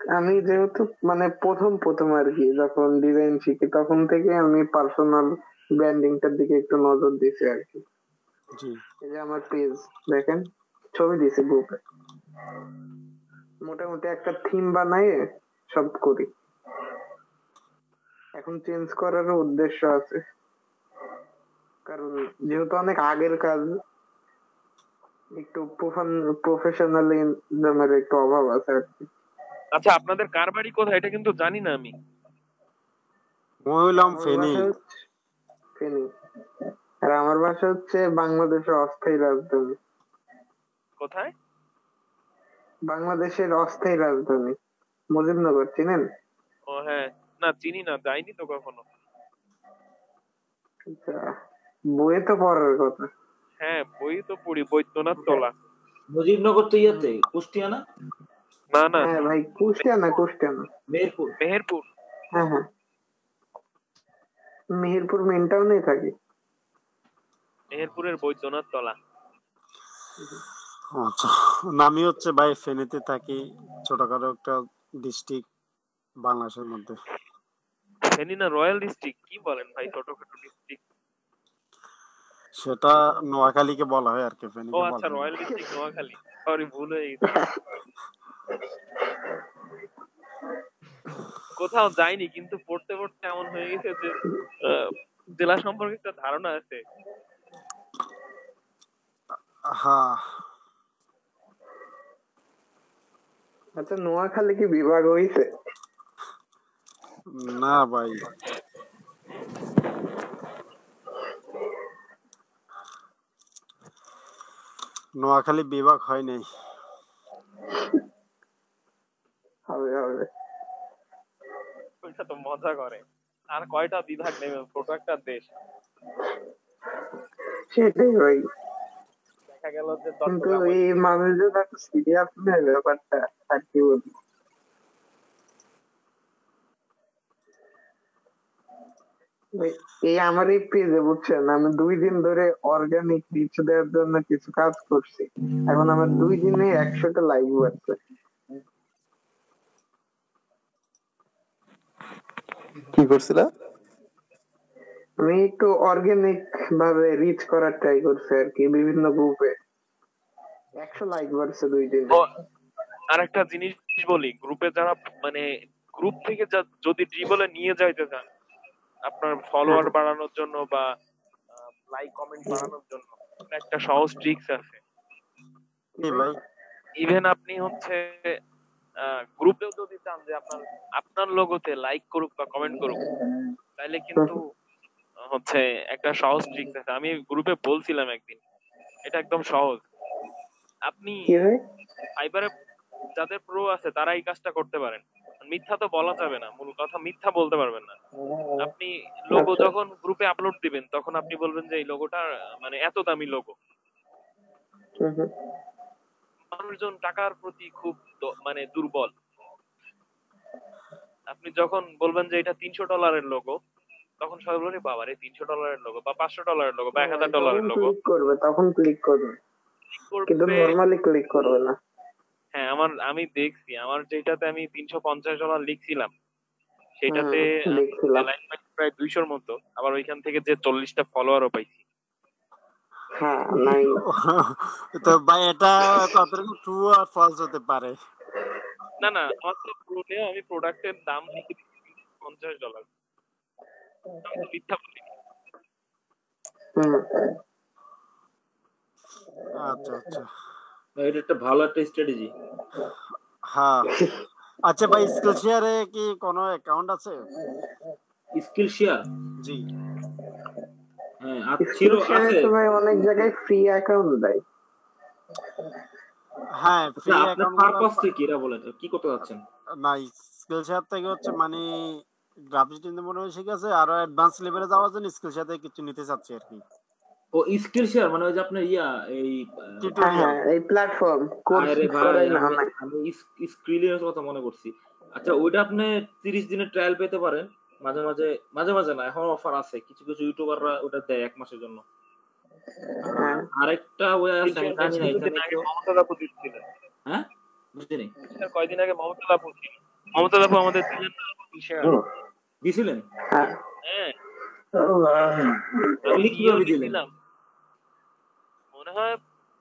S3: আমি যেহেতু মানে প্রথম প্রথম আর কি যখন ডিজাইন শিখি তখন থেকে আমি পার্সোনাল ব্র্যান্ডিংটার দিকে একটু নজর দিছি আর কি।
S1: জি।
S3: এই যে আমার পেজ দেখেন ছবি দিছি গ্রুপে মোটামুটি একটা থিম বানাই সব করি। এখন চেঞ্জ করারও উদ্দেশ্য আছে। কারণ যেহেতু অনেক আগের কাজ একটু প্রফেশনালিজমের একটু অভাব আছে আর কি।
S6: আচ্ছা আপনাদের কার বাড়ি কোথায়? এটা কিন্তু জানি না আমি।
S1: মহিলাম ফেনি।
S3: ফেনী। আর আমার বাসা হচ্ছে বাংলাদেশের অস্থায়ী রাজধানী।
S6: কোথায়?
S3: বাংলাদেশের অস্থায়ী রাজধানী। মুজিবনগর চিনেন?
S6: ও হ্যাঁ। না চিনি না যাইনি তো কখনো।
S3: আচ্ছা, বইয়ে তো পড়ার কথা।
S6: হ্যাঁ বই তো পড়ি বৈদ্যনাথ তলা।
S2: মুজিবনগর তো ইয়াতে কুষ্টিয়া না
S6: না। না
S3: হ্যাঁ ভাই কুষ্টিয়া না কুষ্টিয়া না
S2: মেহেরপুর?
S6: মেহেরপুর।
S3: হ্যাঁ হ্যাঁ। মেহেরপুর মেন টাউনেই থাকি।
S6: মেহেরপুরের বৈদ্যনাথ তলা।
S1: আচ্ছা নামি হচ্ছে ভাই ফেনীতে থাকি ছোটখাটো একটা ডিস্ট্রিক্ট বাংলাদেশের মধ্যে।
S6: ফেনী না রয়্যাল ডিস্ট্রিক্ট কি বলেন ভাই ছোটখাটো ডিস্ট্রিক্ট
S1: সেটা নোয়াখালীকে বলা হয় আর কি
S6: ও
S1: ফেনীকে
S6: আচ্ছা
S1: বলা হয়।
S6: Royal district Noakhali. সরি ভুল হয়ে গেছে। কোথাও যাইনি কিন্তু পড়তে পড়তে এমন হয়ে গেছে যে আহ, জেলা সম্পর্কে একটা ধারণা আছে।
S1: হ্যাঁ।
S3: আচ্ছা নোয়াখালী কি বিভাগ হইছে?
S1: না ভাই। নোয়াখালী বিভাগ হয় নাই।
S3: হবে হবে।
S6: ওইটা তো মজা করে। আর কয়টা বিভাগ নেবে ছোট একটা দেশ।
S3: সেটাই ভাই।
S6: দেখা গেল যে
S3: কিন্তু এই মানুষজন এত সিরিয়াস নেই ব্যাপারটা আর কি বলব? এই আমার এই পেজে বুঝছেন? আমি দুই দিন ধরে অর্গানিক রিচ দেওয়ার জন্য কিছু কাজ করছি। এখন আমার দুই দিনে একশোটা লাইভ আছে।
S8: কি করছিলা?
S3: আমি একটু অর্গানিক ভাবে রিচ করার ট্রাই করছি আর কি বিভিন্ন গ্রুপে একশো লাইক বাড়ছে দুই দিনে।
S6: ও, আর একটা জিনিস বলি গ্রুপে যারা মানে গ্রুপ থেকে যদি ড্রিবলে নিয়ে যাইতে চান আপনার ফলোয়ার বাড়ানোর জন্য বা লাইক কমেন্ট বাড়ানোর জন্য একটা সহজ ট্রিক্স আছে। ইভেন আপনি হচ্ছে গ্রুপেও যদি চান যে আপনার আপনার লোগোতে লাইক করুক বা কমেন্ট করুক তাহলে কিন্তু হচ্ছে একটা সহজ ট্রিক্স আছে। আমি গ্রুপে বলছিলাম একদিন এটা একদম সহজ। আপনি ফাইবারে যাদের প্রো আছে তারা এই কাজটা করতে পারেন। মিথ্যা তো বলা যাবে না মূল কথা মিথ্যা বলতে পারবেন না। আপনি লোগো
S3: আচ্ছা।
S6: যখন গ্রুপে আপলোড দিবেন তখন আপনি বলবেন যে এই লোগোটা মানে এত দামি লোগো। মানুষজন টাকার প্রতি খুব মানে দুর্বল। আপনি যখন বলবেন যে এটা তিনশো ডলারের লোগো তখন সবাই বলবে বাবা রে তিনশো ডলারের লোগো বা পাঁচশো ডলারের লোগো বা এক হাজার ডলারের লোগো
S3: ক্লিক করবে তখন ক্লিক করবে। কিন্তু নর্মালি ক্লিক করবে না।
S6: হ্যাঁ আমার আমি দেখছি আমার যেটাতে আমি তিনশো পঞ্চাশ ডলার লিখছিলাম সেটাতে প্রায় দুইশোর মতো আবার ওইখান থেকে যে চল্লিশটা ফলোয়ারও পাইছি।
S3: হ্যাঁ
S1: তো ভাই এটা কতটুকু ট্রু আর ফলস হতে পারে?
S6: না না আমার তো প্রোনে আমি প্রোডাক্টের দাম লিখে পঞ্চাশ ডলার মিথ্যা বলি
S1: আচ্ছা আচ্ছা।
S2: এটা একটা ভালো একটা স্ট্র্যাটেজি
S1: হ্যাঁ। আচ্ছা ভাই স্কিল শেয়ারে কি কোনো অ্যাকাউন্ট আছে?
S2: স্কিল শেয়ার
S1: জি।
S2: হ্যাঁ আর ছিল আছে।
S3: ভাই অনেক জায়গায় ফ্রি অ্যাকাউন্ট দেয়।
S1: হ্যাঁ ফ্রি অ্যাকাউন্ট
S2: পারপাস কি? এরা বলেন কি করতে যাচ্ছেন?
S1: নাই স্কিল শেয়ার থেকে হচ্ছে মানে গ্রাফিক্স ডিজাইন মনে হয় শিখে আছে আরও অ্যাডভান্স লেভেলে যাওয়ার জন্য স্কিল শেয়ার থেকে কিছু নিতে চাচ্ছি আর কি।
S2: ও স্কিল শেয়ার মানে ওই যে আপনার ইয়া এই
S3: হ্যাঁ
S1: টিউটোরিয়াল
S3: হ্যাঁ এই প্ল্যাটফর্ম
S2: স্ক্রিলের কথা মনে করছি। আচ্ছা ওইটা আপনি তিরিশ দিনের ট্রায়াল পেতে পারেন মাঝে মাঝে মাঝে মাঝে না এখন অফার আছে কিছু কিছু ইউটিউবাররা ওটা দেয় এক মাসের জন্য।
S3: হ্যাঁ।
S2: আরেকটা ওয়ে আছে আমি জানি না এখানে
S6: আগে মমতা দাপু
S2: হ্যাঁ?
S6: স্যার কয়দিন আগে মমতা দাপু ছিল মমতা দাপু আমাদের দিলেন
S2: দিছিলেন?
S3: হ্যাঁ।
S6: মনে হয়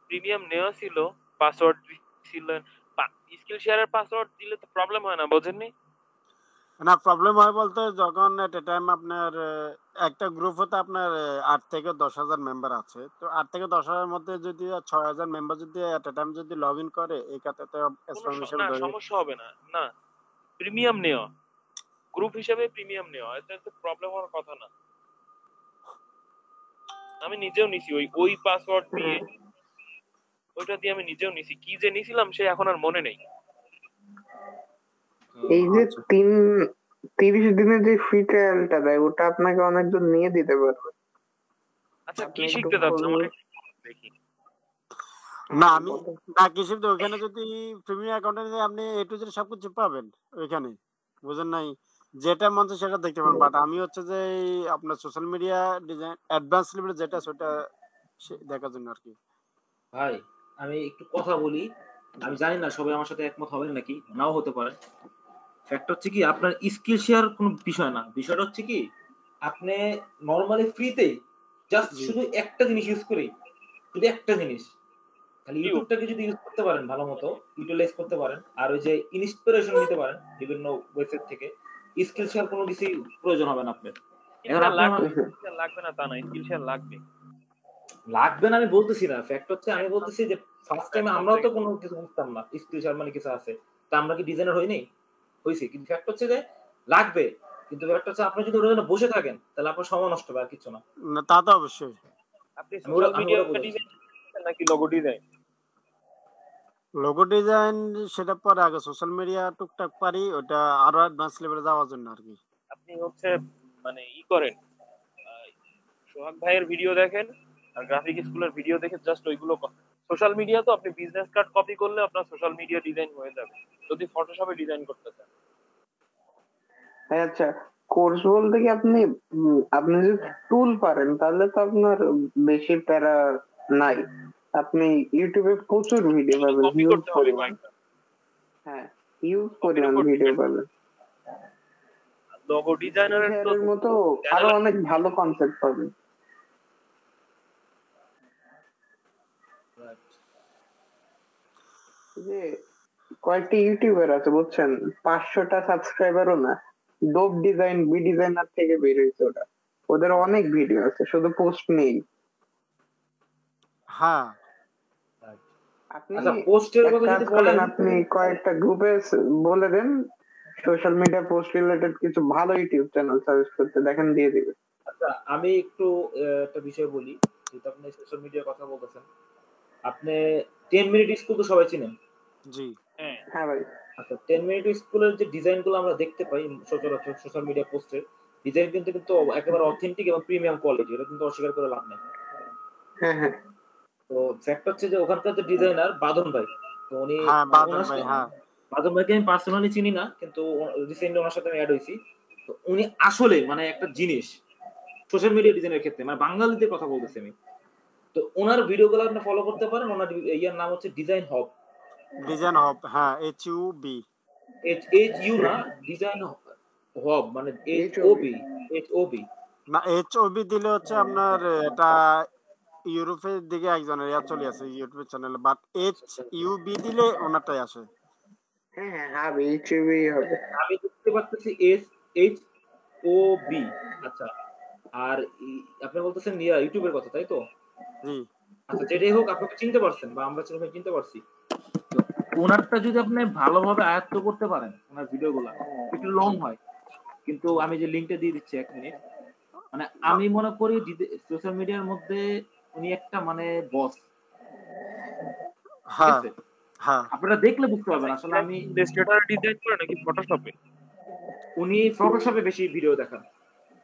S6: প্রিমিয়াম নেওয়া ছিল পাসওয়ার্ড দিছিলেন স্কিল শেয়ারের পাসওয়ার্ড দিলে তো প্রবলেম হয় না বোঝেননি?
S1: না প্রবলেম হয় বলতে যখন এট এ টাইম আপনার একটা গ্রুপ হতে আপনার আট থেকে দশ হাজার মেম্বার আছে। তো আট থেকে দশ হাজার মধ্যে যদি ছয় হাজার মেম্বার যদি এট এ টাইম যদি লগ ইন করে এই ধরে
S6: সমস্যা হবে না না। প্রিমিয়াম নেওয়া। গ্রুপ হিসেবে প্রিমিয়াম নেওয়া এটা তো প্রবলেম হওয়ার কথা না। আমি নিজেও নিছি ওই ওই পাসওয়ার্ড দিয়ে ওইটা দিয়ে আমি নিজেও নিছি। কি যে নিছিলাম সে এখন আর মনে নেই।
S3: এই যে তিন তিরিশ দিনের যে ফ্রি ট্রায়ালটা দেয় ওটা আপনাকে অনেকজন নিয়ে দিতে পারবে।
S6: আচ্ছা কি শিখতে যাচ্ছে আমার দেখি।
S1: না আমি না কৃষি তো ওখানে যদি প্রিমিয়াম অ্যাকাউন্টে আপনি এ টু জেড সবকিছু পাবেন ওইখানে বুঝেন নাই? যেটা মন চায় সেটা দেখতে পারেন। বাট আমি হচ্ছে যে আপনার সোশ্যাল মিডিয়া ডিজাইন অ্যাডভান্স লেভেলে যেটা সেটা দেখার জন্য আর কি।
S2: ভাই আমি একটু কথা বলি। আমি জানি না সবাই আমার সাথে একমত হবেন নাকি? নাও হতে পারে। ফ্যাক্ট হচ্ছে কি আপনার স্কিল শেয়ার কোনো বিষয় না। বিষয়টা হচ্ছে কি আপনি নর্মালি ফ্রিতে জাস্ট শুধু একটা জিনিস ইউজ করি। শুধু একটা জিনিস। খালি? ইউটিউবটাকে যদি ইউজ করতে পারেন ভালো মতো ইউটিলাইজ করতে পারেন। আর ওই যে ইন্সপিরেশন নিতে পারেন বিভিন্ন ওয়েবসাইট থেকে। স্কিল শেয়ার কোনো কিছুই প্রয়োজন হবে না আপনার। এখন আপনার
S6: লাগবে না তা না স্কিল শেয়ার লাগবে।
S2: লাগবে না আমি বলতেছি না। ফ্যাক্ট হচ্ছে আমি বলতেছি যে ফার্স্ট টাইম আমরাও তো কোনো কিছু বুঝতাম না স্কিল শেয়ার মানে কিছু আছে। তা আমরা কি ডিজাইনার হইনি হইছি। কিন্তু ফ্যাক্ট হচ্ছে যে লাগবে। কিন্তু ফ্যাক্ট হচ্ছে আপনি যদি ওটার জন্য বসে থাকেন তাহলে আপনার সময় নষ্ট হবে আর কিছু না।
S1: না তা তো অবশ্যই।
S6: আপনি সোশ্যাল মিডিয়া
S2: ওরা
S6: নাকি লোগো ডিজাইন
S1: লোগো ডিজাইন সেটা পরে আগে সোশ্যাল মিডিয়া টুকটাক পারি ওটা আরও অ্যাডভান্স লেভেলে যাওয়ার জন্য আর কি
S6: আপনি হচ্ছে মানে ই করেন সোহাগ ভাইয়ের ভিডিও দেখেন আর গ্রাফিক স্কুলের ভিডিও দেখে জাস্ট ওইগুলো সোশ্যাল মিডিয়া তো আপনি বিজনেস কার্ড কপি করলে আপনার সোশ্যাল মিডিয়া ডিজাইন হয়ে যাবে যদি ফটোশপে ডিজাইন করতে চান।
S3: হ্যাঁ, আচ্ছা কোর্স বলতে কি আপনি আপনি যদি টুল পারেন তাহলে তো আপনার বেশি প্যারা নাই। আপনি ইউটিউবে প্রচুর ভিডিও পাবেন হিউজ পরিমাণ হ্যাঁ হিউজ পরিমাণ ভিডিও। পাবেন।
S6: লোগো ডিজাইনারের
S3: মতো আরও অনেক ভালো কনসেপ্ট পাবেন। যে কয়েকটি ইউটিউবার আছে বুঝছেন? পাঁচশোটা সাবস্ক্রাইবারও না। ডোপ ডিজাইন বি ডিজাইনার থেকে বের হয়েছে ওটা ওদের অনেক ভিডিও আছে শুধু পোস্ট নেই।
S1: হ্যাঁ
S3: আপনি
S2: আচ্ছা পোস্টের
S3: এক
S2: কথা
S3: কাজ
S2: যদি
S3: করেন
S2: বলেন
S3: আপনি কয়েকটা গ্রুপে বলে দেন। সোশ্যাল মিডিয়া পোস্ট রিলেটেড কিছু ভালো ইউটিউব চ্যানেল সাজেস্ট করতে দেখেন দিয়ে দিবে।
S2: আচ্ছা আমি একটু আহ, একটা বিষয় বলি যেটা আপনি সোশ্যাল মিডিয়ার কথা বলতেছেন। আপনি টেন মিনিট স্কুল তো সবাই চিনেন?
S1: জি।
S6: হ্যাঁ।
S3: হ্যাঁ ভাই।
S2: আচ্ছা টেন মিনিট স্কুলের যে ডিজাইনগুলো আমরা দেখতে পাই সচরাচর সোশ্যাল মিডিয়া পোস্টে ডিজাইন কিন্তু কিন্তু একেবারে অথেন্টিক এবং প্রিমিয়াম কোয়ালিটি এটা কিন্তু অস্বীকার করে লাভ নেই।
S3: হ্যাঁ হ্যাঁ।
S2: তো ফ্যাক্ট হচ্ছে যে ওখানকার যে ডিজাইনার বাদন ভাই তো উনি
S1: হ্যাঁ ভাই হ্যাঁ।
S2: বাদল ভাইকে আমি পার্সোনালি চিনি না কিন্তু রিসেন্টলি ওনার সাথে আমি অ্যাড হয়েছি। তো উনি আসলে মানে একটা জিনিস সোশ্যাল মিডিয়া ডিজাইনের ক্ষেত্রে মানে কথা বলতেছি আমি। তো ওনার ভিডিওগুলো আপনি ফলো করতে পারেন ওনার ইয়ার নাম হচ্ছে ডিজাইন হব
S1: ডিজাইন হব হ্যাঁ H U B
S2: H H U না ডিজাইন হব মানে H O B H O B
S1: না এইচ ও বি দিলে হচ্ছে আপনার এটা ইউরোপের দিকে একজনের ইয়া চলে আসে ইউটিউব চ্যানেলে বাট এইচ ইউ বি দিলে ওনারটাই আসে।
S3: হ্যাঁ হ্যাঁ হবে ইউটিউবেই হবে।
S2: আমি দেখতে পাচ্ছি এস এইচ ও বি আচ্ছা। আর আপনি বলতেছেন ইয়া ইউটিউবের কথা তাই তো?
S1: জি।
S2: আচ্ছা যেটাই হোক আপনাকে চিনতে পারছেন বা আমরা সেরকম চিনতে পারছি। তো ওনারটা যদি আপনি ভালোভাবে আয়ত্ত করতে পারেন ওনার ভিডিওগুলো একটু লং হয়। কিন্তু আমি যে লিঙ্কটা দিয়ে দিচ্ছি এক মিনিট মানে আমি মনে করি সোশ্যাল মিডিয়ার মধ্যে উনি একটা মানে বস
S1: হ্যাঁ হ্যাঁ।
S2: আপনারা দেখলে বুঝতে পারবেন আসলে আমি
S6: ইলাস্ট্রেটর ডিজাইন করে নাকি ফটোশপে
S2: উনি ফটোশপে বেশি ভিডিও দেখান।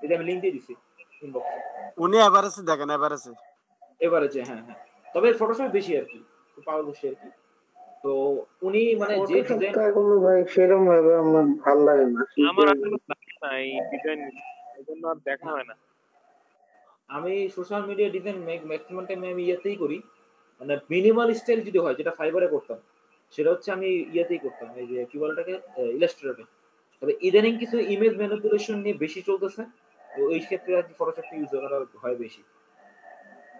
S2: এই যে আমি লিঙ্ক দিয়ে দিচ্ছি ইনবক্সে
S1: উনি এভারেজে দেখেন এভারেজে
S2: হ্যাঁ হ্যাঁ। তবে ফটোশপ বেশি আর কি পারদর্শী আর কি। তো উনি মানে যে ডিজাইন
S3: কোনো ভাই সেরকম ভাবে আমার ভালো লাগে না।
S6: আমার আসলে লাগে না এই ডিজাইন এই জন্য আর দেখা হয় না।
S2: আমি social media design maximum time আমি ইয়েতেই করি। মানে মিনিমাল স্টাইল যদি হয় যেটা ফাইবারে করতাম সেটা হচ্ছে আমি ইয়েতেই করতাম। এই যে কি বলে এটাকে ইলাস্ট্রেটরে তবে ইদানিং কিছু ইমেজ ম্যানিপুলেশন নিয়ে বেশি চলতেছে তো এই ক্ষেত্রে আর কি ফটোশপ ইউজ করা হয় বেশি।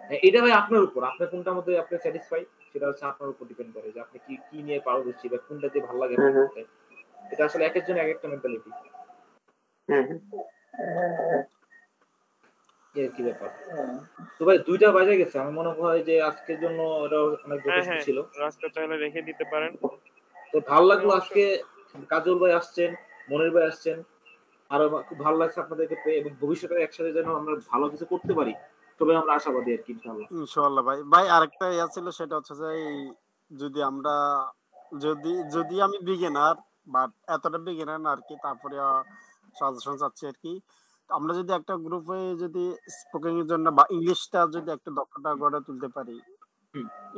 S2: হ্যাঁ, এটা ভাই আপনার উপর। আপনার কোনটার মধ্যে আপনি স্যাটিসফাই সেটা হচ্ছে আপনার উপর ডিপেন্ড করে যে আপনি কি কি নিয়ে পারদর্শী বা কোনটাতে ভালো লাগে। এটা আসলে এক একজন এক একটা মেন্টালিটি এর কি ব্যাপার? তো ভাই দুইটা বাজে গেছে। আমি মনে হয় যে আজকের জন্য এটা অনেক
S6: হ্যাঁ
S2: যথেষ্ট
S6: হ্যাঁ।
S2: ছিল।
S6: রাস্তা তাহলে রেখে দিতে পারেন।
S2: তো ভালো লাগল আজকে। কাজল ভাই আসছেন মনির ভাই আসছেন। আর খুব ভালো লাগছে আপনাদেরকে পেয়ে এবং ভবিষ্যতে একসাথে যেন আমরা ভালো কিছু করতে পারি। তবে আমরা আশাবাদী আর কি ইনশাআল্লাহ।
S1: ইনশাআল্লাহ ভাই। ভাই আরেকটা ইয়া ছিল সেটা হচ্ছে যে যদি আমরা যদি যদি আমি বিগিনার বাট এতটা বিগিনার না আর কি তারপরে সাজেশন চাচ্ছি আর কি। আমরা যদি একটা গ্রুপে যদি স্পোকিং এর জন্য বা ইংলিশটা যদি একটা দক্ষতা গড়ে তুলতে পারি।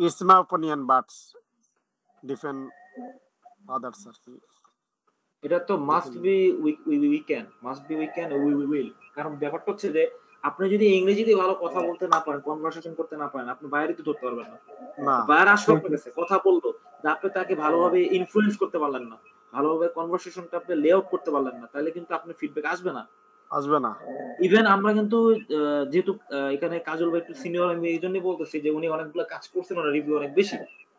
S1: It's my opinion but defend others আর কি
S2: এটা তো must be we can must be we can we will কারণ ব্যাপারটা হচ্ছে যে আপনি যদি ইংরেজিতে ভালো কথা বলতে না পারেন কনভারসেশন করতে না পারেন আপনি বাইরে তো ধরতে পারবেন না। বাইরে আসলে আপনার কাছে কথা বলল আপনি তাকে ভালোভাবে ইনফ্লুয়েন্স করতে পারলেন না ভালোভাবে কনভারসেশনটা আপনি লে আউট করতে পারলেন না তাহলে কিন্তু আপনার ফিডব্যাক আসবে না।
S1: আসবে না।
S2: ইভেন আমরা কিন্তু যেহেতু এখানে কাজল ভাই একটু সিনিয়র আমি এই জন্যই বলতেছি যে উনি অনেকগুলো কাজ করছেন ওনার রিভিউ অনেক বেশি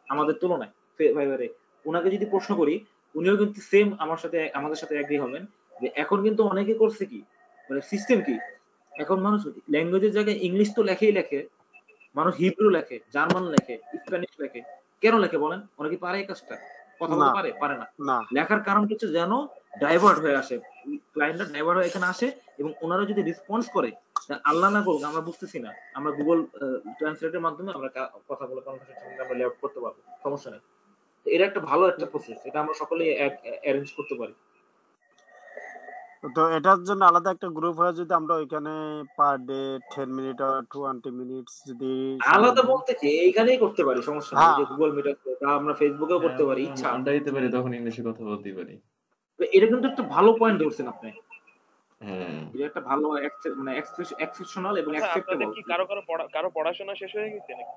S2: আমাদের তুলনায় ফাইবারে ওনাকে যদি প্রশ্ন করি উনিও কিন্তু সেম আমার সাথে আমাদের সাথে এগ্রি হবেন যে এখন কিন্তু অনেকে করছে কি মানে সিস্টেম কি? এখন মানুষ ল্যাঙ্গুয়েজের জায়গায় ইংলিশ তো লেখেই লেখে মানুষ হিব্রু লেখে জার্মান লেখে স্প্যানিশ লেখে। কেন লেখে বলেন? ওরা কি পারে এই কাজটা? কথা বলতে পারে? পারে না। লেখার কারণ হচ্ছে যেন ডাইভার্ট হয়ে আসে। ক্লায়েন্টরা হয়ে এখানে আসে এবং ওনারা যদি রেসপন্স করে আল্লাহ না করুক আমরা বুঝতেছি না। আমরা গুগল ট্রান্সলেটের মাধ্যমে আমরা কথা বলে কনভারসেশন আমরা লেআউট করতে পারব। সমস্যা নেই। তো এটা একটা ভালো একটা প্রসেস এটা আমরা সকলেই অ্যারেঞ্জ করতে পারি।
S1: তো এটার জন্য আলাদা একটা গ্রুপ হয় যদি আমরা ওইখানে পার ডে টেন মিনিট আর টোয়েন্টি মিনিট যদি
S2: আলাদা বলতে কি? এইখানেই করতে পারি সমস্যা নেই।
S1: হ্যাঁ।
S2: যে গুগল মিট আমরা ফেসবুকেও করতে পারি ইচ্ছা।
S4: আড্ডা দিতে পারি তখন ইংলিশে কথা বলতে পারি।
S2: এটা কিন্তু একটা ভালো পয়েন্ট ধরছেন আপনি।
S4: হ্যাঁ।
S2: এটা একটা ভালো মানে এক্সেপশনাল এবং অ্যাকসেপ্টেবল
S6: কি কারও কারও কারও পড়াশোনা শেষ হয়ে গেছে নাকি?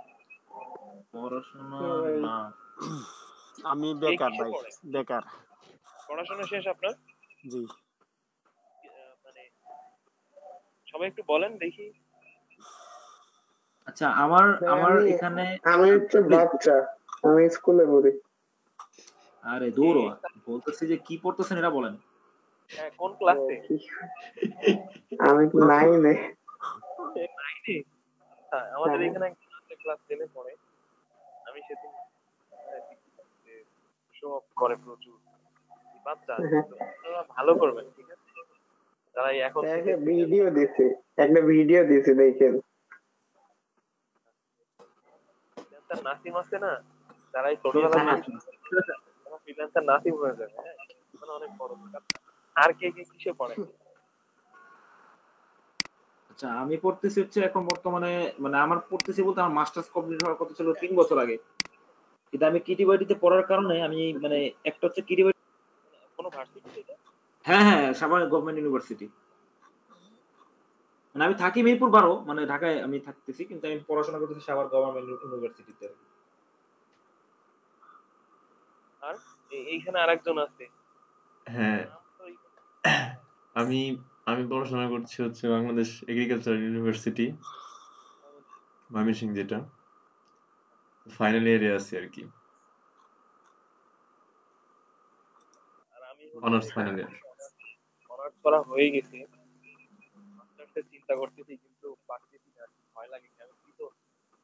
S2: পড়াশোনা না।
S1: আমি বেকার ভাই বেকার।
S6: পড়াশোনা শেষ আপনার?
S1: জি।
S6: মানে সবাই একটু বলেন দেখি।
S2: আচ্ছা আমার আমার এখানে
S3: আমি হচ্ছে বাচ্চা। আমি স্কুলে পড়ি।
S2: আরে দৌড়ো বলতেছি যে কি পড়তেছেন এটা বলেন।
S6: হ্যাঁ কোন ক্লাসে
S3: আমি নাইনে
S6: নাইনে হ্যাঁ আমাদের
S3: হ্যাঁ।
S6: এখানে ক্লাস টেনে পড়ে। আমি সেদিন শো অফ করে প্রচুর। বাচ্চা
S3: হ্যাঁ।
S6: তো ভালো করবেন ঠিক আছে? তারা এখন
S3: একটা ভিডিও দিছে একটা ভিডিও দিছে দেখেন।
S6: নাসিম আছে না? তারা এই ফ্রিল্যান্সার নাসিম হয়ে যাবে হ্যাঁ? মানে অনেক বড় আর কে কে কিসে পড়ে?
S2: আচ্ছা আমি পড়তেছি হচ্ছে এখন বর্তমানে মানে আমার পড়তেছি বলতে আমার মাস্টার্স কমপ্লিট হওয়ার কথা ছিল তিন বছর আগে। কিন্তু আমি কিটিবাড়িতে পড়ার কারণে আমি মানে একটা হচ্ছে কিটিবাড়ি
S6: কোনো
S2: হ্যাঁ হ্যাঁ সাভার গভর্নমেন্ট ইউনিভার্সিটি। মানে আমি থাকি মিরপুর বারো মানে ঢাকায় আমি থাকতেছি কিন্তু আমি পড়াশোনা করতেছি সাভার গভর্নমেন্ট ইউনিভার্সিটিতে
S6: আর এ- এইখানে আরেকজন আছে।
S4: হ্যাঁ। আমি আমি পড়াশোনা করছি হচ্ছে বাংলাদেশ এগ্রিকালচার ইউনিভার্সিটি ময়মনসিংহ যেটা। ফাইনাল ইয়ারে আছি আর কি। অনার্স ফাইনাল ইয়ার
S6: অনার্স করা হয়ে গেছে। মাস্টার্সের চিন্তা করতেছি কিন্তু পারতেছি না ভয় লাগে কেমিস্ট্রি তো?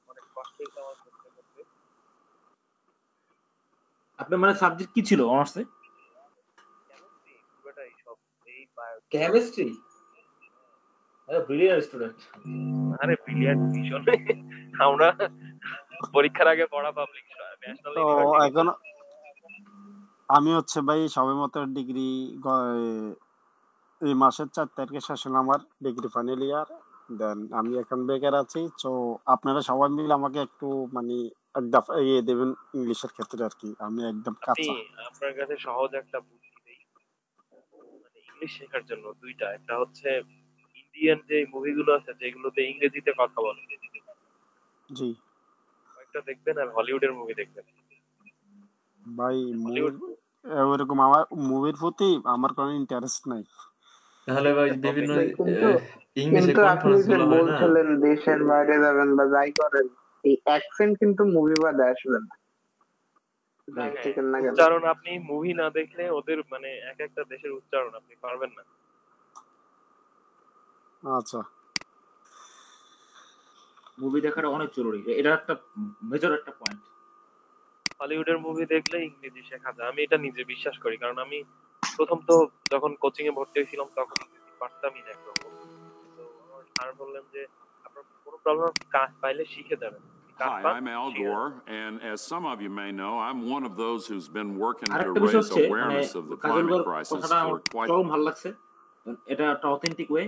S6: অনেক কষ্ট আমার করতে করতে
S2: আপনার মানে সাবজেক্ট কি ছিল? অনার্সে
S6: কেমিস্ট্রি
S2: কেমিস্ট্রি ব্রিলিয়ান্ট স্টুডেন্ট
S6: আরে ব্রিলিয়ান্ট ভীষণ। আমরা পরীক্ষার আগে পড়া পাবলিক
S1: তো এখন আমি হচ্ছে ভাই সবে মতো ডিগ্রি এই মাসের চার তারিখে শেষ হলো আমার ডিগ্রি ফাইনাল ইয়ার দেন আমি এখন বেকার আছি তো আপনারা সবাই মিলে আমাকে একটু মানে একদম ইয়ে দেবেন ইংলিশের ক্ষেত্রে আর কি। আমি একদম কাঁচা।
S6: আপনার কাছে সহজ একটা বুদ্ধি দেই। মানে ইংলিশ শেখার জন্য দুইটা। একটা হচ্ছে ইন্ডিয়ান যে মুভিগুলো আছে যেগুলোতে ইংরেজিতে কথা বলে।
S1: জি।
S6: কয়েকটা দেখবেন আর হলিউডের মুভি দেখবেন।
S1: ভাই
S6: হলিউড
S1: ওইরকম আমার মুভির প্রতি আমার কোনো ইন্টারেস্ট নাই।
S4: তাহলে ভাই বিভিন্ন ইংলিশে
S3: কিন্তু আপনি
S4: কনফারেন্সগুলো হয় না
S3: দেশের বাইরে যাবেন বা যাই করেন এই অ্যাকসেন্ট কিন্তু মুভি বাদে আসবে না।
S6: হ্যাঁ,
S3: কেন
S6: উচ্চারণ আপনি মুভি না দেখলে ওদের মানে এক একটা দেশের উচ্চারণ আপনি পারবেন না।
S1: আচ্ছা।
S2: মুভি দেখাটা অনেক জরুরি। এটা একটা মেজর একটা পয়েন্ট
S6: হলিউডের মুভি দেখলে ইংরেজি শেখা যায়। আমি এটা নিজে বিশ্বাস করি। কারণ আমি প্রথম তো যখন কোচিং এ ভর্তি হয়েছিলাম তখন ইংরেজি পারতামই না একরকম। তো আমার স্যার বললেন যে আপনার কোনো প্রবলেম কাজ পাইলে শিখে যাবেন।
S9: Hi, I'm Al Gore, and as some of you may know, I'm one of those who's been working to raise
S2: মানে
S9: awareness of the climate crisis for quite
S2: ভালো লাগছে। এটা একটা অথেন্টিক ওয়ে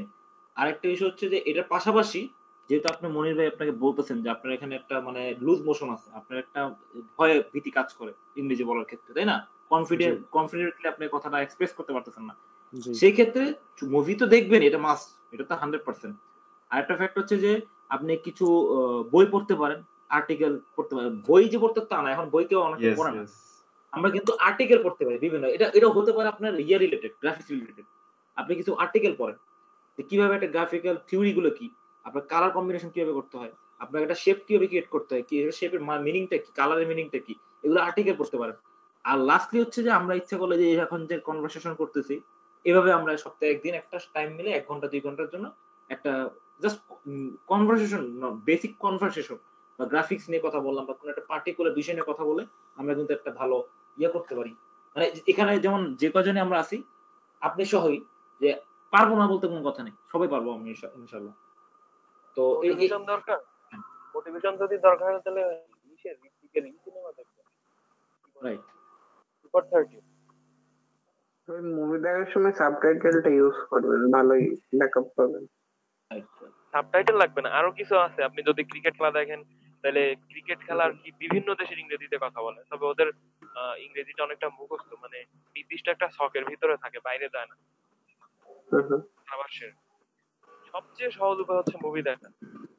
S2: আরেকটা বিষয় হচ্ছে যে এটার পাশাপাশি যেহেতু আপনি মনির ভাই আপনাকে বলতেছেন যে আপনার এখানে একটা মানে লুজ মোশন আছে আপনার একটা ভয় ভীতি কাজ করে ইংরেজি বলার ক্ষেত্রে তাই না? কনফিডেন্ট কনফিডেন্টলি আপনি কথাটা এক্সপ্রেস করতে পারতেছেন না। সেই ক্ষেত্রে মুভি তো দেখবেন এটা মাস্ট এটা তো হান্ড্রেড পার্সেন্ট আরেকটা ফ্যাক্ট হচ্ছে যে আপনি কিছু বই পড়তে পারেন আর্টিকেল পড়তে পারেন বই যে পড়তে তা না এখন বই কেউ অনেকে পড়ে না। আমরা কিন্তু আর্টিকেল পড়তে পারি বিভিন্ন। এটা এটা হতে পারে আপনার ইয়া রিলেটেড গ্রাফিক্স রিলেটেড আপনি কিছু আর্টিকেল পড়েন যে কীভাবে একটা গ্রাফিক্যাল থিওরি গুলো কি আপনার কালার কম্বিনেশন কীভাবে করতে হয় আপনার একটা শেপ কীভাবে ক্রিয়েট করতে হয় কি শেপের মিনিংটা কি কালারের মিনিংটা কি এগুলো আর্টিকেল পড়তে পারেন। আর লাস্টলি হচ্ছে যে আমরা ইচ্ছা করলে যে এখন যে কনভারসেশন করতেছি এভাবে আমরা সপ্তাহে একদিন একটা টাইম মিলে এক ঘণ্টা দুই ঘণ্টার জন্য একটা জাস্ট কনভারসেশন বেসিক কনভারসেশন বা গ্রাফিক্স নিয়ে কথা বললাম বা কোনো একটা পার্টিকুলার বিষয় নিয়ে কথা বলে আমরা কিন্তু একটা ভালো ইয়ে করতে পারি। মানে এখানে যেমন যে কজনে আমরা আছি আপনি সহই যে পারব না বলতে কোনো কথা নেই সবাই পারব আমি ইনশা- ইনশাল্লাহ। তো
S6: মোটিভেশন দরকার? মোটিভেশন যদি দরকার হয় তাহলে ইসের ঋত্বিকের সিনেমা দেখবেন
S2: রাইট
S6: সুপার থার্টি
S3: ওই মুভি দেখার সময় সাবটাইটেলটা ইউজ করবেন ভালোই ব্যাকআপ পাবেন।
S6: সাবটাইটেল লাগবে না আরও কিছু আছে আপনি যদি ক্রিকেট খেলা দেখেন তাহলে ক্রিকেট খেলার কি বিভিন্ন দেশের ইংরেজিতে কথা বলে? তবে ওদের ইংরেজিটা অনেকটা মুখস্থ মানে নির্দিষ্ট একটা শখের ভিতরে থাকে বাইরে যায় না। সবচেয়ে সহজ উপায় হচ্ছে মুভি দেখা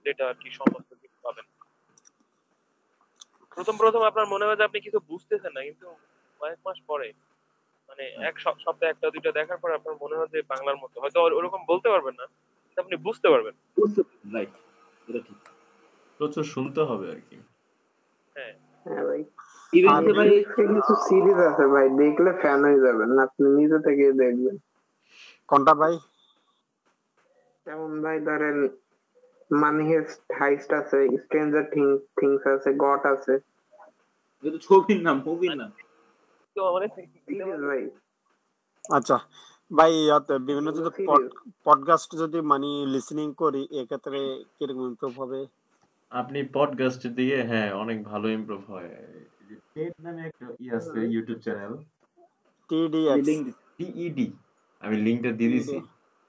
S6: যেটা আর কি সমস্ত কিছু পাবেন। প্রথম প্রথম আপনার মনে হয় যে আপনি কিছু বুঝতেছেন না কিন্তু কয়েক মাস পরে মানে এক সপ্তাহে একটা দুইটা দেখার পর আপনার মনে হয় যে বাংলার মতো। হয়তো ওরকম বলতে পারবেন না কিন্তু আপনি বুঝতে পারবেন।
S2: রাইট এটা ঠিক।
S4: প্রচুর শুনতে হবে আর কি।
S6: হ্যাঁ।
S3: হ্যাঁ ভাই।
S2: ইভেন
S3: আর
S2: ভাই
S3: Netflix-এ কিছু সিরিজ আছে ভাই দেখলে ফ্যান হয়ে যাবেন আপনি নিজে থেকে দেখবেন।
S1: কোনটা ভাই?
S3: যেমন ভাই ধরেন মানি হাইস্ট আছে স্ট্রেঞ্জার থিংস আছে গট আছে।
S2: ছবির নাম মুভির নাম
S6: মানে
S1: আচ্ছা ভাই বিভিন্ন যদি? পডকাস্ট যদি মানে লিসনিং করি এক্ষেত্রে কীরকম ইমপ্রুভ হবে?
S4: আপনি পডকাস্টের দিকে হ্যাঁ অনেক ভালো ইমপ্রুভ হয়। টেড নামে একটা ই আছে ইউটিউব চ্যানেল টিইডি আমি লিংকটা দিয়ে দিছি।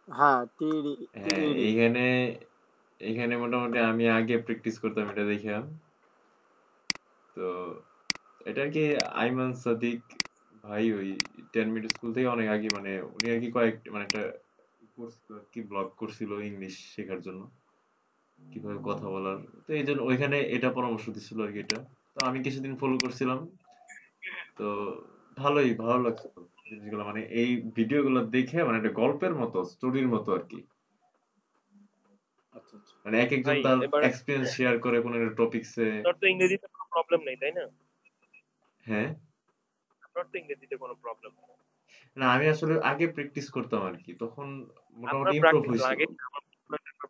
S1: হ্যাঁ টিডি
S4: হ্যাঁ এইখানে এখানে মোটামুটি আমি আগে প্র্যাকটিস করতাম এটা দেখলাম তো এটা কি আইমান সাদিক ভাই ওই টেন মিনিট স্কুল থেকে অনেক আগে মানে উনি আর কি কয়েক মানে একটা কোর্স আর কি ব্লগ করছিল ইংলিশ শেখার জন্য। কীভাবে কথা বলার। তো এই জন্য ওইখানে এটা পরামর্শ দিছিল আর কি এটা। তো আমি কিছুদিন ফলো করছিলাম। তো ভালোই ভালো লাগছে জিনিসগুলো। মানে এই ভিডিওগুলো দেখে মানে একটা গল্পের মতো স্টোরির মতো আর কি।
S2: আচ্ছা আচ্ছা।
S4: মানে এক একজন তার এক্সপিরিয়েন্স শেয়ার করে কোনো একটা টপিকসে
S6: আপনার তো ইংরেজিতে কোনো প্রবলেম নেই তাই না?
S4: হ্যাঁ?
S6: আপনার তো ইংরেজিতে কোনো প্রবলেম
S4: না আমি আসলে আগে প্র্যাকটিস করতাম আর কি। তখন মোটামুটি ইমপ্রুভ হয়েছিল।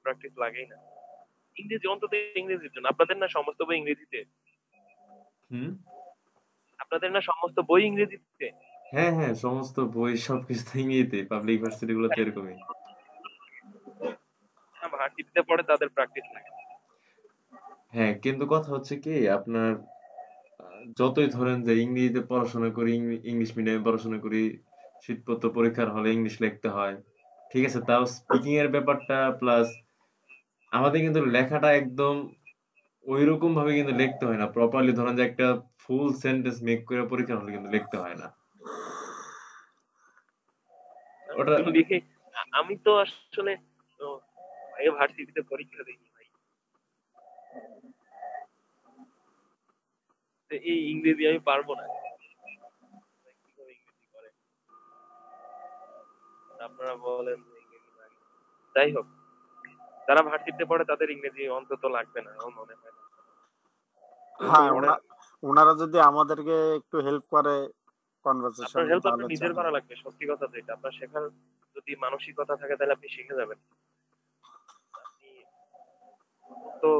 S6: প্র্যাকটিস লাগেই না। ইংরেজি অন্তত ইংরেজির জন্য। আপনাদের না সমস্ত বই ইংরেজিতে?
S4: হুম?
S6: আপনাদের না সমস্ত বই ইংরেজিতে?
S4: হ্যাঁ হ্যাঁ সমস্ত বই সবকিছু ইংরেজিতে পাবলিক ইউনিভার্সিটি গুলো এরকমই।
S6: ভার্সিটিতে পড়ে তাদের প্র্যাকটিস লাগে
S4: হ্যাঁ কিন্তু কথা হচ্ছে কি আপনার যতই ধরেন যে ইংরেজিতে পড়াশোনা করি ইংলিশ মিডিয়ামে পড়াশোনা করি শীতপত্র পরীক্ষার হলে ইংলিশ লিখতে হয়। ঠিক আছে তাও স্পিকিং এর ব্যাপারটা প্লাস আমাদের কিন্তু লেখাটা একদম ওইরকম ভাবে কিন্তু লিখতে হয় না। প্রপারলি ধরেন যে একটা ফুল সেন্টেন্স মেক করে পরীক্ষার হলে কিন্তু লিখতে হয় না। ওটা
S6: লিখে আমি তো আসলে ভাই ভার্সিটিতে পরীক্ষা দিইনি ভাই। এই ইংরেজি আমি পারব না। আপনারা বলেন। যাই হোক। যারা ভার্সিটিতে পড়ে তাদের ইংরেজি অন্তত লাগবে না আমার মনে হয়
S1: হ্যাঁ ওনারা যদি আমাদেরকে একটু হেল্প করে কনভারসেশন
S6: হেল্প আপনার নিজের করা লাগবে সত্যি কথা যেটা আপনার শেখার যদি মানসিকতা থাকে তাহলে আপনি শিখে যাবেন। তো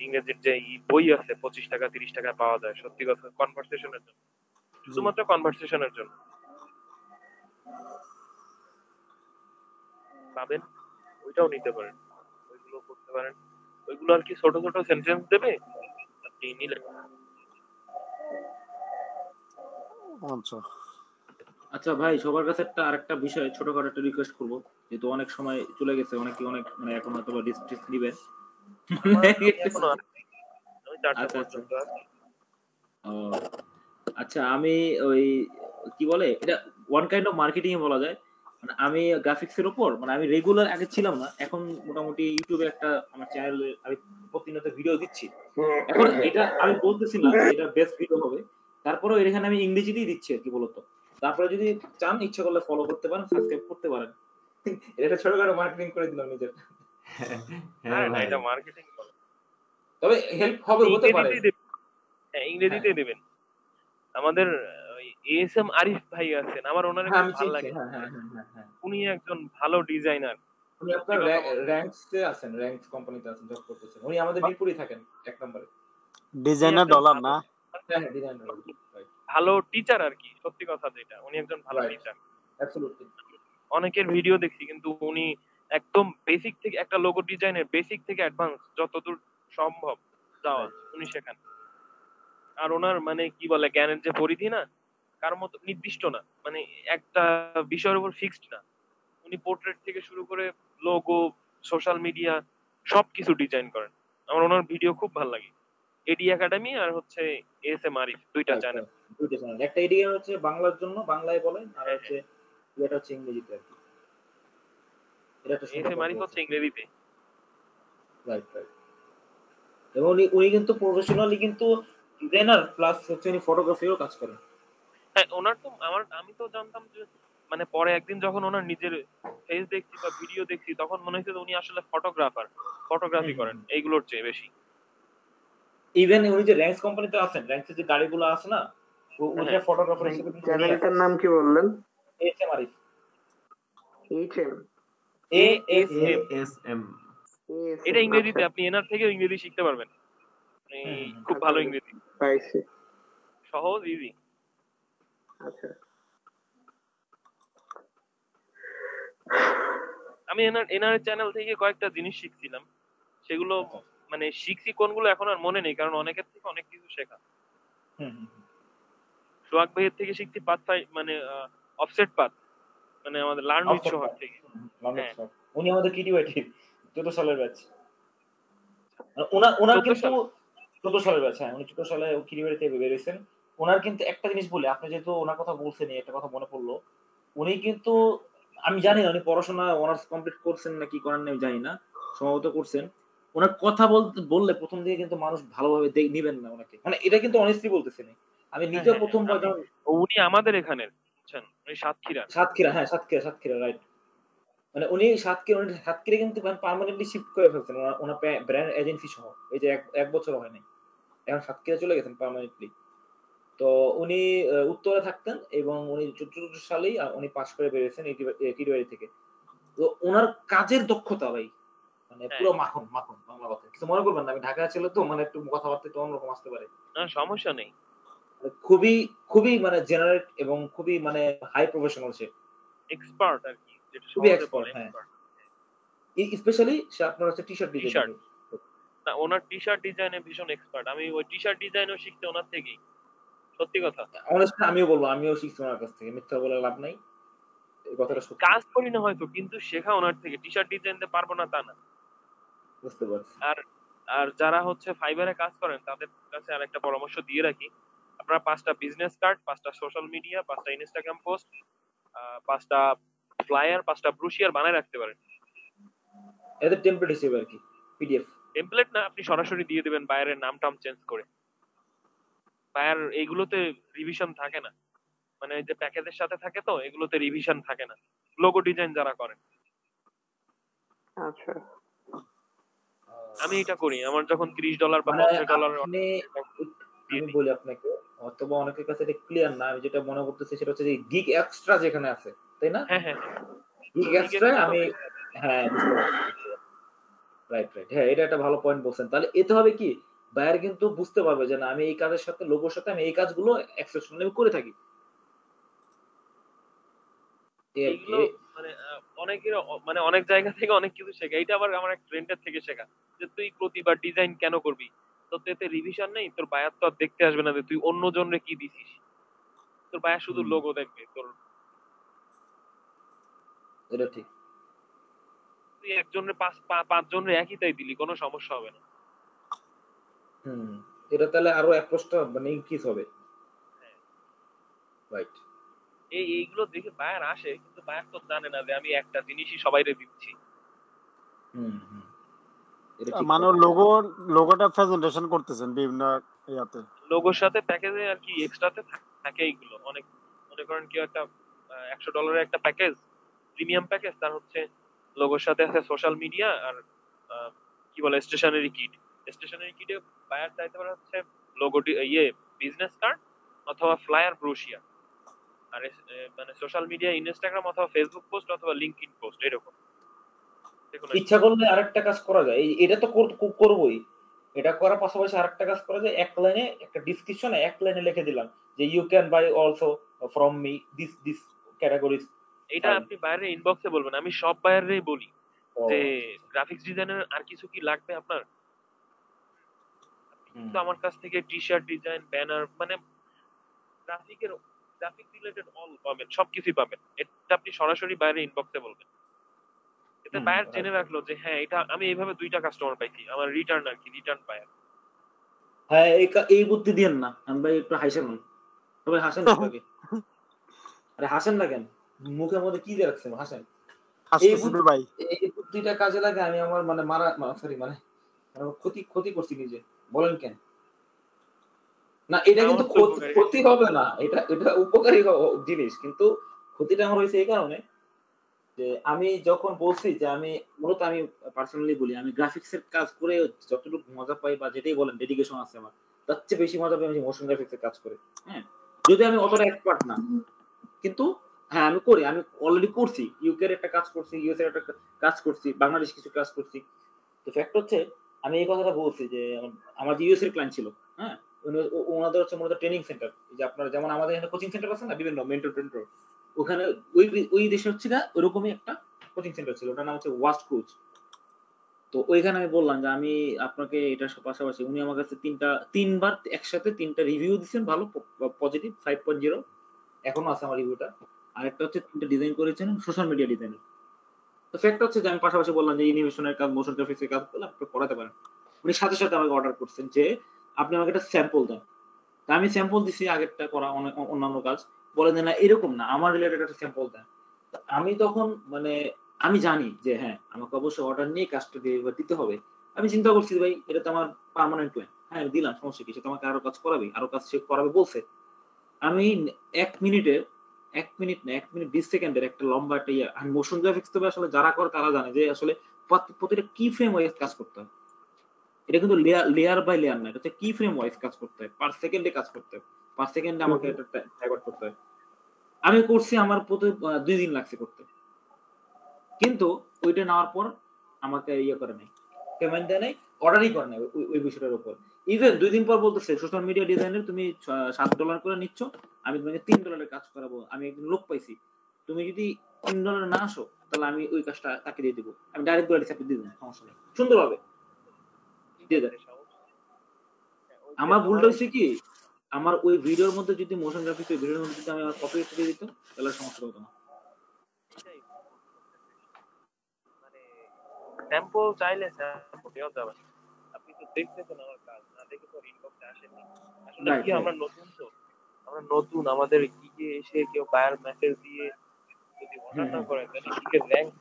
S6: ইংরেজির যে ই বই আছে পঁচিশ টাকা তিরিশ টাকা পাওয়া যায় সত্যি কথা কনভারসেশনের জন্য। শুধুমাত্র কনভারসেশনের জন্য। পাবেন ওইটাও নিতে পারেন। পারেন। ওইগুলো আর কি ছোট ছোট সেন্টেন্স দেবে? আপনি নিলেন
S1: আচ্ছা।
S2: আচ্ছা ভাই সবার কাছে একটা আরেকটা বিষয় ছোটখাটো একটা রিকোয়েস্ট করব। যেহেতু অনেক সময় চলে গেছে অনেকে অনেক মানে এখন হয়তো বা ডিস্ট্রিক্ট আচ্ছা, আচ্ছা। আচ্ছা আমি ওই কি বলে? এটা ওয়ান কাইন্ড অফ মার্কেটিং এ বলা যায়। মানে আমি গ্রাফিক্স এর উপর মানে আমি রেগুলার আগে ছিলাম না এখন মোটামুটি ইউটিউবে একটা আমার চ্যানেলে আমি প্রতিনিয়ত ভিডিও দিচ্ছি। এখন এটা আমি বলতেছি না এটা বেস্ট ভিডিও হবে তারপরেও এখানে আমি ইংরেজিতেই দিচ্ছি আর কি বলতো। তারপরে যদি চান ইচ্ছা করলে ফলো করতে পারেন সাবস্ক্রাইব করতে পারেন। এটা ছোটখাটো মার্কেটিং করে দিলাম নিজের।
S4: হ্যাঁ
S6: হ্যাঁ না এটা মার্কেটিং
S2: তবে হেল্প হবে হতে পারে।
S6: ইংরেজিতেই দেবেন। হ্যাঁ ইংরেজিতে দেবেন। আমাদের এস এম আরিফ ভাই আছেন আমার ওনার
S2: হ্যাঁ
S6: খুব ভালো লাগে।
S2: হ্যাঁ হ্যাঁ
S6: উনি একজন ভালো ডিজাইনার
S2: উনি আপনার র্যাঙ্কসে আছেন র্যাঙ্কস কোম্পানিতে আছেন জব করতেছেন। উনি আমাদের মিরপুরে থাকেন এক নম্বরে।
S1: ডিজাইনার ডলার না
S2: হ্যাঁ ডিজাইনার
S6: ভালো টিচার আর কি সত্যি কথা যেটা। উনি একজন ভালো টিচার
S2: অ্যাবসলিউটলি
S6: অনেকের ভিডিও দেখছি কিন্তু উনি একদম বেসিক থেকে একটা লোগো ডিজাইনের বেসিক থেকে অ্যাডভান্স যতদূর সম্ভব যাওয়া উনি শেখান। আর ওনার মানে কি বলে জ্ঞানের যে পরিধি না কার মতো নির্দিষ্ট না। মানে একটা বিষয়ের উপর ফিক্সড না। উনি পোর্ট্রেট থেকে শুরু করে লোগো সোশ্যাল মিডিয়া সবকিছু ডিজাইন করেন। আমার ওনার ভিডিও খুব ভালো লাগে। এডি একাডেমি আর হচ্ছে এস এম আরিফ দুইটা চ্যানেল
S2: দুইটা চ্যানেল একটা এদিকে হচ্ছে বাংলার জন্য বাংলায় বলেন আর হচ্ছে এটা হচ্ছে ইংরেজিতে। এটা একটা
S6: এস এম আরিফ হচ্ছে ইংরেজিতে।
S2: রাইট রাইট এবং উনি উনি কিন্তু প্রফেশনালি কিন্তু ডিজাইনার প্লাস হচ্ছে উনি ফটোগ্রাফিও কাজ করেন।
S6: হ্যাঁ ওনার তো আমার আমি তো জানতাম যে মানে পরে একদিন যখন ওনার নিজের ফেস দেখছি বা ভিডিও দেখছি তখন মনে হচ্ছে উনি আসলে ফটোগ্রাফার ফটোগ্রাফি করেন এইগুলোর চেয়ে বেশি।
S2: ইভেন উনি যে র্যাঙ্কস কোম্পানিতে আছেন র্যাঙ্কসের যে গাড়িগুলো আছে না ও- ওটা
S6: হ্যাঁ।
S2: ফটোগ্রাফার হিসেবে
S3: চ্যানেলটার নাম কি বললেন?
S2: Arif
S3: H M
S6: A S M
S4: S M
S6: এটা ইংরেজিতে আপনি এনার থেকেও ইংরেজি শিখতে পারবেন। মানে খুব ভালো ইংরেজি।
S3: পাইছি।
S6: সহজ ইজি
S3: আচ্ছা।
S6: আমি এনার এনার চ্যানেল থেকে কয়েকটা জিনিস শিখছিলাম। সেগুলো মানে শিখছি কোনগুলো এখন আর মনে নেই কারণ অনেকের থেকে অনেক কিছু শেখা। সোহাগ ভাইয়ের থেকে শিখছি পাথ মানে অফসেট পাত মানে আমাদের লার্ন উইথ সোহাগ থেকে। হ্যাঁ।
S2: উনি আমাদের কিটি ওয়াইটির চোদ্দ সালের ব্যাচ ওনার ওনার কিন্তু? চোদ্দ সালের ব্যাচ হ্যাঁ উনি চোদ্দ সালে কিটি ওয়াইটি থেকে বেরিয়েছেন। ওনার কিন্তু একটা জিনিস বলে আপনি যেহেতু ওনার কথা বলছেন একটা কথা মনে পড়ল উনি কিন্তু আমি জানি না উনি পড়াশোনা অনার্স কমপ্লিট করছেন না কি করেন আমি জানি না সম্ভবত করছেন। ওনার কথা বলতে বললে প্রথম দিকে কিন্তু মানুষ ভালোভাবে নিবেন না ওনাকে। মানে এটা কিন্তু অনেস্টলি বলতেছি না। আমি
S6: হ্যাঁ,
S2: নিজেও
S6: হ্যাঁ, আমি-
S2: যখন
S6: উনি আমাদের এখানের উনি সাতক্ষীরা
S2: সাতক্ষীরা হ্যাঁ সাতক্ষীরা সাতক্ষীরা রাইট মানে উনি সাতক্ষীরা উনি সাতক্ষীরা কিন্তু পার্মানেন্টলি শিফট করে ফেলছেন। ওনার ব্র্যান্ড এজেন্সি সহ। এই যে এক এক বছর হয় নাই এখন সাতক্ষীরা চলে গেছেন পার্মানেন্টলি তো উনি উত্তরে থাকতেন এবং উনি চতুর্থ সালেই উনি পাশ করে বেরিয়েছেন টিডিবাড়ি থেকে। তো ওনার কাজের দক্ষতা ভাই মানে
S6: হ্যাঁ।
S2: পুরো মাখন মাখন বাংলা কথা। কিছু মনে করবেন না? আমি ঢাকায় ছিল তো মানে একটু কথাবার্তা একটু অন্যরকম আসতে পারে।
S6: না সমস্যা নেই।
S2: খুবই খুবই মানে জেনারেট এবং খুবই মানে হাই প্রফেশনাল সে।
S6: এক্সপার্ট আর কি
S2: খুবই
S6: বলে
S2: হ্যাঁ। স্পেশালি সে আপনার হচ্ছে টি শার্ট ডিজাইন
S6: না ওনার টি শার্ট ডিজাইনে ভীষণ এক্সপার্ট আমি ওই টি শার্ট ডিজাইনও শিখতে ওনার থেকেই। সত্যি কথা।
S2: অনেস্টলি আমিও বলব আমিও শিখছি ওনার কাছ থেকে মিথ্যা বলে লাভ নাই। এই কথাটা সত্যি।
S6: কাজ করি না হয়তো কিন্তু শেখা ওনার থেকে। টি শার্ট ডিজাইন দিতে পারব না তা না।
S2: বুঝতে পারছি।
S6: আর আর যারা হচ্ছে ফাইবারে কাজ করেন তাদের কাছে পরামর্শ দিয়ে রাখি। আপনারা পাঁচটা বিজনেস কার্ড পাঁচটা সোশ্যাল মিডিয়া পাঁচটা ইনস্টাগ্রাম পোস্ট পাঁচটা ফ্লায়ার পাঁচটা ব্রুশিয়ার বানায় রাখতে পারেন।
S2: এদের টেমপ্লেট হিসেবে আর কি পিডিএফ
S6: টেমপ্লেট না আপনি সরাসরি দিয়ে দিবেন বায়ারের নাম টাম চেঞ্জ করে। বায়ার এইগুলোতে রিভিশন থাকে না। মানে যে প্যাকেজের সাথে থাকে তো এগুলোতে রিভিশন থাকে না। লোগো ডিজাইন যারা করেন
S3: আচ্ছা।
S6: আমি এটা করি। আমার যখন তিরিশ ডলার বা
S2: মানে
S6: পঞ্চাশ ডলার
S2: আপনি আমি বলি আপনাকে অথবা অনেকের কাছে এটা ক্লিয়ার না। আমি যেটা মনে করতেছি সেটা হচ্ছে যে গিগ এক্সট্রা যেখানে আছে তাই না?
S6: হ্যাঁ হ্যাঁ।
S2: গিগ এক্সট্রা আমি হ্যাঁ রাইট রাইট হ্যাঁ এটা একটা ভালো পয়েন্ট বলছেন। তাহলে এতে হবে কি? বায়ার কিন্তু বুঝতে পারবে যে না আমি এই কাজের সাথে লোগোর সাথে আমি এই কাজগুলো এক্সেপশনালি করে থাকি।
S6: মানে অনেকের মানে অনেক জায়গা থেকে অনেক কিছু শেখা। এটা আবার আমার এক ফ্রেন্ডের থেকে শেখা যে তুই প্রতিবার ডিজাইন কেন করবি? তোর তো এতে রিভিশন নেই তোর বায়ার তো আর দেখতে আসবে না যে তুই অন্য জনরে কি দিছিস। তোর বায়ার শুধু লোগো দেখবে তোর
S2: এটা ঠিক।
S6: তুই একজনের পাঁচ পাঁচজনের একই তাই দিলি কোনো সমস্যা হবে না।
S2: হুম এটা তাহলে আরও অ্যাপ্রোচটা মানে ইনক্রিজ হবে। রাইট
S6: এই এইগুলো দেখে বায়ার আসে কিন্তু বায়ার তো জানে না যে আমি একটা জিনিসই সবাইরে দিচ্ছি।
S2: হুম হুম। এটা
S1: মানে। লোগো লোগোটা প্রেজেন্টেশন করতেছেন বিভিন্ন ইয়াতে।
S6: লোগোর সাথে প্যাকেজে আর কি এক্সট্রাতে থাকে এইগুলো। অনেক মনে করেন কি একটা একশো ডলারের একটা প্যাকেজ প্রিমিয়াম প্যাকেজ তার হচ্ছে লোগোর সাথে আছে সোশ্যাল মিডিয়া আর আহ, কি বলে স্টেশনারি কিট স্টেশনারি কিটে বায়ার চাইতে পারে হচ্ছে লোগোটি ইয়ে বিজনেস কার্ড অথবা ফ্লায়ার ব্রোশিয়া আর মানে সোশ্যাল মিডিয়া ইনস্টাগ্রাম অথবা ফেসবুক পোস্ট অথবা লিঙ্কড পোস্ট এরকম।
S2: ইচ্ছা করলে আরেকটা কাজ করা যায়। এটা তো কর- কর- এটা করার পাশাপাশি আরেকটা কাজ করা যায়। এক লাইনে একটা ডিসক্রিপশনে এক লাইনে লিখে দিলাম যে you can buy also from me this this categories
S6: এটা আপনি বাইরে ইনবক্সে বলবেন। আমি সব বাইরেই বলি যে গ্রাফিক্স ডিজাইনের আর কিছু কি লাগবে আপনার? তো আমার কাছ থেকে টি শার্ট ডিজাইন ব্যানার মানে গ্রাফিকের গ্রাফিক রিলেটেড অল পাবেন সবকিছুই পাবেন। এটা আপনি সরাসরি বাইরে ইনবক্সে বলবেন।
S2: হুম,
S6: বায়ার জেনে রাখল যে হ্যাঁ এটা আমি এইভাবে দুইটা কাস্টমার পাইছি আমার রিটার্ন আর কি রিটার্ন বায়ার
S2: হ্যাঁ এই এই বুদ্ধি দিয়েন না। আমি ভাই একটু হাসেন। না সবাই হাসেন সবাইকে। আরে হাসেন না কেন? মুখের মধ্যে কি দিয়ে রাখছেন? হাসেন।
S1: হাসতেছি
S2: বুদ্ধি-
S1: ভাই।
S2: এই বুদ্ধিটা কাজে লাগে আমি আমার মানে মারা সরি মানে আমার ক্ষতি ক্ষতি করছি নিজে। বলেন কেন? না এটা কিন্তু ক্ষতি- হবে না। এটা এটা উপকারী জিনিস কিন্তু ক্ষতিটা আমার হয়েছে এই কারণে যে আমি যখন বলছি যে আমি মূলত আমি পার্সোনালি বলি আমি গ্রাফিক্স এর কাজ করে যতটুকু মজা পাই বা যেটাই বলেন ডেডিকেশন আছে আমার তার চেয়ে বেশি মজা পাই আমি মোশন গ্রাফিক্স এর কাজ করে। হ্যাঁ? যদি আমি অতটা এক্সপার্ট না কিন্তু হ্যাঁ আমি করি। আমি অলরেডি করছি। ইউকে এর একটা কাজ করছি ইউএস এর একটা কাজ করছি বাংলাদেশ কিছু কাজ করছি। তো ফ্যাক্ট হচ্ছে আমি এই কথাটা বলছি যে, আমার- যে ইউএস এর ক্লায়েন্ট ছিল হ্যাঁ ওনাদের হচ্ছে মূলত ট্রেনিং সেন্টার যে আপনার যেমন আমাদের এখানে কোচিং সেন্টার আছে না, বিভিন্ন মেন্টর টেন্টর ওখানে ওই ওই দেশে হচ্ছে না ওরকমই একটা কোচিং সেন্টার ছিল। ওটার নাম হচ্ছে ওয়াস্ট কোচ তো ওইখানে আমি বললাম যে, আমি আপনাকে এটার পাশাপাশি, উনি আমার কাছে তিনটা, তিনবার একসাথে তিনটা রিভিউ দিচ্ছেন ভালো পজিটিভ ফাইভ পয়েন্ট জিরো এখনও আছে আমার রিভিউটা আরেকটা হচ্ছে তিনটা ডিজাইন করেছেন সোশ্যাল মিডিয়া ডিজাইনের তো ফ্যাক্ট হচ্ছে যে আমি পাশাপাশি বললাম যে ইনোভেশনের কাজ মোশন কাজ আপনি করাতে পারেন। উনি সাথে সাথে আমাকে অর্ডার করছেন যে আপনি আমাকে একটা স্যাম্পল দেন। তা আমি স্যাম্পল দিছি, আগেরটা করা অন্যান্য কাজ। বলে না, এরকম না, আমার রিলেটেড একটা স্যাম্পল দেন। আমি তখন মানে আমি জানি যে হ্যাঁ আমাকে অবশ্যই অর্ডার নিয়ে কাজটা ডেলিভার দিতে হবে। আমি চিন্তা করছি ভাই, এটা তো আমার পার্মানেন্ট প্ল্যান হ্যাঁ দিলাম, সমস্যা কি? সে তোমাকে আরও কাজ করাবে আরও কাজ সে করাবে বলছে। আমি এক মিনিটের এক মিনিট না এক মিনিট বিশ সেকেন্ডের একটা লম্বা একটা ইয়ে। আর মোশন গ্রাফিক্স তবে আসলে যারা করে তারা জানে যে আসলে প্রতিটা কি ফ্রেম ওয়াইজ কাজ করতে হয়। এটা কিন্তু লেয়ার লেয়ার বাই লেয়ার না এটা হচ্ছে কি ফ্রেম ওয়াইজ কাজ করতে হয়। পার সেকেন্ডে কাজ করতে হয়। পার সেকেন্ডে আমাকে এটা ডাইভার্ট করতে হয়। আমি করছি আমার প্রতি দুই দিন লাগছে করতে। কিন্তু ওইটা নেওয়ার পর আমাকে ইয়ে করে নাই পেমেন্ট দেয় নাই অর্ডারই করে নাই ওই- ওই বিষয়টার উপর। ইভেন দুই দিন পর বলতেছে সোশ্যাল মিডিয়া ডিজাইনের তুমি সাত ডলার করে নিচ্ছ। আমি তোমাকে তিন ডলারের কাজ করাবো আমি একজন লোক পাইছি। তুমি যদি তিন ডলার না আসো তাহলে আমি ওই কাজটা তাকে দিয়ে দিবো। আমি ডাইরেক্ট করে দিচ্ছি দিয়ে দেবো সমস্যা নেই। সুন্দরভাবে। দিয়ে দেয় আমার ভুলটা হচ্ছে কি? আমার ওই ভিডিওর মধ্যে যদি মোশন গ্রাফিক্স ওই ভিডিওর মধ্যে যদি আমি কপি দিয়ে দিত তাহলে সমস্যা হতো না।
S6: স্যাম্পল চাইলে স্যাম্পল দেওয়া যাবে আপনি তো দেখতেছেন আমার কাজ না দেখে তো ইনবক্সে আসেনি। আসলে কি আমরা নতুন আমরা নতুন আমাদের গিগে এসে কেউ বায়ার মেসেজ দিয়ে যদি অর্ডার না করে তাহলে গিগের র্যাঙ্ক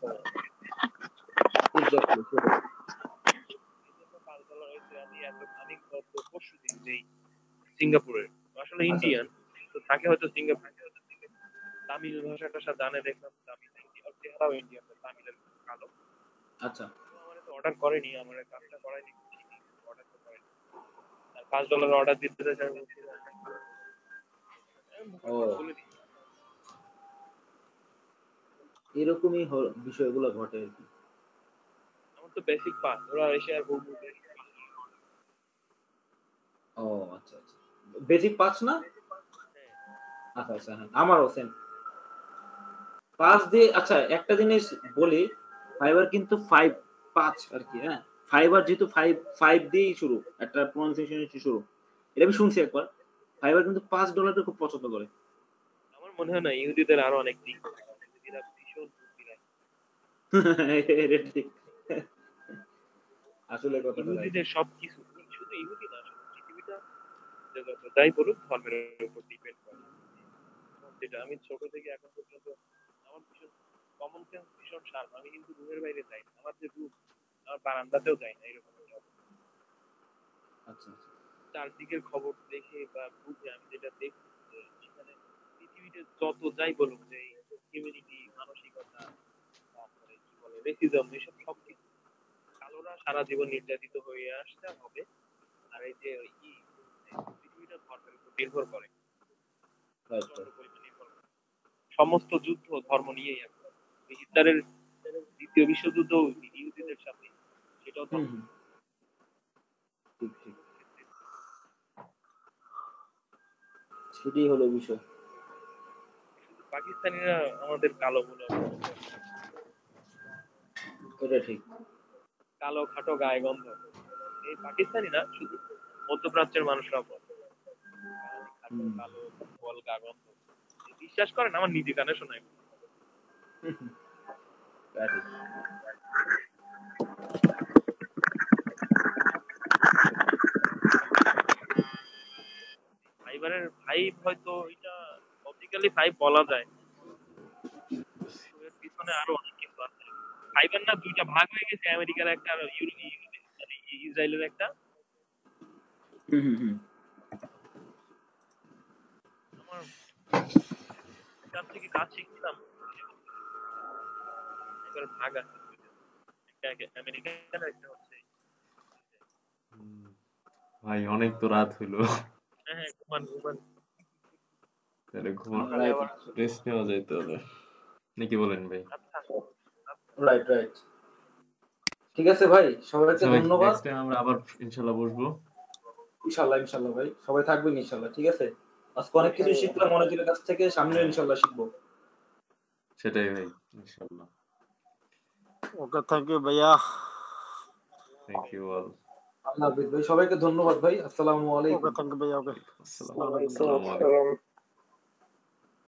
S6: সিঙ্গাপুরের আসলে ইন্ডিয়ান তো থাকে হয়তো সিঙ্গাপুর। তামিল ভাষাটা সাথে জানে দেখলাম তামিল চেহারাও ইন্ডিয়ান তামিলের কালো।
S2: আচ্ছা।
S6: আমার তো অর্ডার করেনি আমার কাজটা করায়নি অর্ডার তো করেনি আর পাঁচ ডলার অর্ডার দিতে চাই
S2: ও। এরকমই বিষয়গুলো ঘটে আর কি।
S6: আমার তো বেসিক পাস ওরা এসে আর
S2: ও আচ্ছা আচ্ছা। বেসিক পাঁচ না? আচ্ছা আচ্ছা হ্যাঁ আমারও সেম পাঁচ দিয়ে আচ্ছা একটা জিনিস বলি ফাইবার কিন্তু ফাইভ পাঁচ আর কি হ্যাঁ। ফাইবার যেহেতু ফাইভ ফাইভ দিয়েই শুরু একটা প্রনাউন্সিয়েশন শুরু। এটা আমি শুনছি একবার। ফাইবার কিন্তু পাঁচ ডলারকে খুব পছন্দ করে।
S6: আমার মনে হয় না ইহুদিদের আরও অনেক দিক
S2: আসলে কথা
S6: ইহুদিদের সবকিছু শুধু ইহুদি না পৃথিবীটা যাই বলুক ধর্মের উপর ডিপেন্ড করে। যেটা আমি ছোট থেকে এখন পর্যন্ত আমার ভীষণ কমন সেন্স ভীষণ শার্প আমি কিন্তু রুমের বাইরে যাই না। আমার যে রুম আমার বারান্দাতেও যাই না এরকম একটা
S2: আচ্ছা আচ্ছা।
S6: চারদিকের খবর দেখে বা বুঝে আমি যেটা দেখি যে সেখানে পৃথিবীতে যত যাই বলুক যে হিউম্যানিটি মানসিকতা তারপরে কি বলে রেসিজম এসব সব কিছু কালোরা সারা জীবন নির্যাতিত হয়ে আসতে হবে। আর এই যে ওই ই পৃথিবীটা ধর্মের উপর নির্ভর করে। সমস্ত যুদ্ধ ধর্ম নিয়েই এখন হিটলারের দ্বিতীয় বিশ্বযুদ্ধ ইহুদিদের সাথে সেটাও
S2: ঠিক ঠিক। সেটাই হলো বিষয়।
S6: পাকিস্তানিরা আমাদের কালো বলে
S2: এটা ঠিক।
S6: কালো খাটো গায়ে গন্ধ। এই পাকিস্তানি না শুধু মধ্যপ্রাচ্যের মানুষরা বলে। কালো বল গা গন্ধ। বিশ্বাস করেন? আমার নিজে কানে শোনায়।
S2: তা
S6: ফাইভ হয়তো এটা অপটিক্যালি ফাইভ বলা যায়। পিছনে আরও অনেক কিছু আছে। ফাইবার না দুইটা ভাগ হয়ে গেছে আমেরিকার একটা আর মানে ইসরায়েলের একটা।
S2: হুম হুম হুম।
S6: আমার কাছ থেকে কাজ শিখছিলাম। এবার ভাগ আছে। আমেরিকান একটা হচ্ছে।
S4: ভাই অনেক তো রাত হইল।
S6: হ্যাঁ হ্যাঁ ঘুমান ঘুমান।
S4: তাহলে ঘুমা
S6: সকালে
S4: রেস্ট নেওয়া যাইতে হবে। নাকি বলেন ভাই?
S6: আচ্ছা।
S2: রাইট রাইট ঠিক আছে ভাই সবাইকে ধন্যবাদ।
S4: নেক্সট টাইম আমরা আবার ইনশাআল্লাহ বসবো।
S2: ইনশাল্লাহ ইনশাল্লাহ ভাই সবাই থাকবেন ইনশাল্লাহ ঠিক আছে? আজকে অনেক কিছু শিখলাম অনেকের কাছ থেকে সামনে ইনশাল্লাহ শিখব।
S4: সেটাই ভাই ইনশাআল্লাহ
S1: ওকে থ্যাংক ইউ ভাইয়া।
S4: থ্যাংক ইউ অল
S2: আল্লাহ হাফিজ ভাই সবাইকে ধন্যবাদ ভাই। আসসালামু আলাইকুম।
S1: ভাই
S4: আসসালামু আলাইকুম
S3: আসসালাম।